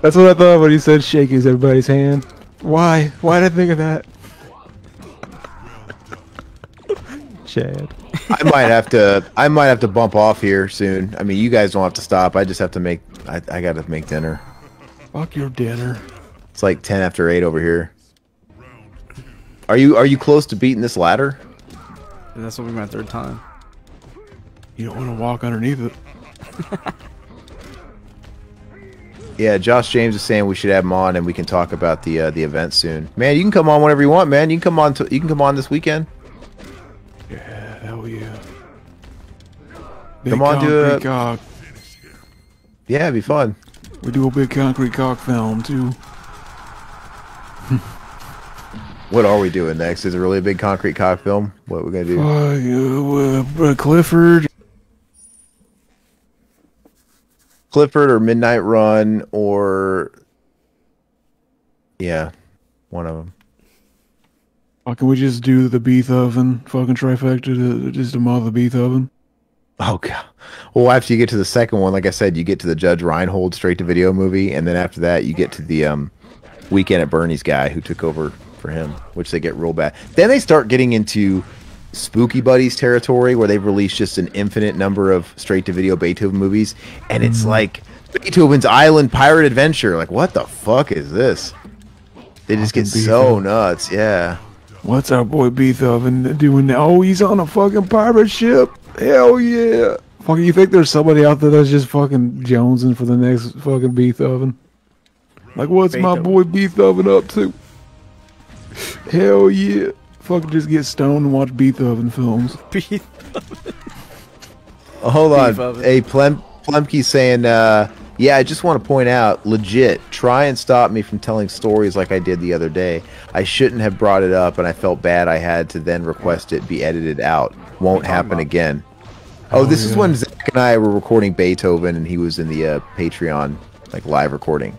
Speaker 4: That's what I thought when he said shake his everybody's hand. Why? Why did I think of that? Chad.
Speaker 2: I might have to I might have to bump off here soon. I mean, you guys don't have to stop. I just have to make I, I got to make dinner.
Speaker 4: Fuck your dinner.
Speaker 2: It's like 10 after 8 over here. Are you are you close to beating this ladder?
Speaker 1: That's will be my third time.
Speaker 4: You don't want to walk underneath it.
Speaker 2: Yeah, Josh James is saying we should have him on and we can talk about the uh, the event soon. Man, you can come on whenever you want, man. You can come on to, you can come on this weekend.
Speaker 4: Yeah, hell yeah.
Speaker 2: Come on, do it. Yeah, it'd be fun.
Speaker 4: We do a big concrete cock film too.
Speaker 2: What are we doing next? Is it really a big concrete cock film? What we're gonna do?
Speaker 4: Uh, uh, uh, Clifford.
Speaker 2: Clifford or Midnight Run or yeah, one of them.
Speaker 4: Why can we just do the beef oven fucking trifecta to just to mow the beef oven?
Speaker 2: Oh god. Well, after you get to the second one, like I said, you get to the Judge Reinhold straight to video movie, and then after that, you get to the um, Weekend at Bernie's guy who took over for him, which they get real bad. Then they start getting into Spooky Buddies territory, where they've released just an infinite number of straight to video Beethoven movies, and it's mm. like Beethoven's Island Pirate Adventure. Like, what the fuck is this? They just get so
Speaker 4: Beethoven.
Speaker 2: nuts. Yeah.
Speaker 4: What's our boy Beethoven doing now? Oh, he's on a fucking pirate ship. Hell yeah. Fucking, you think there's somebody out there that's just fucking jonesing for the next fucking Beethoven? Like, what's my boy Beethoven up to? Hell yeah. Fucking just get stoned and watch Beethoven films.
Speaker 2: Oh, hold
Speaker 1: Beef
Speaker 2: on.
Speaker 1: oven.
Speaker 2: Hey, Plem Plemke's saying, uh, yeah, I just want to point out, legit, try and stop me from telling stories like I did the other day. I shouldn't have brought it up, and I felt bad I had to then request it be edited out. Won't happen again. Oh, this is when Zach and I were recording Beethoven, and he was in the uh, Patreon like live recording.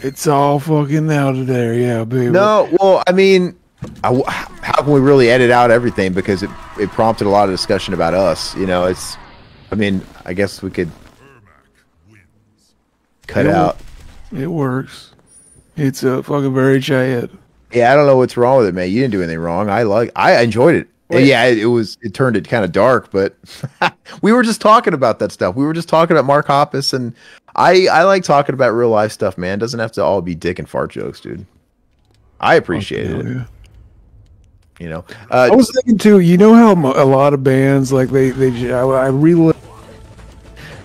Speaker 4: It's all fucking out of there, yeah, baby.
Speaker 2: No, well, I mean, I how can we really edit out everything because it it prompted a lot of discussion about us. You know, it's. I mean, I guess we could cut
Speaker 4: Yeah,
Speaker 2: out.
Speaker 4: It works. It's a fucking very Chad.
Speaker 2: Yeah, I don't know what's wrong with it, man. You didn't do anything wrong. I like. I enjoyed it.
Speaker 1: Wait.
Speaker 2: Yeah, it, it was. It turned it kind of dark, but we were just talking about that stuff. We were just talking about Mark Hoppus, and I I like talking about real life stuff, man. It doesn't have to all be dick and fart jokes, dude. I appreciate it.
Speaker 4: yeah.
Speaker 2: You know. Uh,
Speaker 4: I was thinking too. You know how a lot of bands like they they I, I really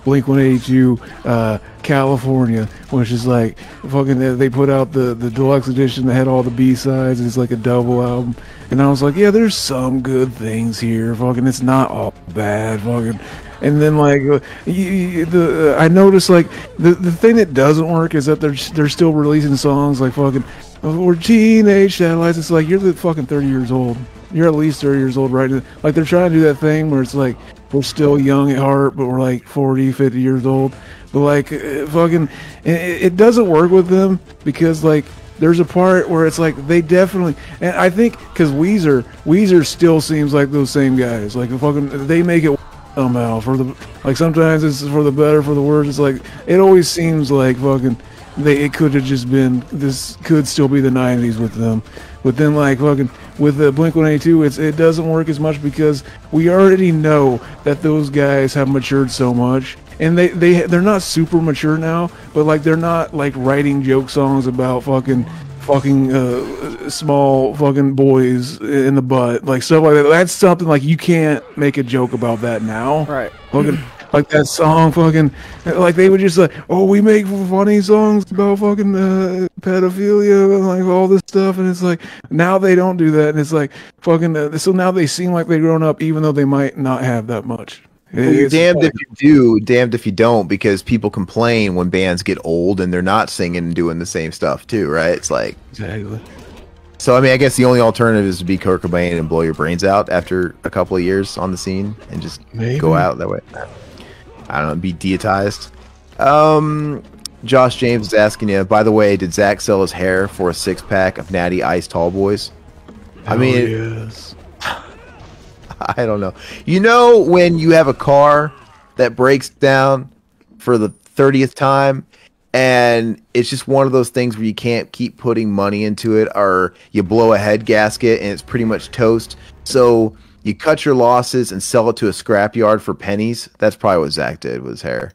Speaker 4: Blink One Eighty Two, uh, California, which is like fucking. They put out the the deluxe edition that had all the B sides. It's like a double album, and I was like, yeah, there's some good things here. Fucking, it's not all bad. Fucking, and then like uh, you, you- the uh, I noticed like the the thing that doesn't work is that they're they're still releasing songs like fucking we're teenage satellites. It's like you're the fucking thirty years old. You're at least thirty years old, right? Like they're trying to do that thing where it's like we're still young at heart, but we're like 40, 50 years old. But like uh, fucking, it, it doesn't work with them because like there's a part where it's like they definitely and I think because Weezer Weezer still seems like those same guys like fucking they make it somehow for the like sometimes it's for the better for the worse. It's like it always seems like fucking they it could have just been this could still be the 90s with them. But then like fucking with the Blink 182 it's it doesn't work as much because we already know that those guys have matured so much. And they they they're not super mature now, but like they're not like writing joke songs about fucking fucking uh, small fucking boys in the butt, like stuff like that. That's something like you can't make a joke about that now.
Speaker 1: Right.
Speaker 4: Like that song, fucking like they would just like, oh, we make funny songs about fucking uh, pedophilia and like all this stuff, and it's like now they don't do that, and it's like fucking. Uh, so now they seem like they've grown up, even though they might not have that much.
Speaker 2: Well, you're damned if you do, damned if you don't, because people complain when bands get old and they're not singing and doing the same stuff too, right? It's like,
Speaker 4: Exactly.
Speaker 2: so I mean, I guess the only alternative is to be Kurt Cobain and blow your brains out after a couple of years on the scene and just
Speaker 4: Maybe.
Speaker 2: go out that way. I don't know, be deitized. Um, Josh James is asking you. By the way, did Zach sell his hair for a six pack of Natty Ice Tall Boys? I mean,
Speaker 4: yes.
Speaker 2: I don't know. You know when you have a car that breaks down for the 30th time and it's just one of those things where you can't keep putting money into it or you blow a head gasket and it's pretty much toast. So you cut your losses and sell it to a scrapyard for pennies. That's probably what Zach did with his hair.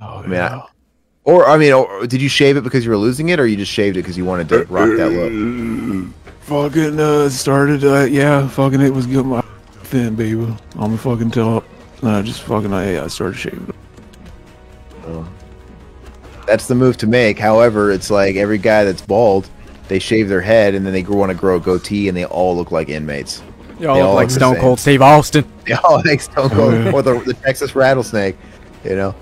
Speaker 4: Oh,
Speaker 2: mean, I- Or I mean, or, did you shave it because you were losing it or you just shaved it because you wanted to rock that look?
Speaker 4: Fucking uh, started. Uh, yeah, fucking it was good. My thin baby on the fucking top. No, just fucking. I, I started shaving. Oh.
Speaker 2: That's the move to make. However, it's like every guy that's bald, they shave their head and then they want to grow a goatee and they all look like inmates.
Speaker 1: Y'all
Speaker 2: They all
Speaker 1: like
Speaker 2: look the
Speaker 1: Stone. Cold Steve Austin.
Speaker 2: They all like Stone oh, Cold
Speaker 4: yeah.
Speaker 2: or the, the Texas rattlesnake, you know.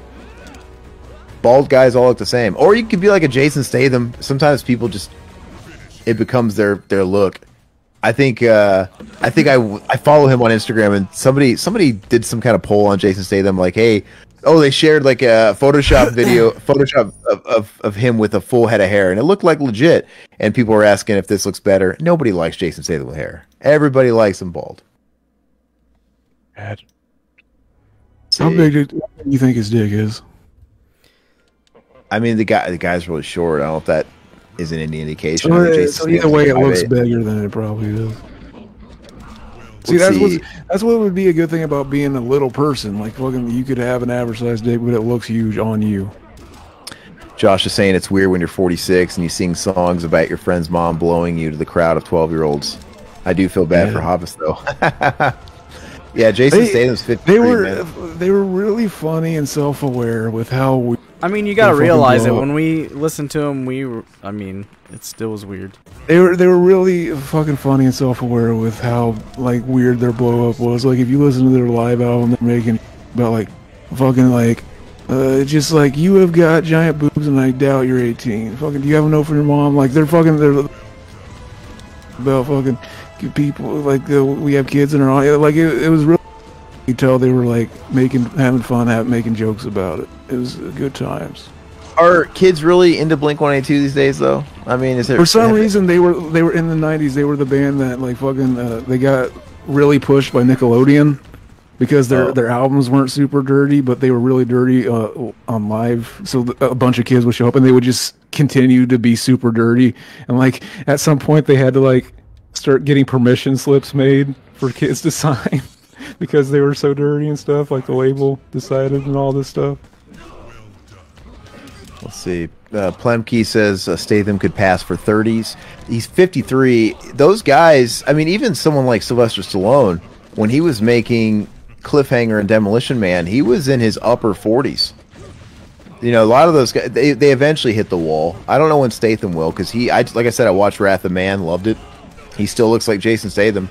Speaker 2: Bald guys all look the same. Or you could be like a Jason Statham. Sometimes people just it becomes their their look. I think uh I think I I follow him on Instagram and somebody somebody did some kind of poll on Jason Statham like, "Hey, oh, they shared like a Photoshop video, Photoshop of, of, of him with a full head of hair, and it looked like legit. And people were asking if this looks better. Nobody likes Jason Statham with hair. Everybody likes him bald.
Speaker 4: How big do you think his dick is?
Speaker 2: I mean, the guy the guy's really short. I don't know if that is an any indication.
Speaker 4: So, so either way, it looks
Speaker 2: 5'8".
Speaker 4: bigger than it probably is. See, that's
Speaker 2: see.
Speaker 4: what that's what would be a good thing about being a little person. Like, fucking, you could have an average sized dick, but it looks huge on you.
Speaker 2: Josh is saying it's weird when you're 46 and you sing songs about your friend's mom blowing you to the crowd of 12 year olds. I do feel bad
Speaker 4: Yeah.
Speaker 2: for Hoppus though. yeah, Jason
Speaker 4: They-
Speaker 2: Statham's 53.
Speaker 4: They were
Speaker 2: man.
Speaker 4: they were really funny and self aware with how we.
Speaker 1: I mean, you gotta realize
Speaker 4: up.
Speaker 1: when we listened to them, we, were, I mean, it still was weird.
Speaker 4: They were they were really fucking funny and self aware with how like weird their blow up was. Like if you listen to their live album, they're making about like fucking like uh just like you have got giant boobs and I doubt you're 18. Fucking do you have a note from your mom? Like they're fucking they're about fucking people like uh, we have kids in our. Like it, it was really you tell they were like making having fun, having, making jokes about it. It was good times.
Speaker 2: Are kids really into Blink 182 these days though? I mean, is there
Speaker 4: For some reason, they were they were in the '90s. They were the band that like fucking uh, they got really pushed by Nickelodeon because their
Speaker 2: Oh.
Speaker 4: their albums weren't super dirty, but they were really dirty uh, on live. So th- a bunch of kids would show up and they would just continue to be super dirty. And like at some point, they had to like start getting permission slips made for kids to sign because they were so dirty and stuff. Like the label decided and all this stuff.
Speaker 2: Let's see. Uh, Plemke says uh, Statham could pass for 30s. He's 53. Those guys, I mean, even someone like Sylvester Stallone, when he was making Cliffhanger and Demolition Man, he was in his upper 40s. You know, a lot of those guys, they, they eventually hit the wall. I don't know when Statham will, because he, I, like I said, I watched Wrath of Man, loved it. He still looks like Jason Statham.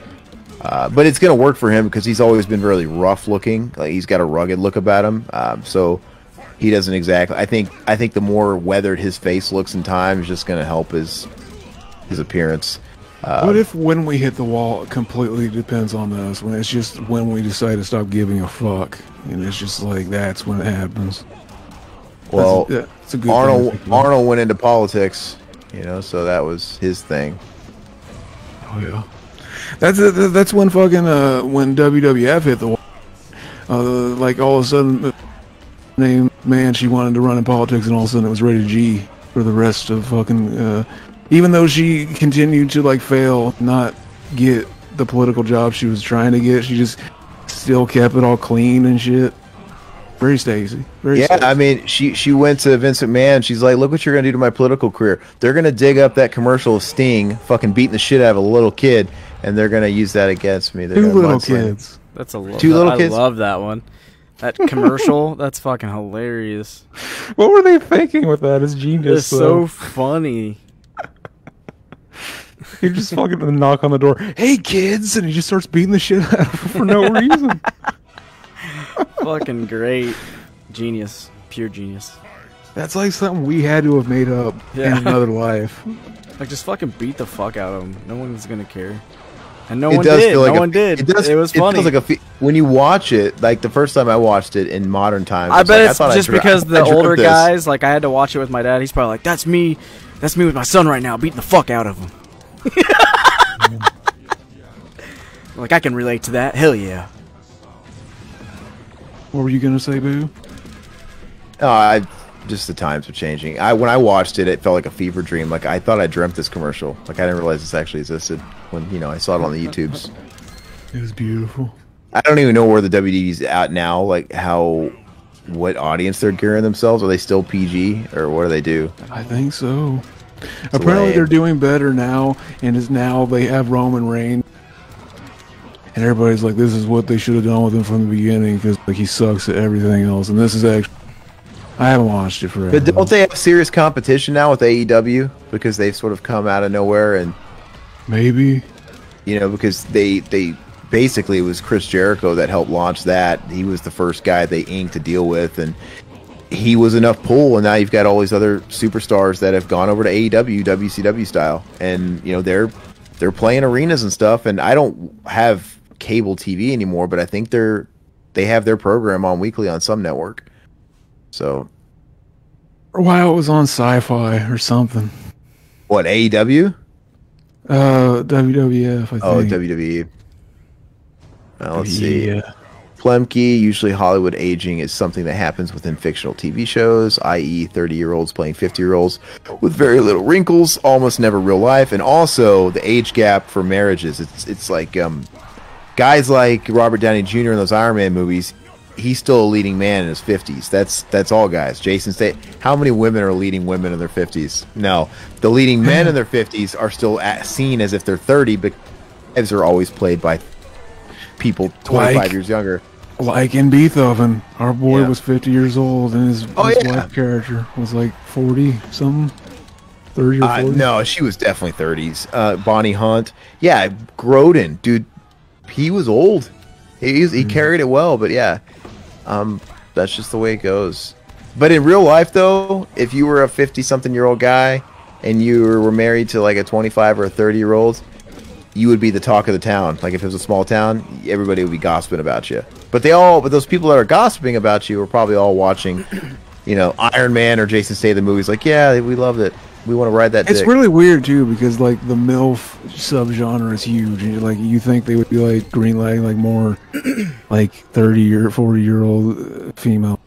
Speaker 2: Uh, but it's going to work for him because he's always been really rough looking. Like he's got a rugged look about him. Um, so he doesn't exactly. I think. I think the more weathered his face looks in time is just going to help his his appearance. Uh,
Speaker 4: what if when we hit the wall, it completely depends on us? When it's just when we decide to stop giving a fuck, and it's just like that's when it happens.
Speaker 2: well,
Speaker 4: that's, a- that's a good
Speaker 2: Arnold. Arnold went into politics, you know, so that was his thing.
Speaker 4: Oh yeah, that's that's when fucking uh when WWF hit the wall. Uh, like all of a sudden, name man, she wanted to run in politics, and all of a sudden it was rated G for the rest of fucking. Uh, even though she continued to like fail, not get the political job she was trying to get, she just still kept it all clean and shit. Very Stacy. Very
Speaker 2: Yeah,
Speaker 4: Stacey.
Speaker 2: I mean, she she went to Vincent McMahon. She's like, "Look what you're gonna do to my political career. They're gonna dig up that commercial of Sting, fucking beating the shit out of a little kid, and they're gonna use that against me." They're
Speaker 4: two little
Speaker 2: mudsling.
Speaker 4: kids.
Speaker 1: That's a lo-
Speaker 2: Two little
Speaker 1: I
Speaker 2: kids?
Speaker 1: love that one. That commercial, that's fucking hilarious.
Speaker 5: What were they thinking with that? It's genius.
Speaker 1: It's so funny.
Speaker 5: he just fucking knock on the door.
Speaker 4: Hey kids, and he just starts beating the shit out of them for no reason.
Speaker 1: fucking great. Genius. Pure genius.
Speaker 4: That's like something we had to have made up
Speaker 1: Yeah.
Speaker 4: in another life.
Speaker 1: Like just fucking beat the fuck out of him. No one's gonna care. And no
Speaker 2: It
Speaker 1: one
Speaker 2: does
Speaker 1: did.
Speaker 2: feel like
Speaker 1: no
Speaker 2: a,
Speaker 1: one did.
Speaker 2: It does.
Speaker 1: It was
Speaker 2: It
Speaker 1: funny.
Speaker 2: feels like a fe- when you watch it. Like the first time I watched it in modern times.
Speaker 1: I
Speaker 2: was
Speaker 1: bet
Speaker 2: like,
Speaker 1: it's
Speaker 2: thought I
Speaker 1: just
Speaker 2: dre-
Speaker 1: because the older
Speaker 2: this.
Speaker 1: guys, like I had to watch it with my dad. He's probably like, "That's me, that's me with my son right now, beating the fuck out of him." like I can relate to that. Hell yeah.
Speaker 4: What were you gonna say, Boo?
Speaker 2: No, I just the times are changing. I when I watched it, it felt like a fever dream. Like I thought I dreamt this commercial. Like I didn't realize this actually existed when you know I saw it on the YouTubes.
Speaker 4: It was beautiful.
Speaker 2: I don't even know where the WD's at now. Like how, what audience they're gearing themselves. Are they still PG or what do they do?
Speaker 4: I think so. Apparently,
Speaker 2: lame.
Speaker 4: they're doing better now, and is now they have Roman Reigns, and everybody's like, "This is what they should have done with him from the beginning," because like he sucks at everything else. And this is actually, I haven't watched it forever.
Speaker 2: But don't they have serious competition now with AEW because they've sort of come out of nowhere and
Speaker 4: Maybe.
Speaker 2: you know because they they basically it was Chris Jericho that helped launch that. He was the first guy they inked to deal with and he was enough pull and now you've got all these other superstars that have gone over to AEW WCW style and you know they're they're playing arenas and stuff and I don't have cable TV anymore but I think they're they have their program on weekly on some network. So
Speaker 4: Or while it was on Sci-Fi or something.
Speaker 2: what AEW?
Speaker 4: Uh, WWF. I think.
Speaker 2: Oh, WWE. Well, let's see.
Speaker 4: Yeah.
Speaker 2: Plemke, usually Hollywood aging is something that happens within fictional TV shows, i.e., 30 year olds playing 50 year olds with very little wrinkles, almost never real life, and also the age gap for marriages. It's it's like um, guys like Robert Downey Jr. in those Iron Man movies. He's still a leading man in his 50s. That's that's all guys. Jason State. How many women are leading women in their 50s? No, the leading men in their 50s are still at, seen as if they're 30, but wives are always played by people 25
Speaker 4: Like-
Speaker 2: years younger.
Speaker 4: Like in Beethoven, our boy
Speaker 2: Yeah.
Speaker 4: was 50 years old, and his,
Speaker 2: Oh,
Speaker 4: his
Speaker 2: yeah.
Speaker 4: wife character was like 40 something, 30 or
Speaker 2: Uh, no, she was definitely 30s. Uh, Bonnie Hunt. Yeah, Grodin, dude. He was old. He's, he carried it well, but yeah. Um, that's just the way it goes. But in real life, though, if you were a 50 something year old guy and you were married to like a 25 or a 30 year old, you would be the talk of the town. Like if it was a small town, everybody would be gossiping about you. But they all, but those people that are gossiping about you are probably all watching, you know, Iron Man or Jason Statham movies. Like, yeah, we loved it. We want to ride that.
Speaker 4: It's
Speaker 2: dick.
Speaker 4: really weird too because like the MILF subgenre is huge. And, like you think they would be like green greenlighting like more like 30 year 40 year old uh, female.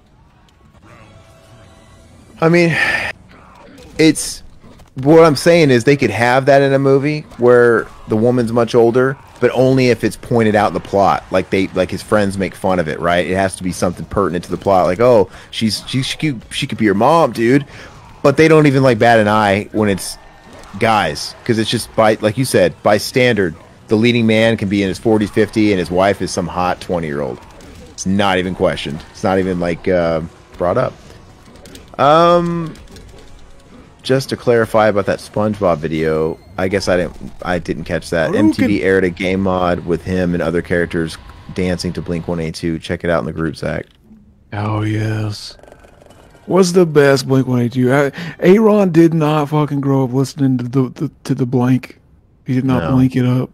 Speaker 2: I mean, it's what I'm saying is they could have that in a movie where the woman's much older, but only if it's pointed out in the plot. Like they, like his friends make fun of it, right? It has to be something pertinent to the plot. Like, oh, she's she she could, she could be your mom, dude. But they don't even like bat an eye when it's guys because it's just by like you said by standard the leading man can be in his 40s 50 and his wife is some hot 20 year old it's not even questioned it's not even like uh, brought up um just to clarify about that SpongeBob video, I guess I didn't I didn't catch that.
Speaker 4: Who
Speaker 2: MTV
Speaker 4: can-
Speaker 2: aired a game mod with him and other characters dancing to Blink 182. Check it out in the group, Zach.
Speaker 4: Oh yes. What's the best Blink One Eighty Two? Aaron did not fucking grow up listening to the, the to the blank. He did not
Speaker 2: No.
Speaker 4: blink it up.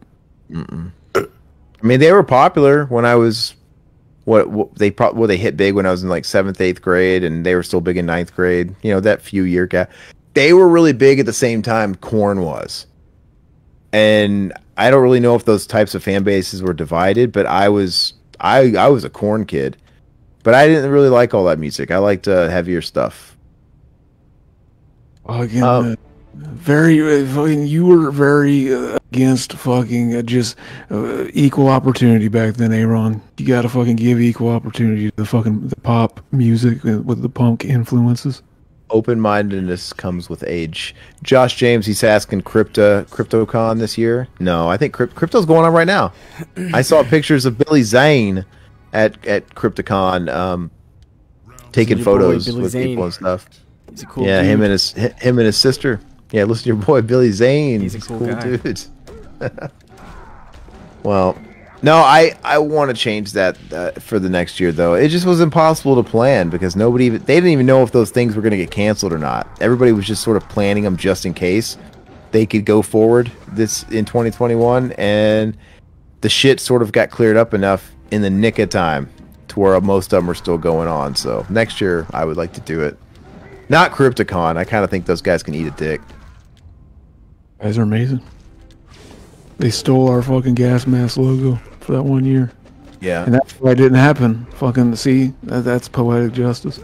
Speaker 2: I mean, they were popular when I was what, what they probably well, they hit big when I was in like seventh, eighth grade, and they were still big in ninth grade. You know that few year gap. They were really big at the same time Korn was, and I don't really know if those types of fan bases were divided, but I was I I was a Korn kid, but I didn't really like all that music. I liked uh, heavier stuff.
Speaker 4: Fucking
Speaker 2: Um,
Speaker 4: uh, very uh, fucking. You were very uh, against fucking uh, just uh, equal opportunity back then, Aaron. You got to fucking give equal opportunity to the fucking the pop music with the punk influences.
Speaker 2: Open mindedness comes with age. Josh James, he's asking Crypto Crypticon this year. No, I think Crypt, Crypto's going on right now. I saw pictures of Billy Zane at at Crypticon, um, taking
Speaker 1: your boy,
Speaker 2: photos with
Speaker 1: Zane.
Speaker 2: people and stuff.
Speaker 1: He's a cool
Speaker 2: yeah,
Speaker 1: dude.
Speaker 2: him and his him and his sister. Yeah, listen to your boy Billy Zane.
Speaker 1: He's a cool guy.
Speaker 2: dude. well, no, I I want to change that uh, for the next year though. It just was impossible to plan because nobody even they didn't even know if those things were going to get canceled or not. Everybody was just sort of planning them just in case they could go forward this in 2021 and the shit sort of got cleared up enough in the nick of time to where most of them are still going on. So next year I would like to do it. Not Crypticon. I kind of think those guys can eat a dick.
Speaker 4: Guys are amazing. They stole our fucking gas mask logo for that one year,
Speaker 2: Yeah.
Speaker 4: and that's why it didn't happen. Fucking see, that, that's poetic justice.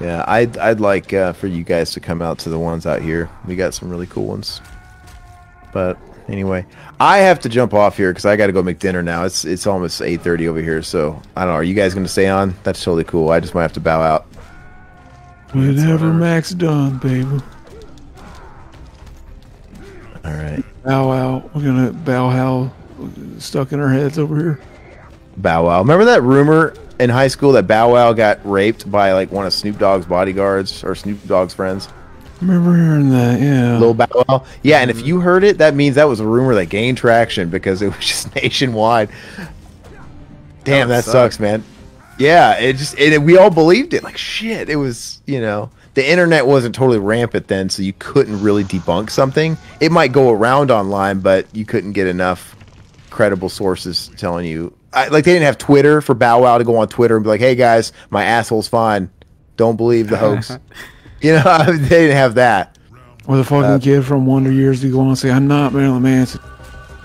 Speaker 2: Yeah, I'd I'd like uh, for you guys to come out to the ones out here. We got some really cool ones. But anyway, I have to jump off here because I got to go make dinner now. It's it's almost eight thirty over here, so I don't know. Are you guys going to stay on? That's totally cool. I just might have to bow out.
Speaker 4: Whenever Mac's done, baby.
Speaker 2: All right,
Speaker 4: Bow out. We're gonna bow how stuck in our heads over here.
Speaker 2: Bow Wow. Remember that rumor in high school that Bow Wow got raped by like one of Snoop Dogg's bodyguards or Snoop Dogg's friends?
Speaker 4: Remember hearing that? Yeah.
Speaker 2: Lil Bow Wow. Yeah, and if you heard it, that means that was a rumor that gained traction because it was just nationwide. Damn,
Speaker 1: That
Speaker 2: that,
Speaker 1: would
Speaker 2: sucks, man. Yeah, it just it, we all believed it. Like shit, it was you know the internet wasn't totally rampant then, so you couldn't really debunk something. It might go around online, but you couldn't get enough credible sources telling you. I, like they didn't have Twitter for Bow Wow to go on Twitter and be like, "Hey guys, my asshole's fine. Don't believe the hoax." you know, they didn't have that.
Speaker 4: Or the fucking
Speaker 2: Uh,
Speaker 4: kid from Wonder Years to go on and say, "I'm not Marilyn Manson."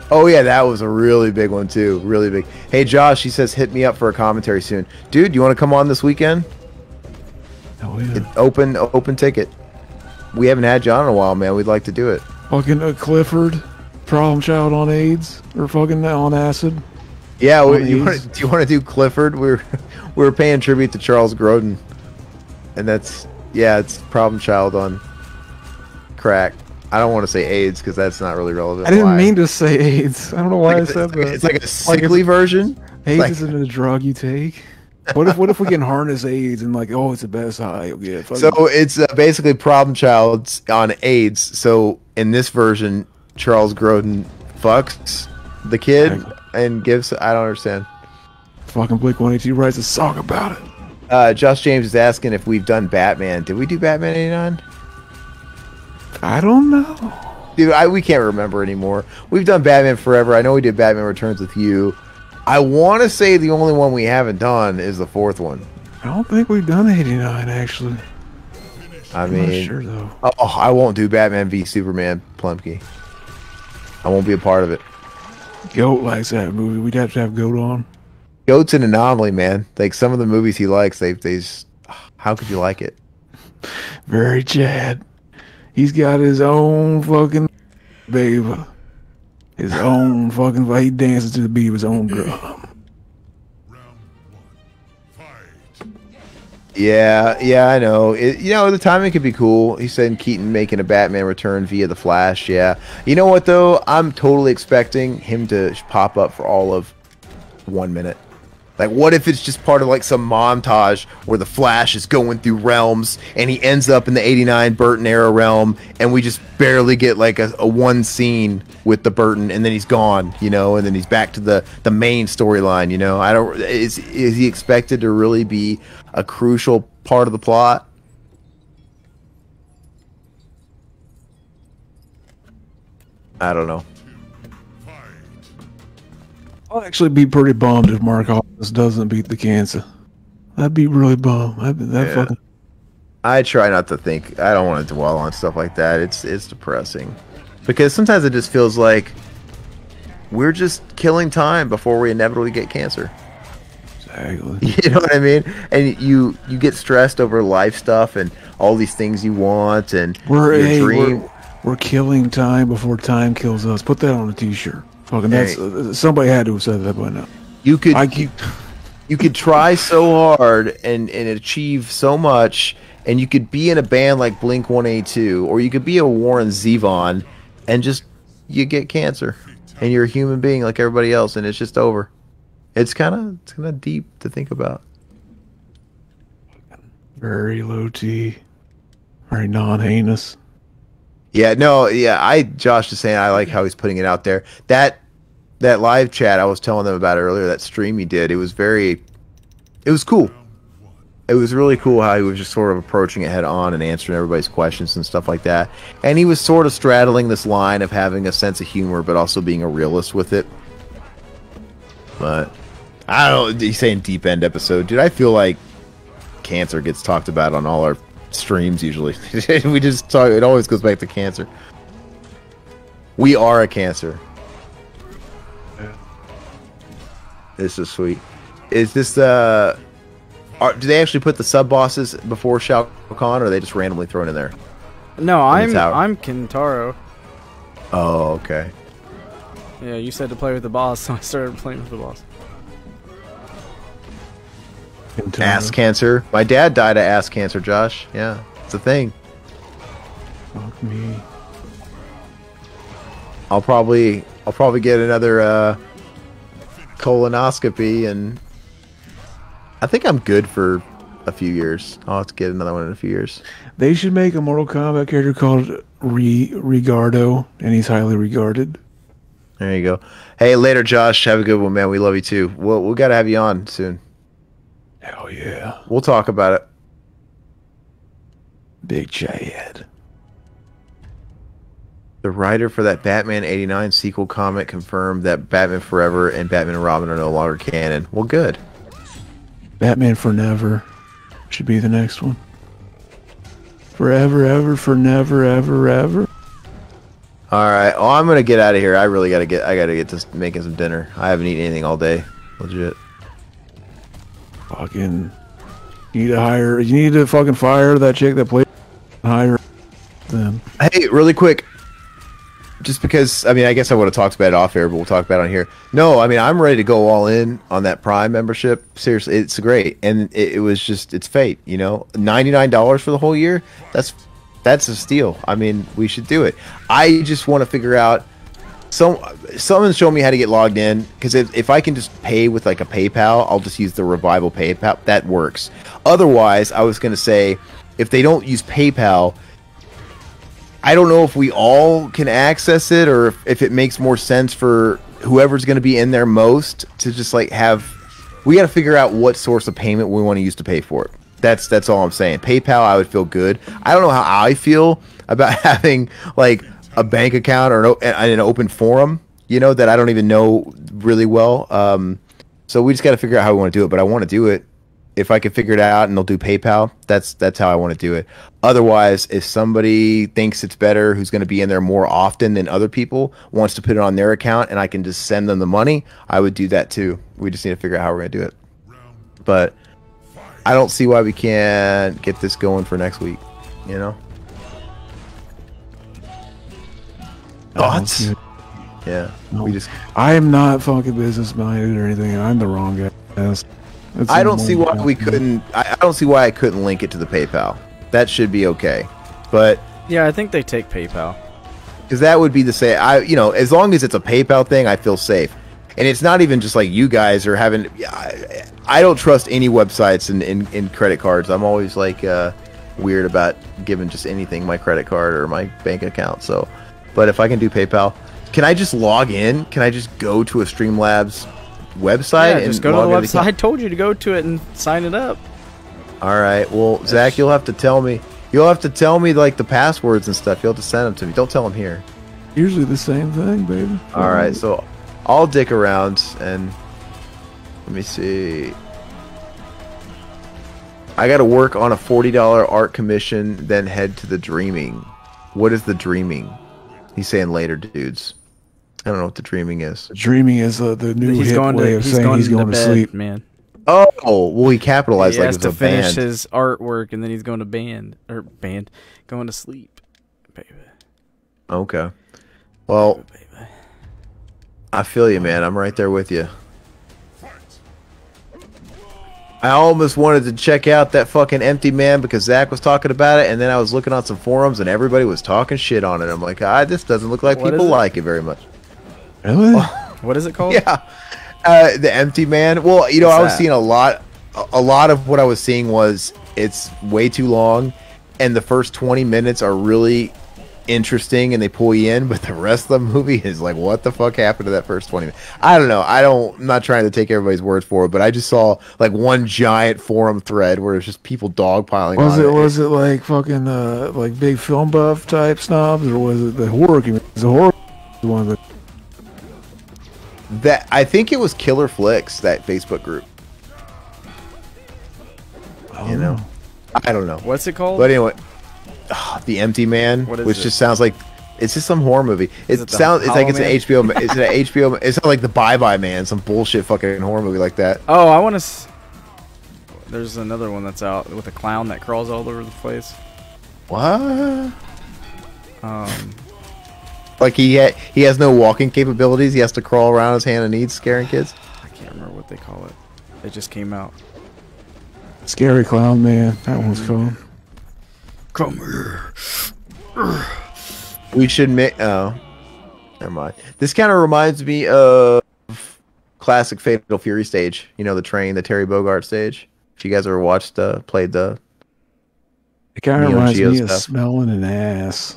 Speaker 2: Oh yeah, that was a really big one too. Really big. Hey Josh, he says hit me up for a commentary soon. Dude, you want to come on this weekend?
Speaker 4: Oh yeah.
Speaker 2: Open open ticket. We haven't had John in a while, man. We'd like to do it.
Speaker 4: fucking uh, Clifford, problem child on AIDS or fucking on acid.
Speaker 2: Yeah, we, you want do you want to do Clifford? We're we're paying tribute to Charles Grodin, and that's yeah, it's Problem Child on crack. I don't want to say AIDS because that's not really relevant.
Speaker 4: I didn't
Speaker 2: Why?
Speaker 4: mean to say AIDS. I don't know why I
Speaker 2: It's
Speaker 4: said
Speaker 2: like,
Speaker 4: that.
Speaker 2: it's like a
Speaker 4: Like
Speaker 2: sickly version.
Speaker 4: AIDS
Speaker 2: like-
Speaker 4: isn't a drug you take. What if what if we can harness AIDS and like oh it's the best high you'll get? Fucking-
Speaker 2: So it's uh, basically Problem child on AIDS. So in this version, Charles Grodin fucks the kid and gives. I don't understand.
Speaker 4: fucking Blink One Eighty writes a song about it.
Speaker 2: Uh, Josh James is asking if we've done Batman. Did we do Batman '89?
Speaker 4: I don't know.
Speaker 2: Dude, I, we can't remember anymore. We've done Batman Forever. I know we did Batman Returns with you. I want to say the only one we haven't done is the fourth one.
Speaker 4: I don't think we've done eighty nine actually.
Speaker 2: I
Speaker 4: I'm
Speaker 2: mean,
Speaker 4: sure though.
Speaker 2: oh, I won't do Batman v Superman, Plumkey. I won't be a part of it.
Speaker 4: Goat likes that movie. We'd have to have Goat on.
Speaker 2: Goat's an anomaly, man. Like some of the movies he likes, they they. just- How could you like it?
Speaker 4: Very Chad. He's got his own fucking baby. His own fucking he dances to the beat of his own drum.
Speaker 3: Fight.
Speaker 2: Yeah, yeah, I know. It, you know, the timing could be cool. He said Keaton making a Batman return via the Flash. Yeah. You know what though? I'm totally expecting him to pop up for all of one minute. Like, what if it's just part of like some montage where the Flash is going through realms and he ends up in the '89 Burton era realm, and we just barely get like a, a one scene with the Burton, and then he's gone, you know, and then he's back to the the main storyline, you know. I don't is is he expected to really be a crucial part of the plot? I don't know.
Speaker 4: I'll actually be pretty bummed if Mark Hoppus doesn't beat the cancer. I'd be really bummed. I'd be that
Speaker 2: Yeah.
Speaker 4: fucking.
Speaker 2: I try not to think. I don't want to dwell on stuff like that. It's it's depressing because sometimes it just feels like we're just killing time before we inevitably get cancer.
Speaker 4: Exactly.
Speaker 2: You know what I mean? And you you get stressed over life stuff and all these things you want and
Speaker 4: We're,
Speaker 2: your
Speaker 4: hey,
Speaker 2: dream.
Speaker 4: we're, we're killing time before time kills us. Put that on a t-shirt. Fucking that's uh, somebody had to have said that by now.
Speaker 2: You could
Speaker 4: I keep
Speaker 2: you could try so hard and and achieve so much and you could be in a band like Blink 182 or you could be a Warren Zevon and just you get cancer and you're a human being like everybody else and it's just over. It's kind of it's kind of deep to think about.
Speaker 4: very low T, very non-heinous.
Speaker 2: Yeah, no, yeah, I Josh is saying I like how he's putting it out there. That that live chat I was telling them about earlier, that stream he did, it was very it was cool. It was really cool how he was just sort of approaching it head on and answering everybody's questions and stuff like that. And he was sort of straddling this line of having a sense of humor but also being a realist with it. But I don't he's saying deep end episode. Dude, I feel like cancer gets talked about on all our streams usually. we just talk it always goes back to cancer. We are a cancer. This is sweet. Is this uh are, do they actually put the sub bosses before Shao Kahn or are they just randomly thrown in there?
Speaker 1: No, I'm
Speaker 2: tower.
Speaker 1: I'm Kintaro.
Speaker 2: Oh, okay.
Speaker 1: Yeah, you said to play with the boss, so I started playing with the boss.
Speaker 2: Ass cancer. My dad died of ass cancer, Josh. Yeah. It's a thing.
Speaker 4: Fuck me.
Speaker 2: I'll probably I'll probably get another uh colonoscopy and I think I'm good for a few years. I'll have to get another one in a few years.
Speaker 4: They should make a Mortal Kombat character called Re Rigardo, and he's highly regarded.
Speaker 2: There you go. Hey, later, Josh. Have a good one, man. We love you too. We'll we gotta have you on soon.
Speaker 4: Hell yeah,
Speaker 2: We'll talk about it.
Speaker 4: Big Chad.
Speaker 2: The writer for that Batman '89 sequel comic confirmed that Batman Forever and Batman and Robin are no longer canon. Well, good.
Speaker 4: Batman for Never should be the next one. Forever, ever, for never, ever, ever.
Speaker 2: All right. Oh, I'm gonna get out of here. I really gotta get. I gotta get to making some dinner. I haven't eaten anything all day. Legit.
Speaker 4: Fucking. You need to hire. You need to fucking fire that chick that played. Hire them.
Speaker 2: Hey, really quick. Just because, I mean, I guess I would have talked about it off air, but we'll talk about it on here. No, I mean, I'm ready to go all in on that Prime membership. Seriously, it's great, and it, it was just, it's fate. You know, ninety nine dollars for the whole year. That's that's a steal. I mean, we should do it. I just want to figure out. Some someone show me how to get logged in because if, if I can just pay with like a PayPal, I'll just use the Revival PayPal. That works. Otherwise, I was gonna say if they don't use PayPal, I don't know if we all can access it or if, if it makes more sense for whoever's going to be in there most to just like have. We got to figure out what source of payment we want to use to pay for it. That's that's all I'm saying. PayPal, I would feel good. I don't know how I feel about having like a bank account or an, an open forum. You know that I don't even know really well. Um, so we just got to figure out how we want to do it. But I want to do it if I can figure it out and they'll do PayPal, that's that's how I want to do it. Otherwise, if somebody thinks it's better, who's going to be in there more often than other people, wants to put it on their account, and I can just send them the money, I would do that too. We just need to figure out how we're going to do it. But I don't see why we can't get this going for next week. You know? Thoughts? Yeah.
Speaker 4: No.
Speaker 2: We just.
Speaker 4: I am not fucking business minded or anything. I'm the wrong guy. That's- that's
Speaker 2: I don't see why we couldn't. I, I don't see why I couldn't link it to the PayPal. That should be okay. But
Speaker 1: Yeah, I think they take PayPal.
Speaker 2: because that would be the same. I you know as long as it's a PayPal thing, I feel safe. and it's not even just like you guys are having. I, I don't trust any websites and in, in, credit cards. I'm always like uh, weird about giving just anything my credit card or my bank account. So, but if I can do PayPal, can I just log in? Can I just go to a Streamlabs website
Speaker 1: Yeah,
Speaker 2: and
Speaker 1: just go to the
Speaker 2: in
Speaker 1: website. I told you to go to it and sign it up.
Speaker 2: All right. Well, Zach, you'll have to tell me. You'll have to tell me like the passwords and stuff. You'll have to send them to me. Don't tell them here.
Speaker 4: Usually the same thing, baby.
Speaker 2: All right. So I'll dick around and let me see. I got to work on a forty dollar art commission, then head to the dreaming. What is the dreaming? He's saying later, dudes. I don't know what the dreaming is.
Speaker 4: Dreaming is uh, the new
Speaker 1: he's
Speaker 4: hip
Speaker 1: going
Speaker 4: way
Speaker 1: to
Speaker 4: of
Speaker 1: he's
Speaker 4: saying
Speaker 1: going,
Speaker 4: he's going to,
Speaker 1: bed,
Speaker 4: sleep.
Speaker 1: man.
Speaker 2: Oh, well, he capitalized
Speaker 1: he
Speaker 2: like
Speaker 1: has to
Speaker 2: a
Speaker 1: finish
Speaker 2: band.
Speaker 1: his artwork and then he's going to band or band, going to sleep, baby.
Speaker 2: Okay. Well,
Speaker 1: baby.
Speaker 2: I feel you, man. I'm right there with you. I almost wanted to check out that fucking empty man because Zach was talking about it, and then I was looking on some forums and everybody was talking shit on it. I'm like, ah, this doesn't look like
Speaker 1: What
Speaker 2: people
Speaker 1: it?
Speaker 2: like it very much.
Speaker 4: Really?
Speaker 1: What is it called?
Speaker 2: Yeah, uh, the empty man. Well, you know,
Speaker 1: What's
Speaker 2: I was
Speaker 1: that?
Speaker 2: seeing a lot. A, a lot of what I was seeing was it's way too long, and the first 20 minutes are really interesting and they pull you in, but the rest of the movie is like, what the fuck happened to that first 20 minutes? I don't know. I don't, I'm not trying to take everybody's word for it, but I just saw like one giant forum thread where it's just people dogpiling
Speaker 4: Was
Speaker 2: on
Speaker 4: it was it like fucking uh like big film buff type snobs or was it the horror community? The horror the one that
Speaker 2: That I think it was Killer Flicks, that Facebook group. You know, I don't know.
Speaker 1: What's it called?
Speaker 2: But anyway, ah, the Empty Man,
Speaker 1: What is
Speaker 2: which
Speaker 1: it?
Speaker 2: just sounds like it's just some horror movie. It,
Speaker 1: Is it
Speaker 2: sounds it's like it's
Speaker 1: Hollow
Speaker 2: an HBO. ma- It's an HBO. It's not like the Bye Bye Man, some bullshit fucking horror movie like that.
Speaker 1: oh, I want to. S- There's another one that's out with a clown that crawls all over the place.
Speaker 2: What?
Speaker 1: Um,
Speaker 2: Like he ha- he has no walking capabilities. He has to crawl around his hand and knees, scaring kids.
Speaker 1: I can't remember what they call it. It just came out.
Speaker 4: scary clown man. That one's called.
Speaker 1: Come here.
Speaker 2: We should make. Oh, never mind. This kind of reminds me of classic Fatal Fury stage. You know, the train, the Terry Bogard stage. If you guys ever watched, uh, played the
Speaker 4: It kind of reminds
Speaker 2: Geo
Speaker 4: me of
Speaker 2: stuff.
Speaker 4: smelling an ass.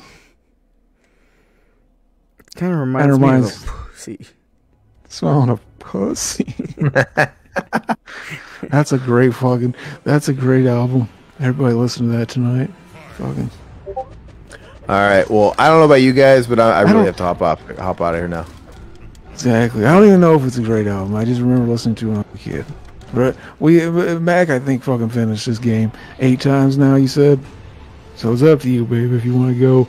Speaker 1: Kind of reminds,
Speaker 4: reminds-
Speaker 1: me of a pussy.
Speaker 4: Smelling a pussy. that's a great fucking. That's a great album. Everybody listen to that tonight. Fucking.
Speaker 2: All right. Well, I don't know about you guys, but I, I really
Speaker 4: don't-
Speaker 2: have to hop off, hop out of here now.
Speaker 4: Exactly. I don't even know if it's a great album. I just remember listening to it when I was a kid. But we uh, Mac, I think, fucking finished this game eight times now. You said, so it's up to you, babe, if you want to go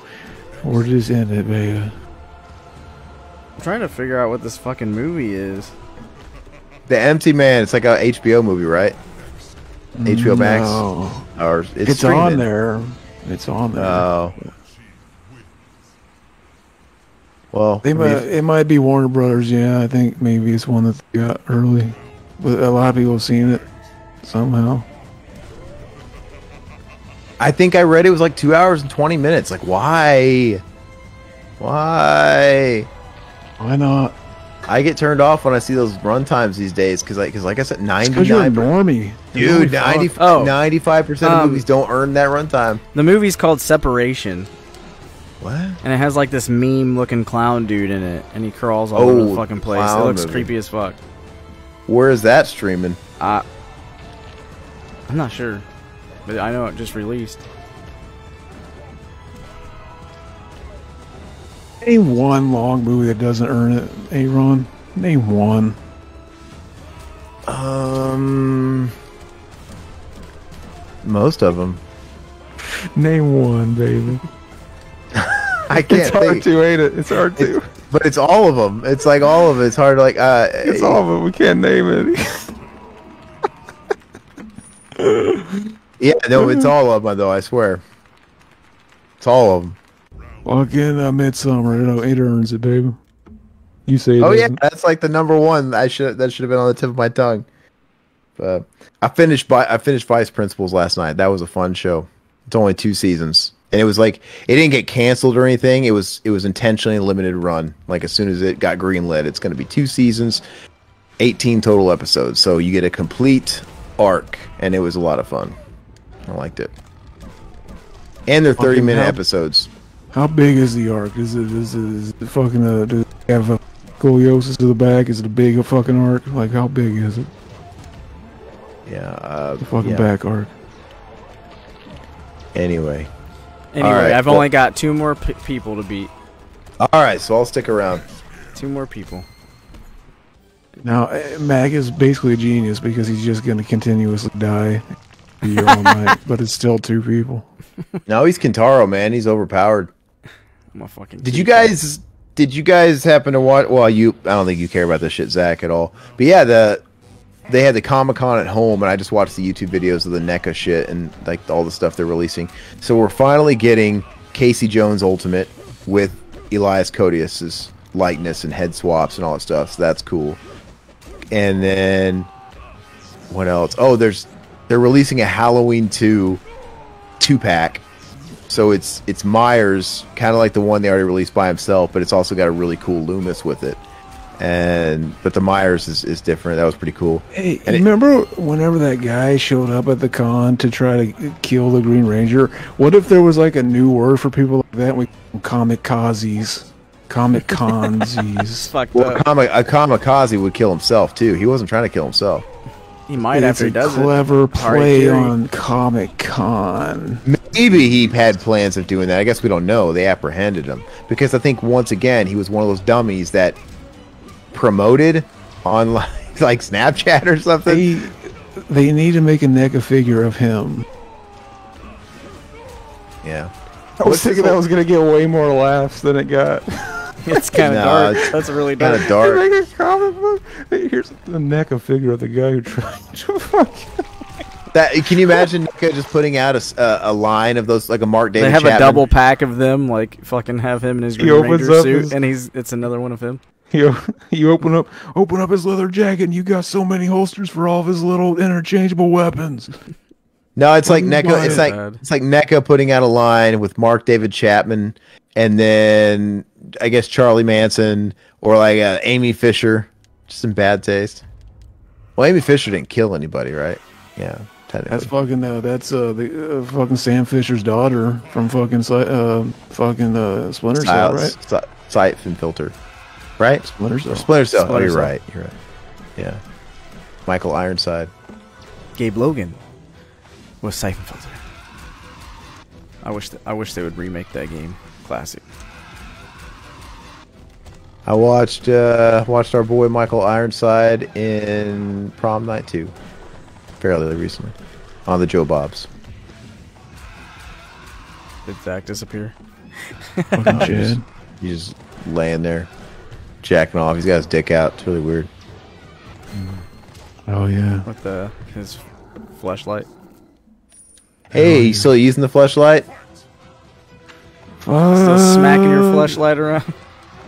Speaker 4: or just end it, baby.
Speaker 1: I'm trying to figure out what this fucking movie is.
Speaker 2: The Empty Man. It's like a HBO movie, right? HBO Max,
Speaker 4: No.
Speaker 2: or it's,
Speaker 4: It's, on there. It's on there.
Speaker 2: Oh. Well,
Speaker 4: they
Speaker 2: I mean,
Speaker 4: might, it might be Warner Brothers. Yeah, I think maybe it's one that they got early, but a lot of people have seen it somehow.
Speaker 2: I think I read it was like two hours and twenty minutes. Like, why? Why?
Speaker 4: Why not?
Speaker 2: I get turned off when I see those run times these days because, like, cause like I said, ninety
Speaker 4: Because you're a
Speaker 2: nine.
Speaker 4: normie.
Speaker 2: Dude,
Speaker 4: Normie
Speaker 2: 90,
Speaker 4: fuck.
Speaker 1: Oh.
Speaker 2: 95% of
Speaker 1: Um,
Speaker 2: movies don't earn that runtime.
Speaker 1: The movie's called Separation,
Speaker 2: What?
Speaker 1: and it has like this meme-looking clown dude in it, and he crawls all over
Speaker 2: Oh,
Speaker 1: the fucking place. It looks
Speaker 2: movie.
Speaker 1: creepy as fuck.
Speaker 2: Where is that streaming?
Speaker 1: I, I'm not sure, but I know it just released.
Speaker 4: Name one long movie that doesn't earn it, Aaron. Name one.
Speaker 2: Um, most of them.
Speaker 4: Name one, baby.
Speaker 2: I can't
Speaker 4: It's hard to, ain't it? It's hard to.
Speaker 2: but it's all of them. It's like all of it. It's hard to like. Uh,
Speaker 4: It's all of it. We can't name it.
Speaker 2: Yeah, no, it's all of them though. I swear, it's all of them.
Speaker 4: Fucking uh, Midsommar. You know, it earns it, baby. You say
Speaker 2: Oh yeah, that's like the number one. I should that should have been on the tip of my tongue. But I finished by I finished Vice Principals last night. That was a fun show. It's only two seasons. and it was like it didn't get canceled or anything. It was it was intentionally a limited run. Like as soon as it got greenlit, it's going to be two seasons, eighteen total episodes. So you get a complete arc, and it was a lot of fun. I liked it. And they're thirty minute episodes.
Speaker 4: How big is the arc? Is it is it, is it fucking uh, does it have a scoliosis to the back? Is it a big fucking arc? Like how big is it?
Speaker 2: Yeah. Uh,
Speaker 4: The fucking
Speaker 2: yeah.
Speaker 4: back arc.
Speaker 2: Anyway.
Speaker 1: Anyway,
Speaker 2: Alright,
Speaker 1: I've
Speaker 2: well-
Speaker 1: only got two more p- people to beat.
Speaker 2: All right, so I'll stick around.
Speaker 1: Two more people.
Speaker 4: Now uh, Mac is basically a genius because he's just gonna continuously die here all night, but it's still two people.
Speaker 2: No, he's Kintaro, man. He's overpowered.
Speaker 1: I'm fucking.
Speaker 2: Did you
Speaker 1: that.
Speaker 2: guys? Did you guys happen to watch? Well, you. I don't think you care about this shit, Zach, at all. But yeah, the they had the Comic Con at home, and I just watched the YouTube videos of the NECA shit and like all the stuff they're releasing. So we're finally getting Casey Jones Ultimate with Elias Koteas's likeness and head swaps and all that stuff. So that's cool. And then what else? Oh, there's they're releasing a Halloween two two pack. So it's it's Myers, kind of like the one they already released by himself, but it's also got a really cool Loomis with it. And but the Myers is, is different. That was pretty cool.
Speaker 4: Hey,
Speaker 2: And it-
Speaker 4: remember whenever that guy showed up at the con to try to kill the Green Ranger? What if there was like a new word for people like that? We kamikazes, kamikazes.
Speaker 1: It's fucked
Speaker 2: Well, a,
Speaker 1: up.
Speaker 2: kami- a kamikaze would kill himself too. He wasn't trying to kill himself.
Speaker 1: He might
Speaker 4: it's
Speaker 1: after he does it.
Speaker 4: clever play on Comic Con.
Speaker 2: Maybe he had plans of doing that. I guess we don't know. They apprehended him because I think once again he was one of those dummies that promoted on like, like Snapchat or something.
Speaker 4: They they need to make a NECA figure of him.
Speaker 2: yeah.
Speaker 5: I was
Speaker 2: What's
Speaker 5: thinking that was gonna get way more laughs than it got.
Speaker 1: It's kind of
Speaker 2: No,
Speaker 1: dark.
Speaker 2: it's
Speaker 1: That's really
Speaker 2: Kind
Speaker 1: dark.
Speaker 2: of dark.
Speaker 5: They a comic book. Here's the NECA figure of the guy who tried to fuck.
Speaker 2: That can you imagine NECA just putting out a line of those like a Mark David?
Speaker 1: They have a double pack of them, like fucking have him in his
Speaker 5: He
Speaker 1: Green Ranger suit,
Speaker 5: his-
Speaker 1: and he's it's another one of him.
Speaker 5: You,
Speaker 4: You open up open up his leather jacket and you got so many holsters for all of his little interchangeable weapons.
Speaker 2: No, it's like
Speaker 4: Why
Speaker 2: NECA. It's like
Speaker 1: that?
Speaker 2: it's like NECA putting out a line with Mark David Chapman, and then I guess Charlie Manson or like uh, Amy Fisher, just in bad taste. Well, Amy Fisher didn't kill anybody, right? Yeah, technically.
Speaker 4: That's fucking uh, that's uh, the uh, fucking Sam Fisher's daughter from fucking uh, fucking uh, Splinter Cell, right?
Speaker 2: Sight Siphon filter, right?
Speaker 4: Splinter Cell.
Speaker 2: Splinter Cell.
Speaker 1: Splinter
Speaker 2: oh, you're
Speaker 1: Cell.
Speaker 2: right. You're right. Yeah. Michael Ironside.
Speaker 1: Gabe Logan with Siphon Filter. I wish th- I wish they would remake that game. Classic.
Speaker 2: I watched uh watched our boy Michael Ironside in Prom Night 2 fairly recently on the Joe Bobs.
Speaker 1: Did Zach disappear?
Speaker 4: Fucking Chad.
Speaker 2: He's just laying there jacking off. He's got his dick out. It's really weird.
Speaker 4: Oh yeah.
Speaker 1: With the his flashlight.
Speaker 2: Hey, you still using the flashlight?
Speaker 1: Still smacking your flashlight around,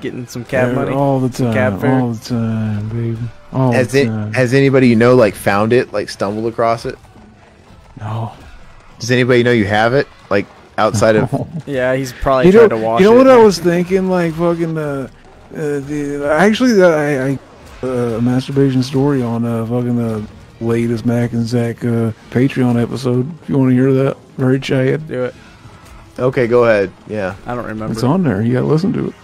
Speaker 1: getting some cab
Speaker 4: Yeah,
Speaker 1: money.
Speaker 4: all the time,
Speaker 1: Cab fare.
Speaker 4: all the time, baby, all
Speaker 2: Has
Speaker 4: the
Speaker 2: it
Speaker 4: time.
Speaker 2: has anybody you know like found it, like stumbled across it?
Speaker 4: no.
Speaker 2: Does anybody know you have it? Like outside of
Speaker 1: Yeah, he's probably
Speaker 4: you
Speaker 1: tried
Speaker 4: know,
Speaker 1: to wash it
Speaker 4: you know
Speaker 1: it.
Speaker 4: what I was thinking? Like fucking. Uh, uh, the, actually, the, I, I uh, a masturbation story on uh, fucking the latest Mac and Zach uh, Patreon episode. If you want to hear that, very Chad.
Speaker 1: Do it.
Speaker 2: Okay, go ahead. Yeah.
Speaker 1: I don't remember.
Speaker 4: It's on there. You gotta listen to it.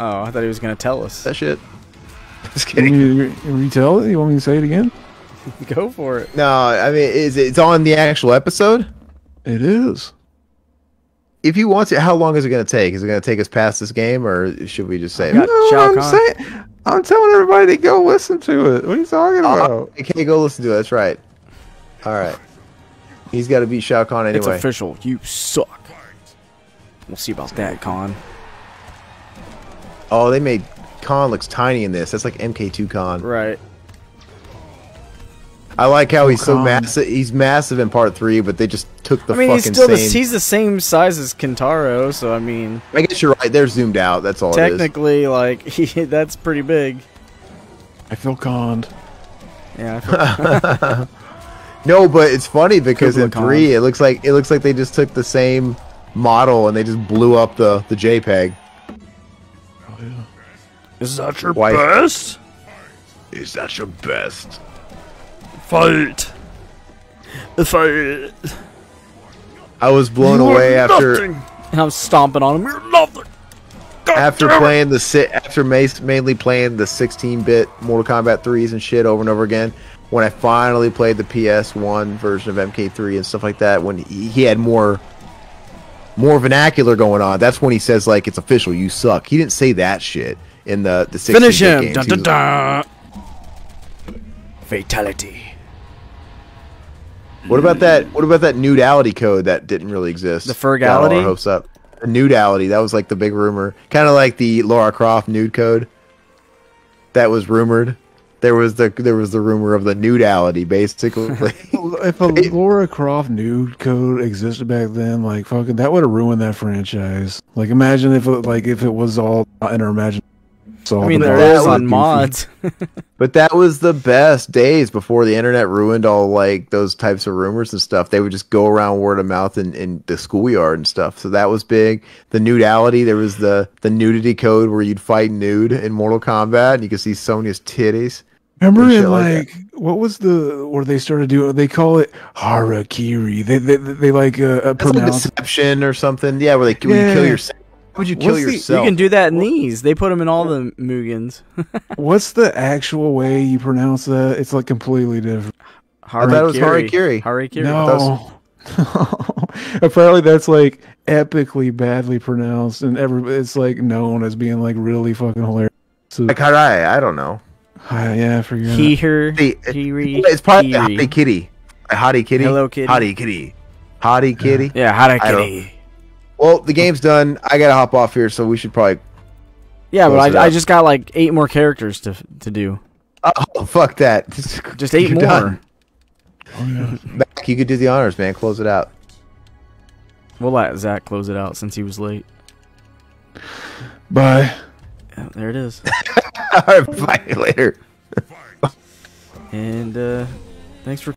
Speaker 1: Oh, I thought he was gonna tell us.
Speaker 2: That shit. Just
Speaker 4: You
Speaker 2: kidding.
Speaker 4: want me to retell it? You want me to say it again?
Speaker 1: Go for it.
Speaker 2: No, I mean is it, it's on the actual episode?
Speaker 4: It is.
Speaker 2: If you want to, how long is it going to take? Is it going to take us past this game, or should we just say?
Speaker 1: got
Speaker 5: know what I'm
Speaker 1: Kahn.
Speaker 5: saying? I'm telling everybody to go listen to it. What are you talking
Speaker 2: Oh,
Speaker 5: about?
Speaker 2: okay, go listen to it. That's right. All right. He's got to beat Shao Kahn anyway.
Speaker 1: It's official. You suck. We'll see about that, Con.
Speaker 2: Oh, they made Kahn looks tiny in this. That's like MK2 Kahn.
Speaker 1: Right.
Speaker 2: I like how he's so massive. He's massive in part three, but they just took the
Speaker 1: I mean,
Speaker 2: fucking
Speaker 1: he's still the,
Speaker 2: same.
Speaker 1: he's the same size as Kintaro, so I mean,
Speaker 2: I guess you're right. They're zoomed out. That's all it is.
Speaker 1: technically, like he, that's pretty big.
Speaker 4: I feel conned.
Speaker 1: Yeah. I feel-
Speaker 2: No, but it's funny because
Speaker 1: Kubla
Speaker 2: in
Speaker 1: Khan.
Speaker 2: three, it looks like it looks like they just took the same model and they just blew up the the JPEG.
Speaker 1: Is that your
Speaker 2: Why-
Speaker 1: best?
Speaker 2: Is that your best?
Speaker 1: Fight. Fight.
Speaker 2: I was blown away after
Speaker 1: And I'm stomping on him. You're nothing. God
Speaker 2: after
Speaker 1: damn it.
Speaker 2: playing the si- after ma- mainly playing the 16-bit Mortal Kombat 3s and shit over and over again. When I finally played the PS1 version of MK3 and stuff like that, when he, he had more more vernacular going on, that's when he says like it's official, you suck. He didn't say that shit in the the 16-bit
Speaker 1: Finish him.
Speaker 2: games.
Speaker 1: Dun,
Speaker 2: He
Speaker 1: dun, dun. Fatality.
Speaker 2: What about that? What about that nudality code that didn't really exist?
Speaker 1: The fergality.
Speaker 2: Got all our hopes up. The nudality. That was like the big rumor, kind of like the Laura Croft nude code. That was rumored. There was the there was the rumor of the nudality, basically.
Speaker 4: If a Laura Croft nude code existed back then, like fucking, that would have ruined that franchise. Like, imagine if it, like if it was all in our imagination. So
Speaker 1: I mean,
Speaker 2: but
Speaker 1: there
Speaker 2: that
Speaker 1: is on mods.
Speaker 2: but that was the best days before the internet ruined all like those types of rumors and stuff. They would just go around word of mouth in, in the schoolyard and stuff. So that was big. The nudality, there was the the nudity code where you'd fight nude in Mortal Kombat and you could see Sonya's titties.
Speaker 4: Remember
Speaker 2: and shit
Speaker 4: in
Speaker 2: like
Speaker 4: like, what was the where they started doing? They call it harakiri. They they, they like uh, uh,
Speaker 2: That's like deception or something. Yeah, where they when you kill yourself. How would you kill
Speaker 4: What's the- you
Speaker 2: yourself?
Speaker 1: You can do that in these. They put them in all the Mugens.
Speaker 4: What's the actual way you pronounce that? It's like completely different.
Speaker 2: I thought it was Harikiri.
Speaker 1: Harikiri.
Speaker 4: No. Apparently that's like epically badly pronounced, and every it's like known as being like really fucking hilarious. So,
Speaker 2: Like Harai, I don't know.
Speaker 4: ah, yeah, I forget.
Speaker 1: He, her,
Speaker 2: See,
Speaker 1: Hiri,
Speaker 2: It's probably
Speaker 1: Hiri.
Speaker 2: Hottie Kitty. A Hottie Kitty.
Speaker 1: Hello, kitty.
Speaker 2: Hottie Kitty. Hottie Kitty.
Speaker 1: Yeah,
Speaker 2: I don't-
Speaker 1: Harakiri.
Speaker 2: Well, the game's done. I gotta hop off here, so we should probably.
Speaker 1: Yeah, but I, I just got like eight more characters to to do.
Speaker 2: Oh, fuck that.
Speaker 1: Just 8
Speaker 2: You're
Speaker 1: more.
Speaker 2: done. Mac, you could do the honors, man. Close it out.
Speaker 1: We'll let Zach close it out since he was late.
Speaker 4: Bye.
Speaker 1: Yeah, there it is.
Speaker 2: All right, bye later.
Speaker 1: and uh, thanks for